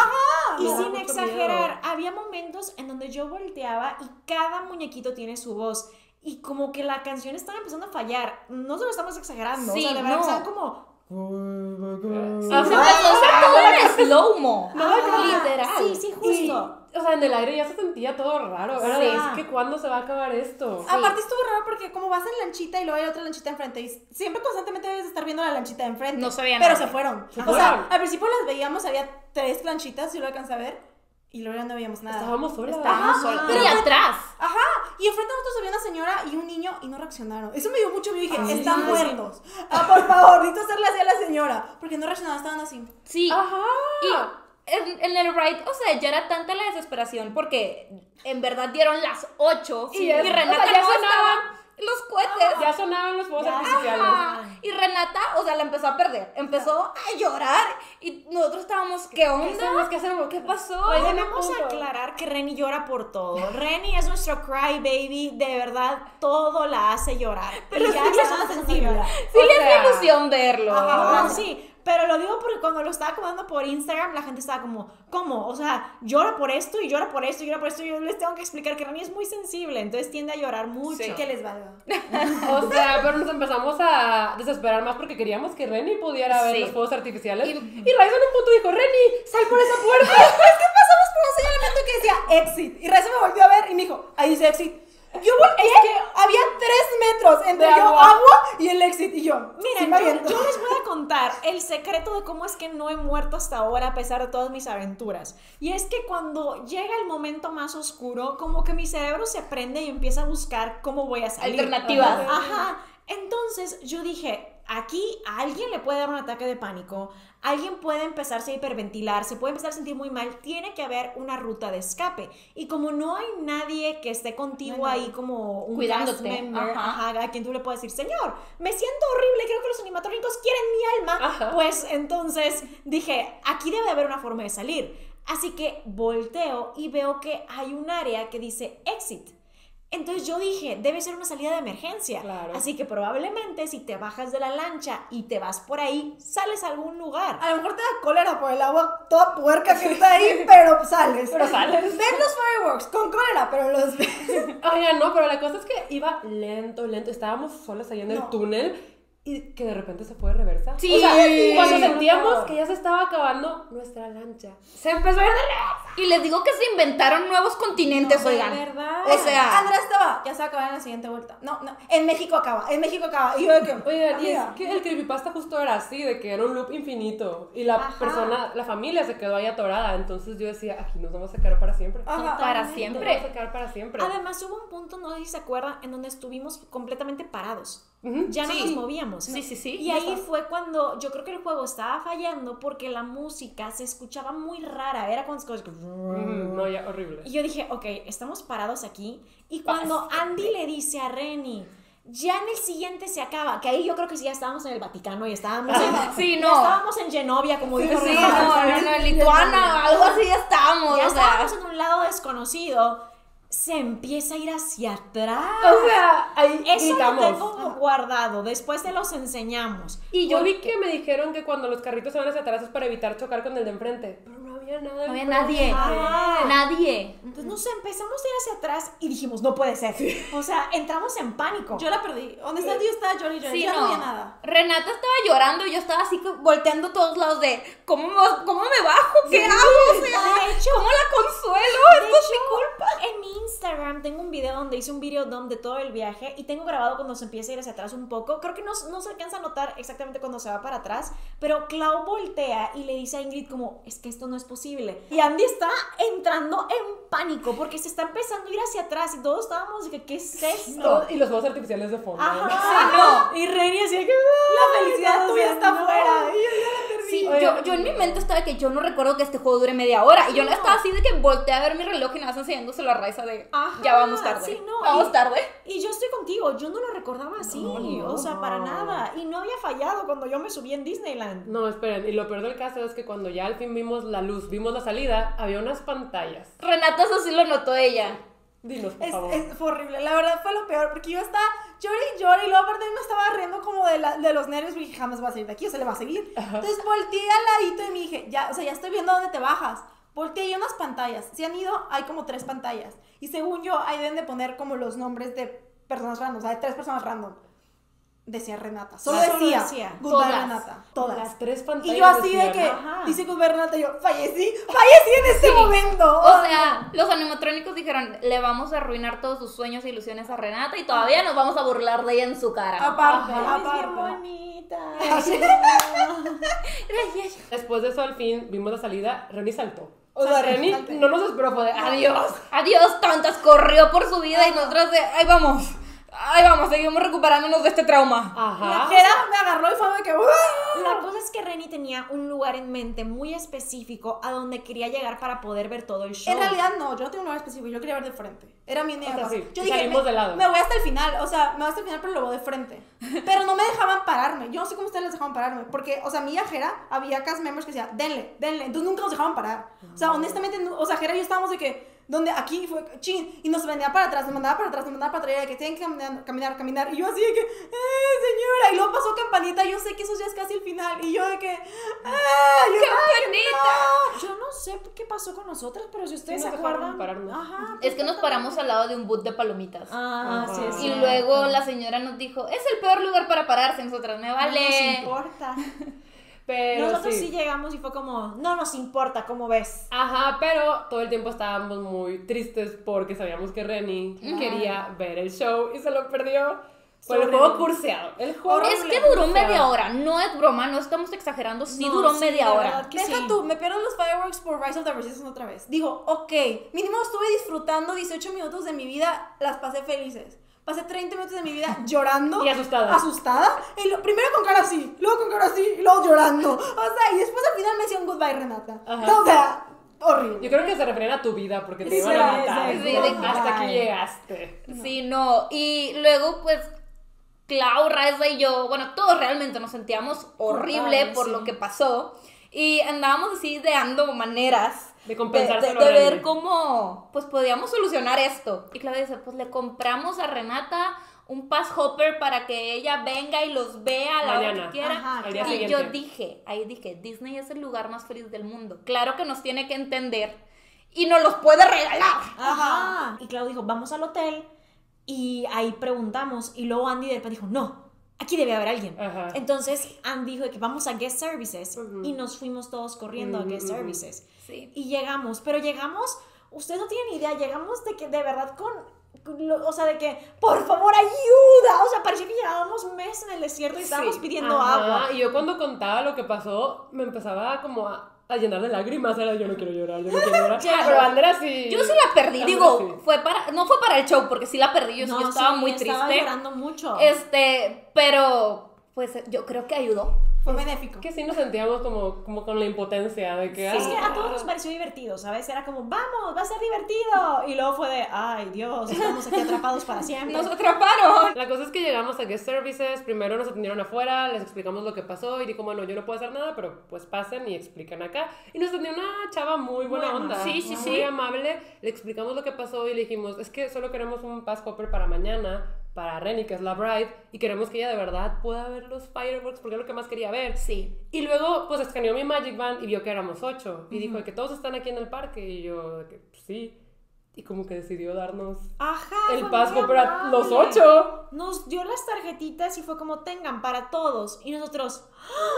Speaker 3: Y
Speaker 2: me da
Speaker 3: sin exagerar, había momentos en donde yo volteaba y cada muñequito tiene su voz. Y como que la canción estaba empezando a fallar. No se lo estamos exagerando.
Speaker 1: Sí,
Speaker 3: o sea, de verdad
Speaker 1: no.
Speaker 3: estaban como.
Speaker 1: Se empezó a hacer todo en slow-mo. Literal.
Speaker 3: Sí, sí,
Speaker 2: Y,
Speaker 3: justo.
Speaker 2: O sea, en el aire ya se sentía todo raro. Era
Speaker 3: Sí.
Speaker 2: es que ¿cuándo se va a acabar esto?
Speaker 4: Aparte estuvo raro porque como vas en lanchita y luego hay otra lanchita enfrente y siempre constantemente debes de estar viendo la lanchita de enfrente.
Speaker 1: No se veía
Speaker 4: Pero
Speaker 1: nada.
Speaker 4: se fueron.
Speaker 2: Se
Speaker 4: o
Speaker 2: fueron.
Speaker 4: sea, al principio las veíamos, había tres lanchitas, y lo alcancé a ver. Y luego ya no veíamos nada.
Speaker 2: Estábamos solas.
Speaker 1: Estábamos solas.
Speaker 4: Pero-
Speaker 1: y atrás.
Speaker 4: Ajá. Y enfrente de nosotros había una señora y un niño y no reaccionaron. Eso me dio mucho miedo. Dije,
Speaker 2: Ay,
Speaker 4: están
Speaker 2: sí.
Speaker 4: muertos. Ah, por favor, necesito hacerle así a la señora. Porque no reaccionaban, estaban así.
Speaker 1: Sí.
Speaker 2: Ajá.
Speaker 1: Y en, en el ride, o sea, ya era tanta la desesperación porque en verdad dieron las 8
Speaker 2: Sí,
Speaker 1: y,
Speaker 2: es-
Speaker 1: Renata
Speaker 2: o sea, ya
Speaker 1: no
Speaker 2: sonaban.
Speaker 1: los cohetes.
Speaker 2: Ya sonaban los fuegos artificiales.
Speaker 1: Ajá. Y Renata, o sea, la empezó a perder. Empezó a llorar y nosotros estábamos, ¿qué onda?
Speaker 2: ¿Qué hacemos? ¿Qué hacemos?
Speaker 1: ¿Qué pasó?
Speaker 2: Punto.
Speaker 3: a aclarar que Reni llora por todo. Reni es nuestro cry baby, de verdad, todo la hace llorar. Pero ya
Speaker 4: sí
Speaker 3: se
Speaker 4: es
Speaker 3: está
Speaker 4: sensible.
Speaker 3: sensible.
Speaker 1: Sí le
Speaker 2: sea,
Speaker 1: hace ilusión verlo.
Speaker 3: Ajá, sí, pero lo digo porque cuando lo estaba acomodando por Instagram, la gente estaba como, ¿cómo? O sea, llora por esto y llora por esto y llora por esto. Y yo les tengo que explicar que Reni es muy sensible, entonces tiende a llorar mucho.
Speaker 1: Sí.
Speaker 4: Que les valga.
Speaker 2: O sea, pero nos empezamos a desesperar más porque queríamos que Renny pudiera ver
Speaker 1: Sí.
Speaker 2: los fuegos artificiales.
Speaker 1: Y-
Speaker 2: Y, Raiza en un punto dijo, Renny, sal por esa puerta.
Speaker 4: Es que pasamos por un señalamiento que decía exit. Y Reza me volvió a ver y me dijo, ahí dice exit. Yo volteé, había tres metros entre yo,
Speaker 2: agua.
Speaker 4: agua y el exit. Y yo, sí me
Speaker 3: yo, yo les voy a contar el secreto de cómo es que no he muerto hasta ahora a pesar de todas mis aventuras. Y es que cuando llega el momento más oscuro, como que mi cerebro se prende y empieza a buscar cómo voy a salir.
Speaker 1: Alternativas.
Speaker 3: Ajá. Entonces yo dije, aquí a alguien le puede dar un ataque de pánico, alguien puede empezarse a hiperventilar, se puede empezar a sentir muy mal, tiene que haber una ruta de escape. Y como no hay nadie que esté contigo ahí como un
Speaker 1: Cuidándote,
Speaker 3: member,
Speaker 1: ajá.
Speaker 3: ajá, a quien tú le puedes decir, señor, me siento horrible, creo que los animatrónicos quieren mi alma,
Speaker 2: Ajá.
Speaker 3: pues entonces dije, aquí debe haber una forma de salir. Así que volteo y veo que hay un área que dice exit. Entonces yo dije, debe ser una salida de emergencia.
Speaker 2: Claro.
Speaker 3: Así que probablemente si te bajas de la lancha y te vas por ahí, sales a algún lugar.
Speaker 4: A lo mejor te da cólera por el agua toda puerca que está ahí, pero sales.
Speaker 2: Pero sales.
Speaker 4: Ven los fireworks con cólera, pero los
Speaker 2: Oigan, no, pero la cosa es que iba lento, lento. Estábamos solas ahí en el
Speaker 4: No.
Speaker 2: túnel y que de repente se fue de reversa.
Speaker 1: Sí.
Speaker 2: O sea, cuando
Speaker 1: Sí.
Speaker 2: sentíamos que ya se estaba acabando nuestra lancha, se empezó a ir de reversa.
Speaker 1: Y les digo que se inventaron nuevos continentes,
Speaker 3: De
Speaker 1: oigan.
Speaker 3: verdad.
Speaker 1: O sea,
Speaker 4: Andrea estaba, ya se va a acabar en la siguiente vuelta. No, no, en México acaba, en México acaba. Y yo de que,
Speaker 2: Oigan, y es que el creepypasta justo era así, de que era un loop infinito. Y la
Speaker 3: Ajá.
Speaker 2: persona, la familia se quedó ahí atorada. Entonces yo decía, aquí nos vamos a quedar para siempre.
Speaker 4: Ajá.
Speaker 1: para
Speaker 2: Nos
Speaker 1: siempre.
Speaker 2: vamos a quedar para siempre.
Speaker 3: Además, hubo un punto, no sé si se acuerdan, en donde estuvimos completamente parados. Ya no
Speaker 1: Sí.
Speaker 3: nos movíamos.
Speaker 1: Sí, sí, sí.
Speaker 3: Y ahí fue cuando yo creo que el juego estaba fallando porque la música se escuchaba muy rara. Era cuando se escuchaba-
Speaker 2: Ujú, No, ya, horrible.
Speaker 3: Y yo dije, ok, estamos parados aquí. Y cuando Andy le dice a Renny, ya en el siguiente se acaba, que ahí yo creo que sí ya estábamos en el Vaticano y estábamos en,
Speaker 1: Sí, no.
Speaker 3: estábamos en Genovia, como dijo
Speaker 1: Sí,
Speaker 3: Renata,
Speaker 1: no, no, no, en Lituania, algo así ya estábamos,
Speaker 3: Ya
Speaker 1: o sea.
Speaker 3: estábamos en un lado desconocido. Se empieza a ir hacia atrás.
Speaker 2: O sea, ahí
Speaker 3: Eso lo tengo guardado. Después te los enseñamos.
Speaker 2: Y yo vi que me dijeron que cuando los carritos se van hacia atrás es para evitar chocar con el de enfrente. Había nada.
Speaker 1: No había nadie.
Speaker 3: Ah.
Speaker 1: Nadie.
Speaker 3: Entonces nos empezamos a ir hacia atrás y dijimos, no puede ser. O sea, entramos en pánico.
Speaker 4: yo la perdí. Honestamente, yo estaba llorando y llorando.
Speaker 1: Sí,
Speaker 4: no
Speaker 1: no.
Speaker 4: había nada.
Speaker 1: Renata estaba llorando y yo estaba así volteando a todos lados de ¿cómo cómo me bajo? ¿Qué hago? O sea,
Speaker 3: de hecho-
Speaker 1: ¿cómo la consuelo?
Speaker 3: De
Speaker 1: Esto es mi culpa.
Speaker 3: En mi Instagram tengo un video donde hice un video dump de todo el viaje y tengo grabado cuando se empieza a ir hacia atrás un poco. Creo que no, no se alcanza a notar exactamente cuando se va para atrás, pero Clau voltea y le dice a Ingrid como, es que esto no es posible. Y Andy está entrando en pánico porque se está empezando a ir hacia atrás y todos estábamos de que, ¿qué es esto?
Speaker 2: Y los juegos artificiales de fondo.
Speaker 3: Ajá. Y Reni así que...
Speaker 4: La felicidad tuya está
Speaker 3: no.
Speaker 4: afuera. Y yo ya la perdí.
Speaker 1: Sí,
Speaker 2: Oye.
Speaker 1: yo, yo en mi mente estaba que yo no recuerdo que este juego dure media hora. Y yo no estaba así de que volteé a ver mi reloj y nada más enseñándose la raíz de
Speaker 3: Ajá,
Speaker 1: ya vamos tarde.
Speaker 3: sí, no,
Speaker 1: vamos
Speaker 3: y-
Speaker 1: tarde.
Speaker 3: Y yo estoy contigo, yo no lo recordaba así,
Speaker 2: No,
Speaker 3: o sea, para nada. Y no había fallado cuando yo me subí en Disneyland.
Speaker 2: No, esperen. Y lo peor del caso es que cuando ya al fin vimos la luz, vimos la salida, había unas pantallas.
Speaker 1: Renata eso sí lo notó ella.
Speaker 2: Dinos, por
Speaker 4: Es,
Speaker 2: favor.
Speaker 4: es- fue horrible, la verdad fue lo peor, porque yo estaba lloré y lloré y luego aparte me estaba riendo como de, la- de los nervios, porque dije, jamás va a salir de aquí, o se le va a seguir. Entonces volteé al ladito y me dije, ya, o sea, ya estoy viendo dónde te bajas. Volteé y hay unas pantallas, si han ido, hay como tres pantallas. Y según yo, ahí deben de poner como los nombres de personas random, o sea, de tres personas random. Decía Renata, solo decía,
Speaker 3: decía,
Speaker 4: Goodbye
Speaker 1: todas.
Speaker 4: Renata, todas.
Speaker 2: Las tres pantallas.
Speaker 4: Y yo así de
Speaker 2: decían,
Speaker 4: que,
Speaker 3: Ajá.
Speaker 4: dice Goodbye Renata, y yo, fallecí, fallecí en este momento.
Speaker 1: O sea, los animatrónicos dijeron, le vamos a arruinar todos sus sueños e ilusiones a Renata y todavía nos vamos a burlar de ella en su cara.
Speaker 4: aparte,
Speaker 3: Ajá,
Speaker 4: aparte.
Speaker 3: es bonita.
Speaker 2: Después de eso, al fin, vimos la salida, Reni saltó. O sea, Reni no nos esperó, fue de adiós.
Speaker 1: Adiós, tontas, corrió por su vida y nosotros de, ahí vamos, ahí vamos, seguimos recuperándonos de este trauma.
Speaker 2: Ajá.
Speaker 4: Jera me agarró y fue de que, "Uah".
Speaker 3: La cosa es que Reni tenía un lugar en mente muy específico a donde quería llegar para poder ver todo el show.
Speaker 4: En realidad no, yo no tengo un lugar específico, yo quería ver de frente. Era mi
Speaker 2: O
Speaker 4: idea.
Speaker 2: sea, sí,
Speaker 4: yo
Speaker 2: y
Speaker 4: dije,
Speaker 2: salimos
Speaker 4: me,
Speaker 2: de lado.
Speaker 4: me voy hasta el final, o sea, me voy hasta el final, pero lo voy de frente. Pero no me dejaban pararme. Yo no sé cómo ustedes les dejaban pararme, porque, o sea, mi hija Jera, había cast members que decía, denle, denle. Entonces nunca nos dejaban parar. O sea, honestamente, no- o sea, Jera y yo estábamos de que, donde aquí fue, chin, y nos venía para atrás, nos mandaba para atrás, nos mandaba para atrás, que tienen que caminar, caminar, caminar. Y yo así de que, ¡eh, señora! Y luego pasó campanita, yo sé que eso ya es casi el final. Y yo de que, ¡ah! Yo,
Speaker 1: ¡Campanita!
Speaker 3: Yo no sé qué pasó con nosotros, pero si ustedes
Speaker 2: Sí,
Speaker 3: se acuerdan. Ajá.
Speaker 1: Es que nos paramos al lado de un boot de palomitas.
Speaker 3: Ah,
Speaker 2: Ajá.
Speaker 3: sí, es
Speaker 1: y luego la señora nos dijo, es el peor lugar para pararse, nosotras me
Speaker 3: No nos
Speaker 1: vale.
Speaker 3: importa.
Speaker 2: Pero
Speaker 3: Nosotros sí.
Speaker 2: sí.
Speaker 3: llegamos y fue como, no nos importa, ¿cómo ves?
Speaker 2: Ajá, pero todo el tiempo estábamos muy tristes porque sabíamos que Reni quería ver el show y se lo perdió por el juego curseado. El juego
Speaker 1: Es que duró media hora, no es broma, no estamos exagerando, sí
Speaker 3: No,
Speaker 1: duró
Speaker 3: sí,
Speaker 1: media hora.
Speaker 4: Deja
Speaker 3: sí.
Speaker 4: tú, me pierdo los fireworks por Rise of the Resistance otra vez. Digo, ok, mínimo estuve disfrutando 18 minutos de mi vida, las pasé felices. Pasé 30 minutos de mi vida llorando.
Speaker 2: Y asustada.
Speaker 4: Asustada. Y lo, primero con cara así, luego con cara así, y luego llorando. O sea, y después al final me decía un goodbye, Renata.
Speaker 2: Ajá.
Speaker 4: O sea, horrible.
Speaker 2: Yo creo que se refieren a tu vida porque te
Speaker 4: Sí,
Speaker 2: iban a
Speaker 4: sí,
Speaker 2: matar.
Speaker 1: sí, sí,
Speaker 2: Hasta aquí
Speaker 3: sí.
Speaker 2: llegaste.
Speaker 1: Sí, no. Y luego, pues, Clau, Raiza y yo, bueno, todos realmente nos sentíamos horrible
Speaker 3: Culpables,
Speaker 1: por
Speaker 3: sí.
Speaker 1: lo que pasó. Y andábamos así ideando maneras
Speaker 2: De compensárselo
Speaker 1: de,
Speaker 2: a
Speaker 1: de ver cómo, pues, podíamos solucionar esto. Y Claudia dice, pues, le compramos a Renata un pass hopper para que ella venga y los vea a la hora
Speaker 2: Mañana.
Speaker 1: que quiera.
Speaker 3: Ajá, claro.
Speaker 1: Y
Speaker 2: siguiente.
Speaker 1: yo dije, ahí dije, Disney es el lugar más feliz del mundo. Claro que nos tiene que entender y nos los puede regalar.
Speaker 3: Ajá. Y Claudio dijo, vamos al hotel. Y ahí preguntamos. Y luego Andy de repente dijo, no, aquí debe haber alguien.
Speaker 2: Ajá.
Speaker 3: Entonces, Ann dijo que vamos a Guest Services
Speaker 2: Ujú.
Speaker 3: y nos fuimos todos corriendo a Guest. Services.
Speaker 1: Sí.
Speaker 3: Y llegamos, pero llegamos, ustedes no tienen idea, llegamos de que de verdad con, o sea, de que, por favor, ayuda. O sea, parecía que llevábamos un mes en el desierto y estábamos
Speaker 1: Sí.
Speaker 3: pidiendo
Speaker 2: Ajá,
Speaker 3: agua.
Speaker 2: Y yo cuando contaba lo que pasó, me empezaba como a, a llenar de lágrimas. Era yo no quiero llorar, yo no quiero llorar.
Speaker 3: Ya.
Speaker 2: Pero Andrea sí.
Speaker 1: Yo sí la perdí, digo,
Speaker 2: sí.
Speaker 1: fue para, no fue para el show, porque sí la perdí, yo, sí- yo estaba
Speaker 3: sí,
Speaker 1: muy
Speaker 3: Estaba
Speaker 1: triste.
Speaker 3: llorando mucho.
Speaker 1: Este, pero, pues yo creo que ayudó.
Speaker 4: Fue benéfico.
Speaker 2: Que sí nos sentíamos como, como con la impotencia de que.
Speaker 3: Es que
Speaker 2: ah,
Speaker 3: a todos nos pareció divertido, ¿sabes? Era como, vamos, va a ser divertido. Y luego fue de, ay, Dios, estamos aquí atrapados para siempre.
Speaker 1: Nos atraparon.
Speaker 2: La cosa es que llegamos a Guest Services, primero nos atendieron afuera, les explicamos lo que pasó y dijo, bueno, yo no puedo hacer nada, pero pues pasen y explican acá. Y nos atendió una chava muy buena
Speaker 3: Muy
Speaker 2: onda.
Speaker 1: Sí, sí,
Speaker 2: muy
Speaker 1: sí.
Speaker 2: amable. Le explicamos lo que pasó y le dijimos, es que solo queremos un pass hopper para mañana, para Renny, que es la bride, y queremos que ella de verdad pueda ver los fireworks porque es lo que más quería ver.
Speaker 1: Sí.
Speaker 2: Y luego, pues escaneó mi Magic Band y vio que éramos ocho. Y dijo que todos están aquí en el parque. Y yo, que, pues, sí. Y como que decidió darnos
Speaker 3: Ajá.
Speaker 2: el
Speaker 3: fue
Speaker 2: pass
Speaker 3: muy
Speaker 2: hopper a
Speaker 3: amable.
Speaker 2: los ocho.
Speaker 3: Nos dio las tarjetitas y fue como, tengan para todos. Y nosotros,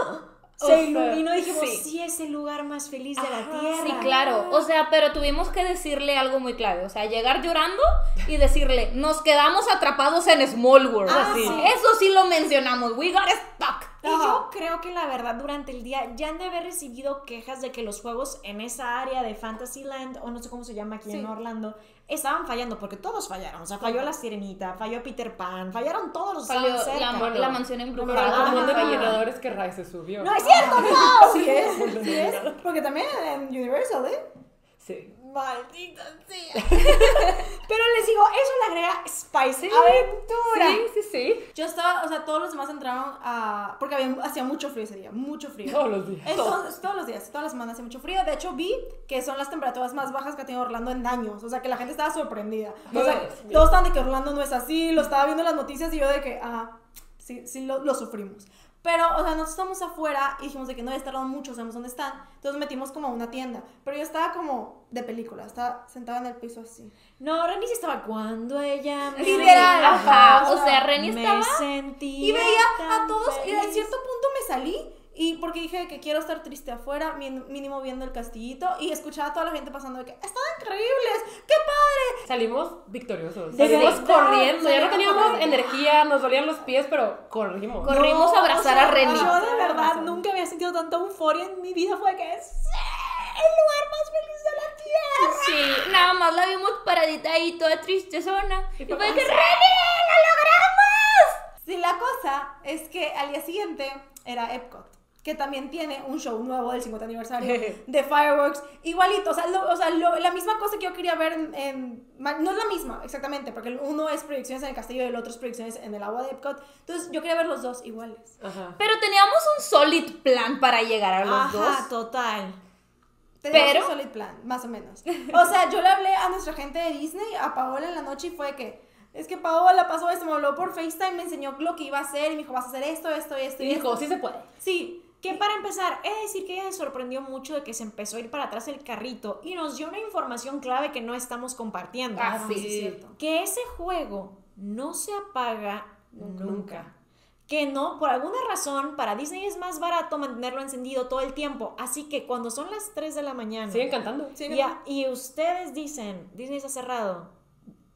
Speaker 3: ¡ah!
Speaker 2: O
Speaker 3: se
Speaker 2: sea,
Speaker 3: iluminó y dijimos,
Speaker 1: sí.
Speaker 3: sí. es el lugar más feliz de la
Speaker 2: Ajá,
Speaker 3: tierra.
Speaker 1: Sí, claro. O sea, pero tuvimos que decirle algo muy clave. O sea, llegar llorando y decirle, nos quedamos atrapados en Small World.
Speaker 3: Ah,
Speaker 2: sí.
Speaker 1: Eso sí lo mencionamos. We got stuck.
Speaker 3: Y yo creo que la verdad durante el día ya han de haber recibido quejas de que los juegos en esa área de Fantasyland, o no sé cómo se llama aquí
Speaker 4: Sí.
Speaker 3: en Orlando, estaban fallando, porque todos fallaron. O sea, falló la Sirenita, falló Peter Pan, fallaron todos los cerca.
Speaker 1: la,
Speaker 2: Bueno,
Speaker 1: la mansión
Speaker 2: Pero
Speaker 1: embrujada.
Speaker 2: el común denominador es que Rai se subió.
Speaker 3: ¡No es cierto, no!
Speaker 4: Sí es, sí es. Porque también en Universal, ¿eh?
Speaker 2: Sí.
Speaker 3: Maldita sea. Pero les digo, eso le agrega spice, aventura.
Speaker 2: Sí, sí, sí.
Speaker 4: Yo estaba, o sea, todos los demás entraron a. Porque había, hacía mucho frío ese día, mucho frío.
Speaker 2: Todos los días.
Speaker 4: Entonces, todos los días, todas las semanas hace mucho frío. De hecho, vi que son las temperaturas más bajas que ha tenido Orlando en años. O sea, que la gente estaba sorprendida. O sea,
Speaker 2: mío.
Speaker 4: todos estaban de que Orlando no es así. Lo estaba viendo en las noticias y yo de que, ah, sí, sí, lo, lo sufrimos. Pero, o sea, nosotros estamos afuera y dijimos de que no había tardado mucho, sabemos dónde están. Entonces metimos como a una tienda. Pero yo estaba como de película, estaba sentada en el piso así.
Speaker 3: No, Renny sí estaba cuando ella me
Speaker 4: Literal,
Speaker 1: Ajá.
Speaker 4: o
Speaker 1: sea, Renny
Speaker 3: me
Speaker 1: estaba.
Speaker 3: sentía
Speaker 4: Y veía a todos y en
Speaker 3: feliz.
Speaker 4: cierto punto me salí y porque dije que quiero estar triste afuera, mínimo viendo el castillito y escuchaba a toda la gente pasando de que están increíbles, qué padre.
Speaker 2: Salimos victoriosos. Salimos corriendo. Ya no teníamos
Speaker 4: corriendo.
Speaker 2: energía, nos dolían los pies, pero corrimos.
Speaker 1: Corrimos a abrazar a Renny.
Speaker 3: Yo de verdad nunca había sentido tanta euforia en mi vida. Fue que es el lugar más feliz de la tierra.
Speaker 1: Sí, nada más la vimos paradita ahí, toda tristezona. Y fue
Speaker 2: fue,
Speaker 1: que, ¡Renny, lo logramos!
Speaker 4: Sí, la cosa es que al día siguiente era Epcot. Que también tiene un show nuevo del 50 aniversario de Fireworks. Igualito, o sea, lo- o sea lo- la misma cosa que yo quería ver en, en- No es la misma, exactamente, porque el uno es proyecciones en el castillo y el otro es proyecciones en el agua de Epcot. Entonces yo quería ver los dos iguales.
Speaker 2: Ajá.
Speaker 1: Pero teníamos un solid plan para llegar a los
Speaker 3: Ajá,
Speaker 1: dos.
Speaker 3: total.
Speaker 4: Teníamos
Speaker 1: Pero-
Speaker 4: un solid plan, más o menos. O sea, yo le hablé a nuestra gente de Disney, a Paola en la noche, y fue que. Es que Paola pasó esto, me habló por FaceTime, me enseñó lo que iba a hacer, y me dijo, vas a hacer esto, esto, esto,
Speaker 2: Y
Speaker 4: y
Speaker 2: dijo,
Speaker 4: esto.
Speaker 2: sí se puede.
Speaker 4: Sí,
Speaker 3: Que para empezar, he de decir que ella me sorprendió mucho de que se empezó a ir para atrás el carrito y nos dio una información clave que no estamos compartiendo.
Speaker 1: Ah,
Speaker 4: sí,
Speaker 1: sí.
Speaker 4: es cierto.
Speaker 3: Que ese juego no se apaga
Speaker 2: Nunca.
Speaker 3: nunca. Que no, por alguna razón, para Disney es más barato mantenerlo encendido todo el tiempo. Así que cuando son las 3 de la mañana
Speaker 2: Siguen cantando.
Speaker 3: Y, a- y ustedes dicen, Disney está cerrado,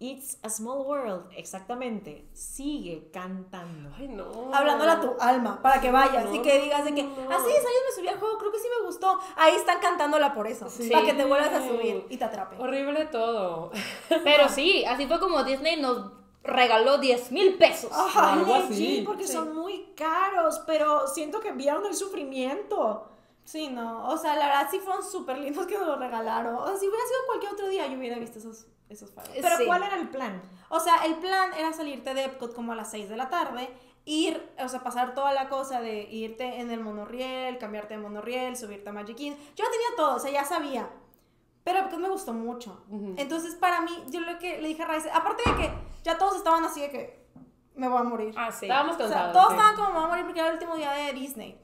Speaker 3: It's a Small World, exactamente, sigue cantando.
Speaker 2: Ay, no.
Speaker 4: Hablándole a tu alma, para que vayas y
Speaker 2: No,
Speaker 4: que digas de que,
Speaker 2: no.
Speaker 4: hace 10 años me subí al juego, creo que sí me gustó. Ahí están cantándola por eso,
Speaker 2: Sí.
Speaker 4: para que te vuelvas a subir y te atrape.
Speaker 2: Horrible todo.
Speaker 1: Pero sí, así fue como Disney nos regaló 10 mil pesos.
Speaker 4: Ajá.
Speaker 2: Algo
Speaker 3: Ay,
Speaker 2: así.
Speaker 3: sí, porque
Speaker 4: Sí.
Speaker 3: son muy caros, pero siento que vieron el sufrimiento.
Speaker 4: Sí, no, o sea, la verdad sí fueron súper lindos que nos lo regalaron. O sea, si hubiera sido cualquier otro día, yo hubiera visto esos, esos fireworks.
Speaker 3: Pero
Speaker 1: Sí.
Speaker 3: ¿cuál era el plan?
Speaker 4: O sea, el plan era salirte de Epcot como a las 6 de la tarde, ir, o sea, pasar toda la cosa de irte en el monorriel, cambiarte de monorriel, subirte a Magic Kingdom. Yo tenía todo, o sea, ya sabía. Pero Epcot me gustó mucho. Entonces, para mí, yo lo que le dije a Raíz, aparte de que ya todos estaban así de que me voy a morir.
Speaker 1: Ah, sí.
Speaker 2: Estábamos
Speaker 4: O sea,
Speaker 2: cansados.
Speaker 4: todos
Speaker 2: sí.
Speaker 4: estaban como me voy a morir porque era el último día de Disney.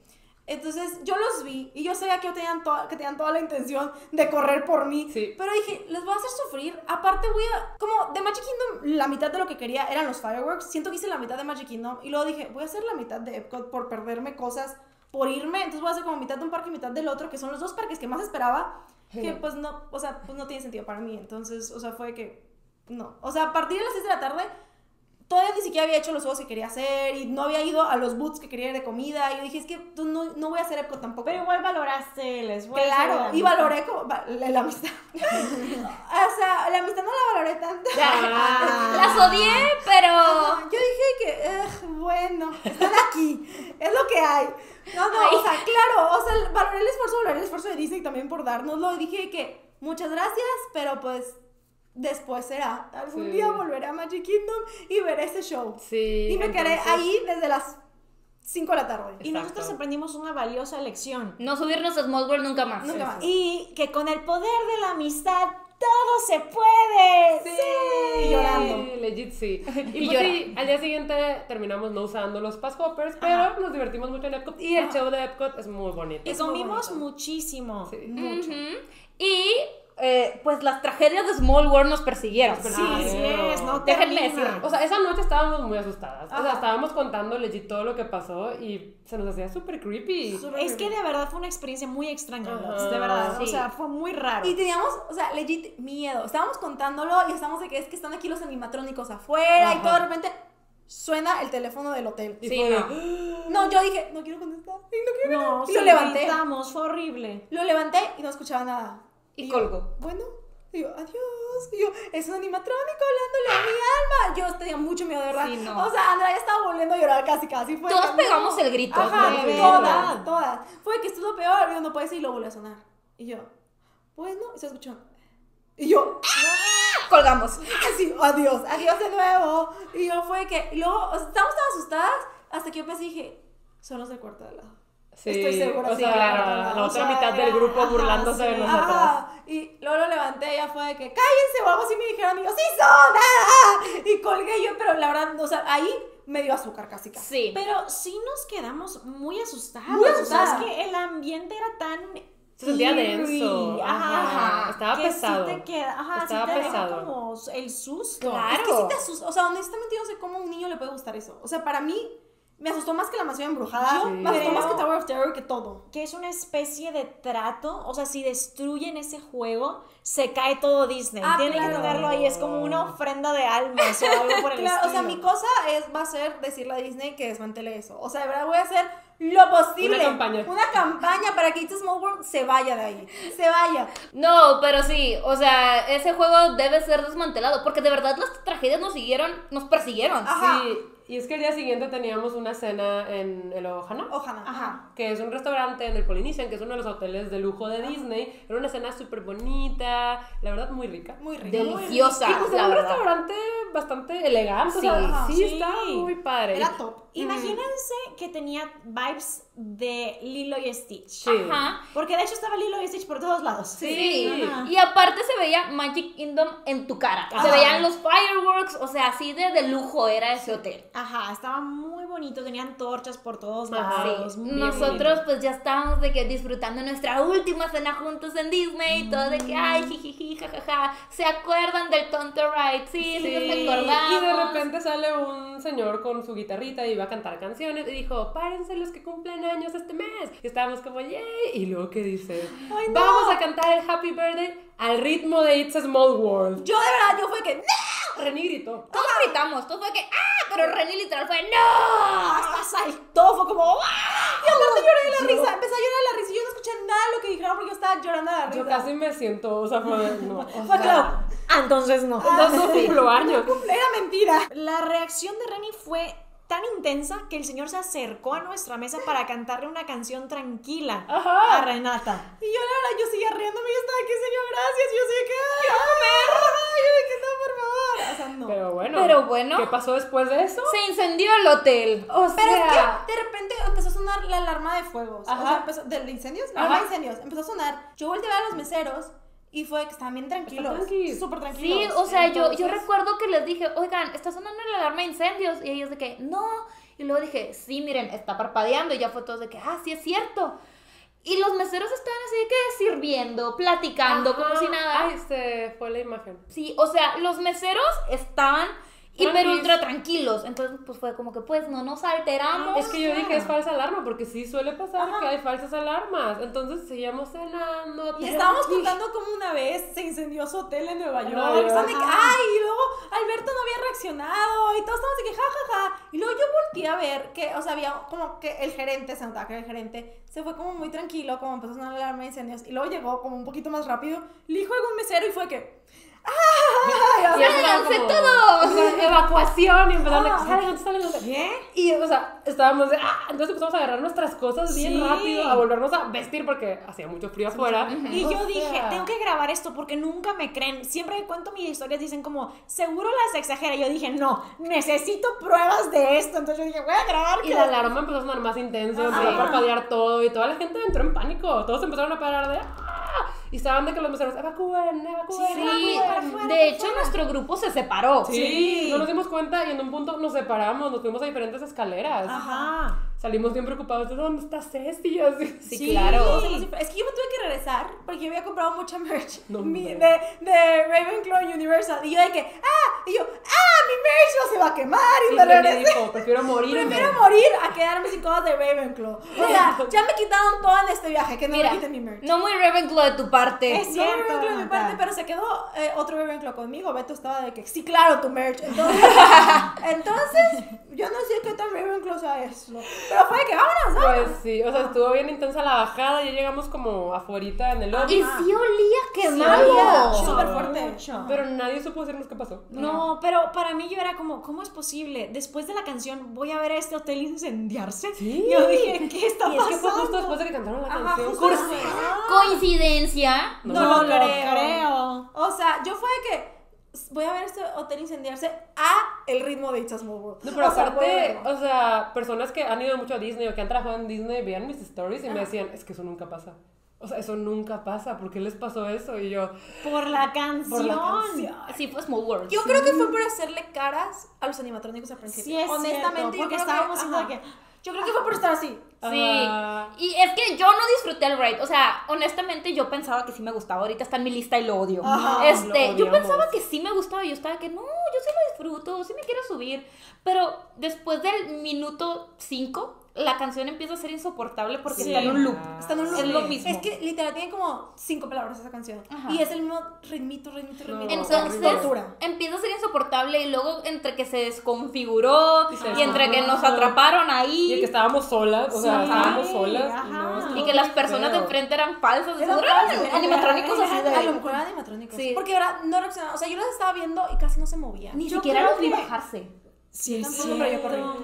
Speaker 4: Entonces yo los vi y yo sabía que tenían, toda, que tenían toda la intención de correr por mí.
Speaker 2: Sí.
Speaker 4: Pero dije, les voy a hacer sufrir. Aparte voy a... Como de Magic Kingdom, la mitad de lo que quería eran los fireworks. Siento que hice la mitad de Magic Kingdom. Y luego dije, voy a hacer la mitad de Epcot por perderme cosas, por irme. Entonces voy a hacer como mitad de un parque y mitad del otro, que son los dos parques que más esperaba. Que pues no, o sea, pues no tiene sentido para mí. Entonces, o sea, fue que... No. O sea, a partir de las 6 de la tarde todavía ni siquiera había hecho los juegos que quería hacer y no había ido a los boots que quería ir de comida. Y yo dije, es que tú no, no voy a hacer Epcot tampoco.
Speaker 3: Pero igual valoraste el esfuerzo.
Speaker 4: Claro,
Speaker 3: la
Speaker 4: y valoré como, va- la, la amistad. o sea, la amistad no la valoré tanto.
Speaker 3: Ah.
Speaker 1: Las odié, pero.
Speaker 4: Yo dije que, "Ugh, bueno, están aquí, es lo que hay. No, no, o sea, claro, o sea, valoré el esfuerzo, valoré el esfuerzo de Disney también por dárnoslo. Y dije que muchas gracias, pero pues después será. Algún
Speaker 2: Sí.
Speaker 4: día volveré a Magic Kingdom y veré ese show.
Speaker 2: Sí.
Speaker 4: Y me quedé
Speaker 2: entonces-
Speaker 4: ahí desde las 5 de la tarde.
Speaker 3: Y nosotros aprendimos una valiosa lección.
Speaker 1: No subirnos a Small World nunca más.
Speaker 4: Nunca más.
Speaker 3: Y que con el poder de la amistad todo se puede.
Speaker 4: Sí. Y llorando.
Speaker 2: Sí, legit sí. Y,
Speaker 1: Y
Speaker 2: pues sí, al día siguiente terminamos no usando los Pass Hoppers, pero nos divertimos mucho en Epcot y el show de Epcot es muy bonito.
Speaker 3: Y comimos muchísimo.
Speaker 2: Sí.
Speaker 3: Mucho.
Speaker 1: Y eh, pues las tragedias de Small World nos persiguieron.
Speaker 3: Sí, sí es, no
Speaker 1: Déjenme
Speaker 3: termina.
Speaker 1: decirlo.
Speaker 2: O sea, esa noche estábamos muy asustadas. O sea,
Speaker 4: Ajá.
Speaker 2: estábamos contando legit todo lo que pasó y se nos hacía súper creepy.
Speaker 3: Es que de verdad fue una experiencia muy extraña,
Speaker 2: Ajá,
Speaker 3: de verdad. O sea, fue muy raro.
Speaker 4: Y teníamos, o sea, legit miedo. Estábamos contándolo y estábamos de que es que están aquí los animatrónicos afuera y
Speaker 2: Ajá.
Speaker 4: todo de repente suena el teléfono del hotel.
Speaker 1: Sí,
Speaker 2: fue de,
Speaker 1: no.
Speaker 4: No, yo dije, no quiero contestar. y no quiero
Speaker 3: no.
Speaker 4: Y lo levanté.
Speaker 3: gritamos, fue horrible.
Speaker 4: Lo levanté y no escuchaba nada.
Speaker 1: Y
Speaker 4: yo,
Speaker 1: colgó.
Speaker 4: Bueno, y yo, adiós. Y yo, es un animatrónico hablándole a mi alma. Yo tenía mucho miedo, de verdad.
Speaker 1: Sí, no.
Speaker 4: O sea, Andrea estaba volviendo a llorar casi, casi. Fue
Speaker 1: Todas
Speaker 4: que,
Speaker 1: pegamos el grito.
Speaker 4: Ajá, todas, todas. Fue que estuvo peor. Y yo, no puede ser y lo volvió a sonar. Y yo, bueno, y se escuchó. Y yo,
Speaker 1: Colgamos.
Speaker 4: así, adiós, adiós de nuevo. Y yo fue que, y luego, o sea, estábamos tan asustadas hasta que yo pensé y dije, son los del cuarto de al lado.
Speaker 2: Sí,
Speaker 4: Estoy segura,
Speaker 2: o
Speaker 4: sí,
Speaker 2: sea,
Speaker 4: claro,
Speaker 2: la otra
Speaker 4: sea,
Speaker 2: mitad del grupo
Speaker 4: ajá,
Speaker 2: burlándose de
Speaker 3: sí.
Speaker 2: nosotras.
Speaker 4: Ajá, y luego lo levanté y ya fue de que cállense o algo así me dijeron y yo, sí son, ah", y colgué yo, pero la verdad, o sea, ahí me dio azúcar casi casi.
Speaker 1: Sí.
Speaker 3: Pero sí nos quedamos muy asustadas.
Speaker 4: Muy
Speaker 3: O sea,
Speaker 4: asustadas.
Speaker 3: es que el ambiente era tan.
Speaker 2: Se sentía denso,
Speaker 3: Ajá.
Speaker 2: ajá, estaba
Speaker 3: que
Speaker 2: pesado.
Speaker 3: Sí te queda, ajá,
Speaker 2: Estaba
Speaker 3: sí te
Speaker 2: pesado.
Speaker 3: como el susto.
Speaker 1: Claro.
Speaker 4: Es que sí te asusta, o sea, honestamente yo no sé cómo a un niño le puede gustar eso. O sea, para mí me asustó más que la mansión embrujada,
Speaker 3: Yo
Speaker 4: me asustó más que Tower of Terror, que todo.
Speaker 3: Que es una especie de trato. O sea, si destruyen ese juego, se cae todo Disney.
Speaker 4: Ah,
Speaker 3: Tienen que
Speaker 4: claro.
Speaker 3: tenerlo ahí. Es como una ofrenda de almas o algo por el
Speaker 4: Claro, o sea,
Speaker 3: estilo.
Speaker 4: mi cosa es, va a ser decirle a Disney que desmantele eso. O sea, de verdad voy a hacer lo posible.
Speaker 2: Una campaña.
Speaker 4: Una campaña para que It's a Small World se vaya de ahí. Se vaya.
Speaker 1: No, pero sí, o sea, ese juego debe ser desmantelado, porque de verdad las tragedias nos siguieron, nos persiguieron.
Speaker 4: Ajá.
Speaker 2: Sí, y es que el día siguiente teníamos una cena en el Ohana.
Speaker 4: Ojalá.
Speaker 3: Ajá.
Speaker 2: que es un restaurante en el Polynesian, que es uno de los hoteles de lujo de Disney. Era una cena súper bonita, la verdad muy rica.
Speaker 4: Muy rico.
Speaker 1: Deliciosa,
Speaker 2: Y pues
Speaker 1: la
Speaker 2: era un
Speaker 1: verdad.
Speaker 2: restaurante bastante elegante,
Speaker 1: Sí,
Speaker 2: o sea, sí,
Speaker 3: sí.
Speaker 2: estaba muy padre.
Speaker 4: Era top.
Speaker 3: Imagínense que tenía vibes de Lilo y Stitch.
Speaker 2: Sí.
Speaker 1: Ajá.
Speaker 3: Porque de hecho estaba Lilo y Stitch por todos lados.
Speaker 1: Sí.
Speaker 3: Ajá.
Speaker 1: Y aparte se veía Magic Kingdom en tu cara. Se veían los fireworks, o sea, así de, de lujo era ese hotel.
Speaker 3: Ajá, estaba muy bonito, tenían torchas por todos
Speaker 2: Ajá.
Speaker 3: lados.
Speaker 2: Sí.
Speaker 3: muy
Speaker 1: Nosotros pues ya estábamos de que disfrutando nuestra última cena juntos en Disney y todo de que ay jijiji jajaja, se acuerdan del tonto ride, sí, sí,
Speaker 2: Sí,
Speaker 1: nos acordamos.
Speaker 2: y de repente sale un señor con su guitarrita y iba a cantar canciones y dijo, párense los que cumplen años este mes. Y estábamos como, yay. Y luego que dice,
Speaker 4: Ay, no.
Speaker 2: vamos a cantar el Happy Birthday al ritmo de It's a Small World.
Speaker 4: Yo de verdad, yo fue que ¡No!
Speaker 2: René gritó.
Speaker 1: Todos gritamos, todo fue que ¡ah! Pero Renny literal fue ¡no!
Speaker 4: Hasta saltó, fue como ¡Ah! Y aparte lloré de la risa. Empecé a llorar de la risa y yo no escuché nada de lo que dijeron porque yo estaba llorando de la risa.
Speaker 2: Yo casi me siento, o sea, fue, no, o sea,
Speaker 3: claro. Ah, entonces no.
Speaker 2: no, no cumplo años.
Speaker 4: Era mentira.
Speaker 3: La reacción de Renny fue tan intensa que el señor se acercó a nuestra mesa para cantarle una canción tranquila
Speaker 2: Ajá.
Speaker 3: a Renata.
Speaker 4: Y yo la verdad, yo seguía riéndome y yo estaba que señor, gracias. Y yo seguía que ¡Quiero comer! Ay, que no, por favor. O sea, no.
Speaker 2: Pero bueno.
Speaker 1: Pero bueno.
Speaker 2: ¿Qué pasó después de eso?
Speaker 1: Se incendió el hotel.
Speaker 2: O
Speaker 4: Pero es
Speaker 2: sea,
Speaker 4: que de repente empezó a sonar la alarma de fuegos. O
Speaker 2: Ajá.
Speaker 4: sea, empezó, ¿de incendios? La alarma de incendios. Empezó a sonar. Yo volteé a los meseros y fue que estaban bien tranquilos.
Speaker 2: tranquis.
Speaker 4: Súper tranquilos.
Speaker 1: Sí, o sea, yo, yo recuerdo que les dije, oigan, está sonando la alarma de incendios. Y ellos de que, no. Y luego dije, sí, miren, está parpadeando. Y ya fue todo de que, ah, sí es cierto. Y los meseros estaban así de que sirviendo, platicando, como si nada.
Speaker 2: Ay, se fue la imagen.
Speaker 1: Sí, o sea, los meseros estaban hiper ultra tranquilos. Entonces, pues fue como que, pues, no nos alteramos.
Speaker 2: Es que yo dije es falsa alarma, porque sí suele pasar
Speaker 4: Ajá.
Speaker 2: que hay falsas alarmas. Entonces seguíamos cenando.
Speaker 4: Y estábamos contando como una vez se incendió su hotel en Nueva York.
Speaker 2: Nueva
Speaker 4: ay, y luego Alberto no había reaccionado y todos estábamos de que, ja, ja, ja. Y luego yo volteé a ver que, o sea, había como que el gerente, se notaba que era el gerente, se fue como muy tranquilo, como empezó a sonar la alarma de incendios. Y luego llegó como un poquito más rápido, le dijo algún mesero y fue que, ¡ah!
Speaker 2: Y
Speaker 1: ¡Sálganse
Speaker 2: como,
Speaker 1: todos!
Speaker 2: evacuación y empezaron
Speaker 4: Ah.
Speaker 2: a salgan, salgan.
Speaker 3: ¿Qué?
Speaker 2: Y, o sea, estábamos de, ah, entonces empezamos a agarrar nuestras cosas bien
Speaker 3: Sí.
Speaker 2: rápido, a volvernos a vestir porque hacía mucho frío afuera.
Speaker 3: Y
Speaker 2: O
Speaker 3: yo
Speaker 2: sea,
Speaker 3: dije, tengo que grabar esto porque nunca me creen. Siempre que cuento mis historias dicen como, seguro las exagera. Yo dije, no, necesito pruebas de esto. Entonces yo dije, voy a grabar.
Speaker 2: Y la alarma empezó a sonar más intenso, empezó a parpadear todo y toda la gente entró en pánico. Todos empezaron a parar de, ah, y estaban de que los meseros, evacúen, evacúen.
Speaker 1: Sí,
Speaker 2: evacúen".
Speaker 3: para afuera,
Speaker 1: de hecho, nuestro grupo se separó.
Speaker 2: Sí, no nos dimos cuenta y en un punto nos separamos, nos fuimos a diferentes escaleras.
Speaker 3: Ajá.
Speaker 2: Salimos bien preocupados de dónde está Ceci así.
Speaker 1: Sí, claro.
Speaker 4: Sí, Es que yo me tuve que regresar porque yo había comprado mucha merch
Speaker 2: No,
Speaker 4: mi- de, de Ravenclaw Universal. Y yo de que, ah, y yo, ah, mi merch no se va a quemar. Y
Speaker 2: Y
Speaker 4: me regresé.
Speaker 2: dijo, prefiero morirme.
Speaker 4: Prefiero morir a quedarme sin cosas de Ravenclaw. O sea, ya me quitaron todo en este viaje, que no
Speaker 1: Mira,
Speaker 4: me quiten mi merch.
Speaker 1: no muy Ravenclaw de tu parte.
Speaker 3: Es
Speaker 4: No,
Speaker 3: cierto,
Speaker 4: Ravenclaw de mi parte, pero se quedó eh, otro Ravenclaw conmigo. Beto estaba de que, sí, claro, tu merch. Entonces, entonces yo no sé qué tan Ravenclaw sea eso. Pero fue de que, vámonos, vámonos.
Speaker 2: Pues sí, o sea, estuvo bien intensa la bajada, ya llegamos como afuera en el lobby.
Speaker 1: Y sí olía quemado.
Speaker 4: olía
Speaker 3: Mucho,
Speaker 4: súper fuerte.
Speaker 3: mucho.
Speaker 2: Pero nadie supo decirnos qué pasó.
Speaker 3: No, pero para mí yo era como, ¿cómo es posible? Después de la canción voy a ver a este hotel incendiarse.
Speaker 2: Sí.
Speaker 3: Yo dije, ¿qué está
Speaker 2: Y es que fue
Speaker 3: pasando?
Speaker 2: justo después de que cantaron la
Speaker 4: Ajá,
Speaker 2: canción.
Speaker 4: justo.
Speaker 1: Coincidencia.
Speaker 2: No,
Speaker 4: No,
Speaker 3: lo
Speaker 4: lo creo.
Speaker 3: creo.
Speaker 4: O sea, yo fue de que voy a ver este hotel incendiarse a el ritmo de It's a Small World.
Speaker 2: No, pero
Speaker 4: O sea,
Speaker 2: aparte,
Speaker 4: verlo.
Speaker 2: o sea, personas que han ido mucho a Disney o que han trabajado en Disney veían mis stories y me decían, es que eso nunca pasa. O sea, eso nunca pasa. ¿Por qué les pasó eso? Y yo,
Speaker 3: Por la canción.
Speaker 2: por la canción.
Speaker 1: Sí, fue Small World.
Speaker 4: Yo creo que fue por hacerle caras a los animatrónicos al principio.
Speaker 3: Sí, es
Speaker 4: Honestamente,
Speaker 3: cierto,
Speaker 4: yo
Speaker 3: porque
Speaker 4: creo que-
Speaker 3: estábamos haciendo
Speaker 4: ajá.
Speaker 3: de que...
Speaker 4: Yo creo que fue por estar así.
Speaker 1: Sí. Y es que yo no disfruté el raid. O sea, honestamente yo pensaba que sí me gustaba. Ahorita está en mi lista y lo odio.
Speaker 4: Ajá,
Speaker 1: este,
Speaker 2: lo
Speaker 1: yo pensaba que sí me gustaba. y Yo estaba que no, yo sí lo disfruto, sí me quiero subir. Pero después del minuto 5, la canción empieza a ser insoportable porque
Speaker 3: Sí.
Speaker 1: está en un loop.
Speaker 4: Está en un loop.
Speaker 1: Es lo mismo.
Speaker 4: Es que literal tiene como cinco palabras esa canción.
Speaker 1: Ajá.
Speaker 4: Y es el mismo ritmito, ritmito,
Speaker 2: No,
Speaker 4: ritmito.
Speaker 1: Entonces
Speaker 4: Tortura.
Speaker 1: empieza a ser insoportable y luego entre que se desconfiguró
Speaker 2: Y
Speaker 1: y, entre que nos atraparon
Speaker 2: Y
Speaker 1: ahí
Speaker 2: que estábamos solas, o sea,
Speaker 3: Sí,
Speaker 2: estábamos solas.
Speaker 3: ajá.
Speaker 2: Y, no,
Speaker 1: y que las personas de
Speaker 2: feo.
Speaker 1: enfrente eran falsas.
Speaker 4: Eran falsos,
Speaker 1: animatrónicos así
Speaker 4: eran- A lo
Speaker 1: de...
Speaker 4: mejor eran animatrónicos.
Speaker 1: Sí.
Speaker 4: Porque ahora no reaccionaban. O sea, yo los estaba viendo y casi no se movían.
Speaker 1: Ni
Speaker 4: Yo
Speaker 1: siquiera los vi bajarse.
Speaker 3: Sí, es cierto.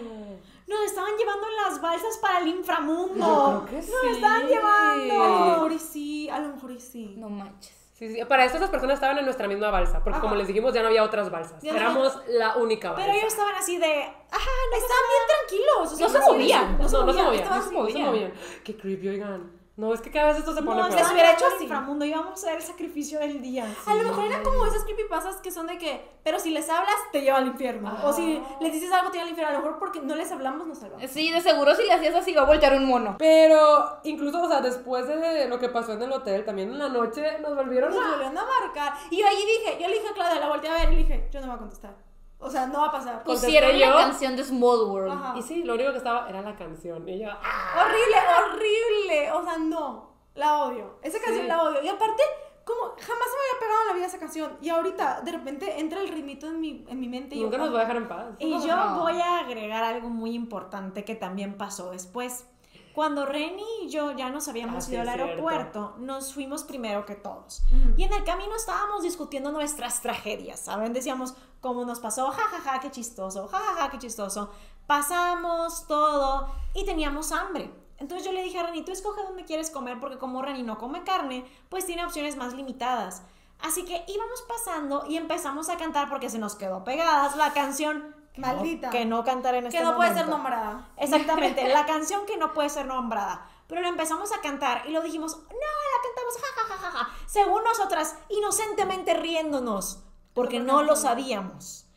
Speaker 3: Nos estaban llevando en las balsas para el inframundo.
Speaker 2: Yo creo que
Speaker 3: Nos
Speaker 2: sí.
Speaker 3: estaban
Speaker 4: A lo
Speaker 3: llevando.
Speaker 4: mejor y sí, a lo mejor y sí.
Speaker 1: No manches.
Speaker 2: Sí, sí, para esto esas personas estaban en nuestra misma balsa, porque
Speaker 4: Ajá.
Speaker 2: como les dijimos ya no había otras balsas,
Speaker 4: Ya no.
Speaker 2: éramos la única balsa.
Speaker 3: Pero ellos estaban así de, ajá, no
Speaker 4: Estaban bien tranquilos. o sea,
Speaker 1: No se movían.
Speaker 2: No, no se movían,
Speaker 4: estaban
Speaker 2: no se
Speaker 4: así.
Speaker 2: movían, no se movían. Qué creepy, oigan. No, es que cada vez esto se pone
Speaker 3: No,
Speaker 2: peor.
Speaker 3: les
Speaker 4: hubiera
Speaker 3: hubiera
Speaker 4: hecho así.
Speaker 3: inframundo, íbamos a ver el sacrificio del día.
Speaker 4: A lo mejor eran como esas creepypastas que son de que, pero si les hablas, te lleva al infierno. O si les dices algo, te lleva al infierno. A lo mejor porque no les hablamos, nos salvamos.
Speaker 1: Sí, de seguro si le hacías así va a voltear un mono.
Speaker 2: Pero incluso, o sea, después de lo que pasó en el hotel, también en la noche nos volvieron
Speaker 4: Nos
Speaker 2: a...
Speaker 4: volvieron a marcar. Y yo allí dije, yo le dije a Claudia, la volteé a ver y le dije, yo no me voy a contestar. O sea, no va a pasar.
Speaker 1: Pusieron la canción de Small World.
Speaker 4: Ajá.
Speaker 2: Y sí, lo único que estaba era la canción. Y yo, ¡ah!
Speaker 4: Horrible, horrible. O sea, no. La odio. Esa canción
Speaker 2: Sí.
Speaker 4: la odio. Y aparte, como jamás se me había pegado en la vida esa canción. Y ahorita, de repente, entra el ritmito en mi, en mi mente. Y
Speaker 2: Nunca
Speaker 4: yo,
Speaker 2: nos va a dejar en paz.
Speaker 3: Y yo
Speaker 1: No.
Speaker 3: voy a agregar algo muy importante que también pasó después. Cuando Reni y yo ya nos habíamos
Speaker 2: Ah, sí,
Speaker 3: ido al
Speaker 2: cierto.
Speaker 3: aeropuerto, nos fuimos primero que todos.
Speaker 4: Ujú.
Speaker 3: Y en el camino estábamos discutiendo nuestras tragedias, ¿saben? Decíamos cómo nos pasó, jajaja, qué chistoso, jajaja, qué chistoso. Pasamos todo y teníamos hambre. Entonces yo le dije a Reni, tú escoge dónde quieres comer porque como Reni no come carne, pues tiene opciones más limitadas. Así que íbamos pasando y empezamos a cantar porque se nos quedó pegadas la canción
Speaker 4: Maldita.
Speaker 3: que no cantar en este
Speaker 4: que no puede ser nombrada.
Speaker 3: Exactamente, la canción que no puede ser nombrada. Pero la empezamos a cantar y lo dijimos, no, la cantamos, ja, ja, ja, ja, ja. Según nosotras, inocentemente riéndonos, porque no lo sabíamos.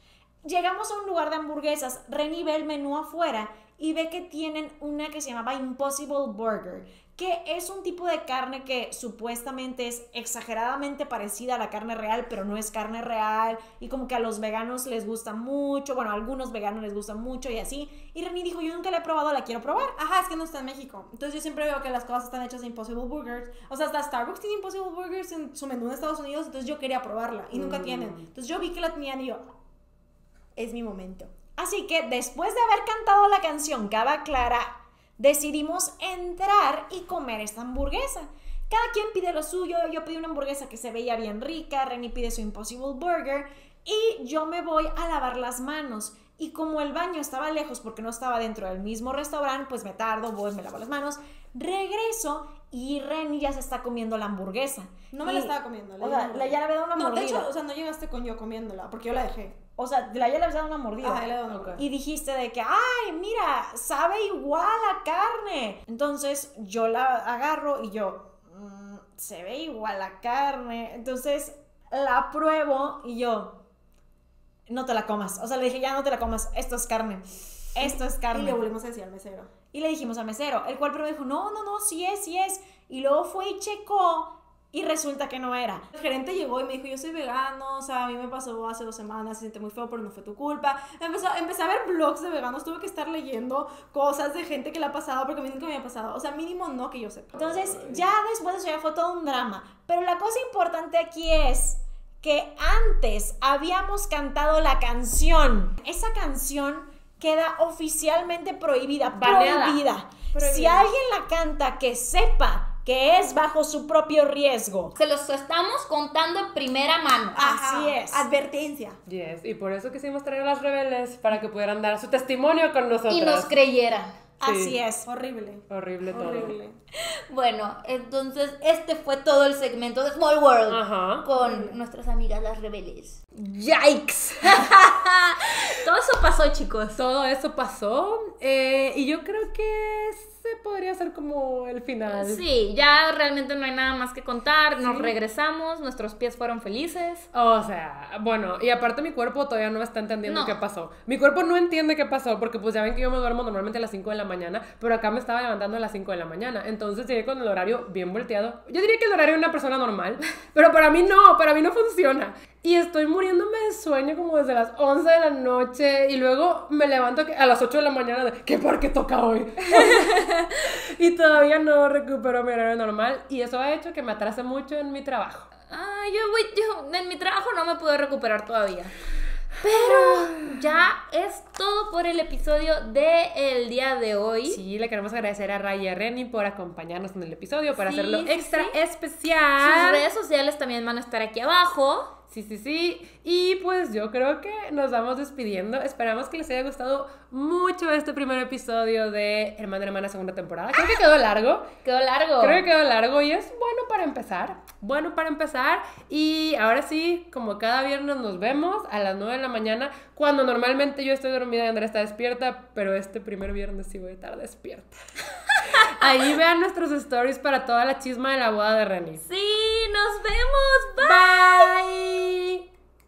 Speaker 3: Llegamos a un lugar de hamburguesas, Reni ve el menú afuera y ve que tienen una que se llamaba Impossible Burger, que es un tipo de carne que supuestamente es exageradamente parecida a la carne real, pero no es carne real, y como que a los veganos les gusta mucho, bueno, a algunos veganos les gusta mucho y así. Y Reni dijo, yo nunca la he probado, la quiero probar.
Speaker 4: Ajá, es que no está en México. Entonces yo siempre veo que las cosas están hechas de Impossible Burgers. O sea, hasta Starbucks tiene Impossible Burgers en su menú en Estados Unidos, entonces yo quería probarla y nunca tienen. Entonces yo vi que la tenían y yo, es mi momento.
Speaker 3: Así que después de haber cantado la canción Cava Clara, decidimos entrar y comer esta hamburguesa. Cada quien pide lo suyo, yo pedí una hamburguesa que se veía bien rica, Reni pide su Impossible Burger y yo me voy a lavar las manos. Y como el baño estaba lejos porque no estaba dentro del mismo restaurante, pues me tardo, voy, me lavo las manos, regreso y Reni ya se está comiendo la hamburguesa.
Speaker 4: No me
Speaker 3: Y-
Speaker 4: la estaba comiendo.
Speaker 3: O sea, la- ya le había dado una
Speaker 4: No, de
Speaker 3: mordida.
Speaker 4: hecho, o sea, no llegaste con yo comiéndola, porque yo la dejé.
Speaker 3: O sea, la ya le habías dado una mordida.
Speaker 4: Ajá, ya le he dado una
Speaker 2: Ok.
Speaker 4: mordida.
Speaker 3: Y dijiste de que, ay, mira, sabe igual a carne. Entonces yo la agarro y yo, "Mm, se ve igual a carne. Entonces la pruebo y yo, no te la comas. O sea, le dije, ya no te la comas, esto es carne. Esto es
Speaker 4: Y
Speaker 3: carne.
Speaker 4: le volvimos a decir al mesero.
Speaker 3: Y le dijimos al mesero, el cual primero dijo, no, no, no, sí es, sí es. Y luego fue y checó y resulta que no era.
Speaker 4: El gerente llegó y me dijo, yo soy vegano, o sea, a mí me pasó hace dos semanas, se siente muy feo, pero no fue tu culpa. Empezó, empecé a ver blogs de veganos, tuve que estar leyendo cosas de gente que le ha pasado, porque a mí nunca me había pasado. O sea, mínimo no que yo sepa.
Speaker 3: Entonces, ya después de eso ya fue todo un drama. Pero la cosa importante aquí es que antes habíamos cantado la canción. Esa canción queda oficialmente prohibida.
Speaker 1: Baneada.
Speaker 3: Prohibida.
Speaker 4: Prohibida.
Speaker 3: Si alguien la canta, que sepa que es bajo su propio riesgo.
Speaker 1: Se los estamos contando en primera mano.
Speaker 3: Así
Speaker 4: Ajá,
Speaker 3: es.
Speaker 4: Advertencia.
Speaker 2: Yes, y por eso quisimos traer a las rebeldes para que pudieran dar su testimonio con nosotros.
Speaker 1: Y nos creyeran.
Speaker 3: Así es.
Speaker 4: Horrible.
Speaker 2: Horrible todo.
Speaker 4: Horrible.
Speaker 1: Bueno, entonces este fue todo el segmento de Small World
Speaker 2: Ajá.
Speaker 1: con nuestras amigas las rebeldes. ¡Yikes! todo eso pasó, chicos.
Speaker 2: Todo eso pasó eh, y yo creo que ese podría ser como el final.
Speaker 1: Sí, ya realmente no hay nada más que contar. Nos regresamos, nuestros pies fueron felices.
Speaker 2: O sea, bueno, y aparte mi cuerpo todavía no está entendiendo
Speaker 1: No.
Speaker 2: qué pasó. Mi cuerpo no entiende qué pasó porque pues ya ven que yo me duermo normalmente a las 5 de la mañana, pero acá me estaba levantando a las 5 de la mañana. Entonces llegué con el horario bien volteado. Yo diría que el horario de una persona normal, pero para mí no, para mí no funciona. Y estoy muriéndome de sueño como desde las 11 de la noche y luego me levanto a las 8 de la mañana de ¿qué parque toca hoy? y todavía no recupero mi horario normal y eso ha hecho que me atrase mucho en mi trabajo.
Speaker 1: Ay, yo voy, yo en mi trabajo no me pude recuperar todavía. Pero ya es todo por el episodio del el día de hoy.
Speaker 2: Sí, le queremos agradecer a Ray y a Reni por acompañarnos en el episodio, para
Speaker 1: Sí,
Speaker 2: hacerlo extra
Speaker 1: sí. Sus
Speaker 2: especial.
Speaker 1: redes sociales también van a estar aquí abajo.
Speaker 2: Sí, sí, sí. Y pues yo creo que nos vamos despidiendo. Esperamos que les haya gustado mucho este primer episodio de Hermana Hermana segunda temporada. Creo que quedó largo.
Speaker 1: Quedó largo.
Speaker 2: Creo que quedó largo y es bueno para empezar. Bueno para empezar. Y ahora sí, como cada viernes nos vemos a las 9 de la mañana, cuando normalmente yo estoy dormida y Andrea está despierta, pero este primer viernes sí voy a estar despierta. Ahí vean nuestros stories para toda la chisma de la boda de Reni.
Speaker 1: Sí, nos vemos. Bye.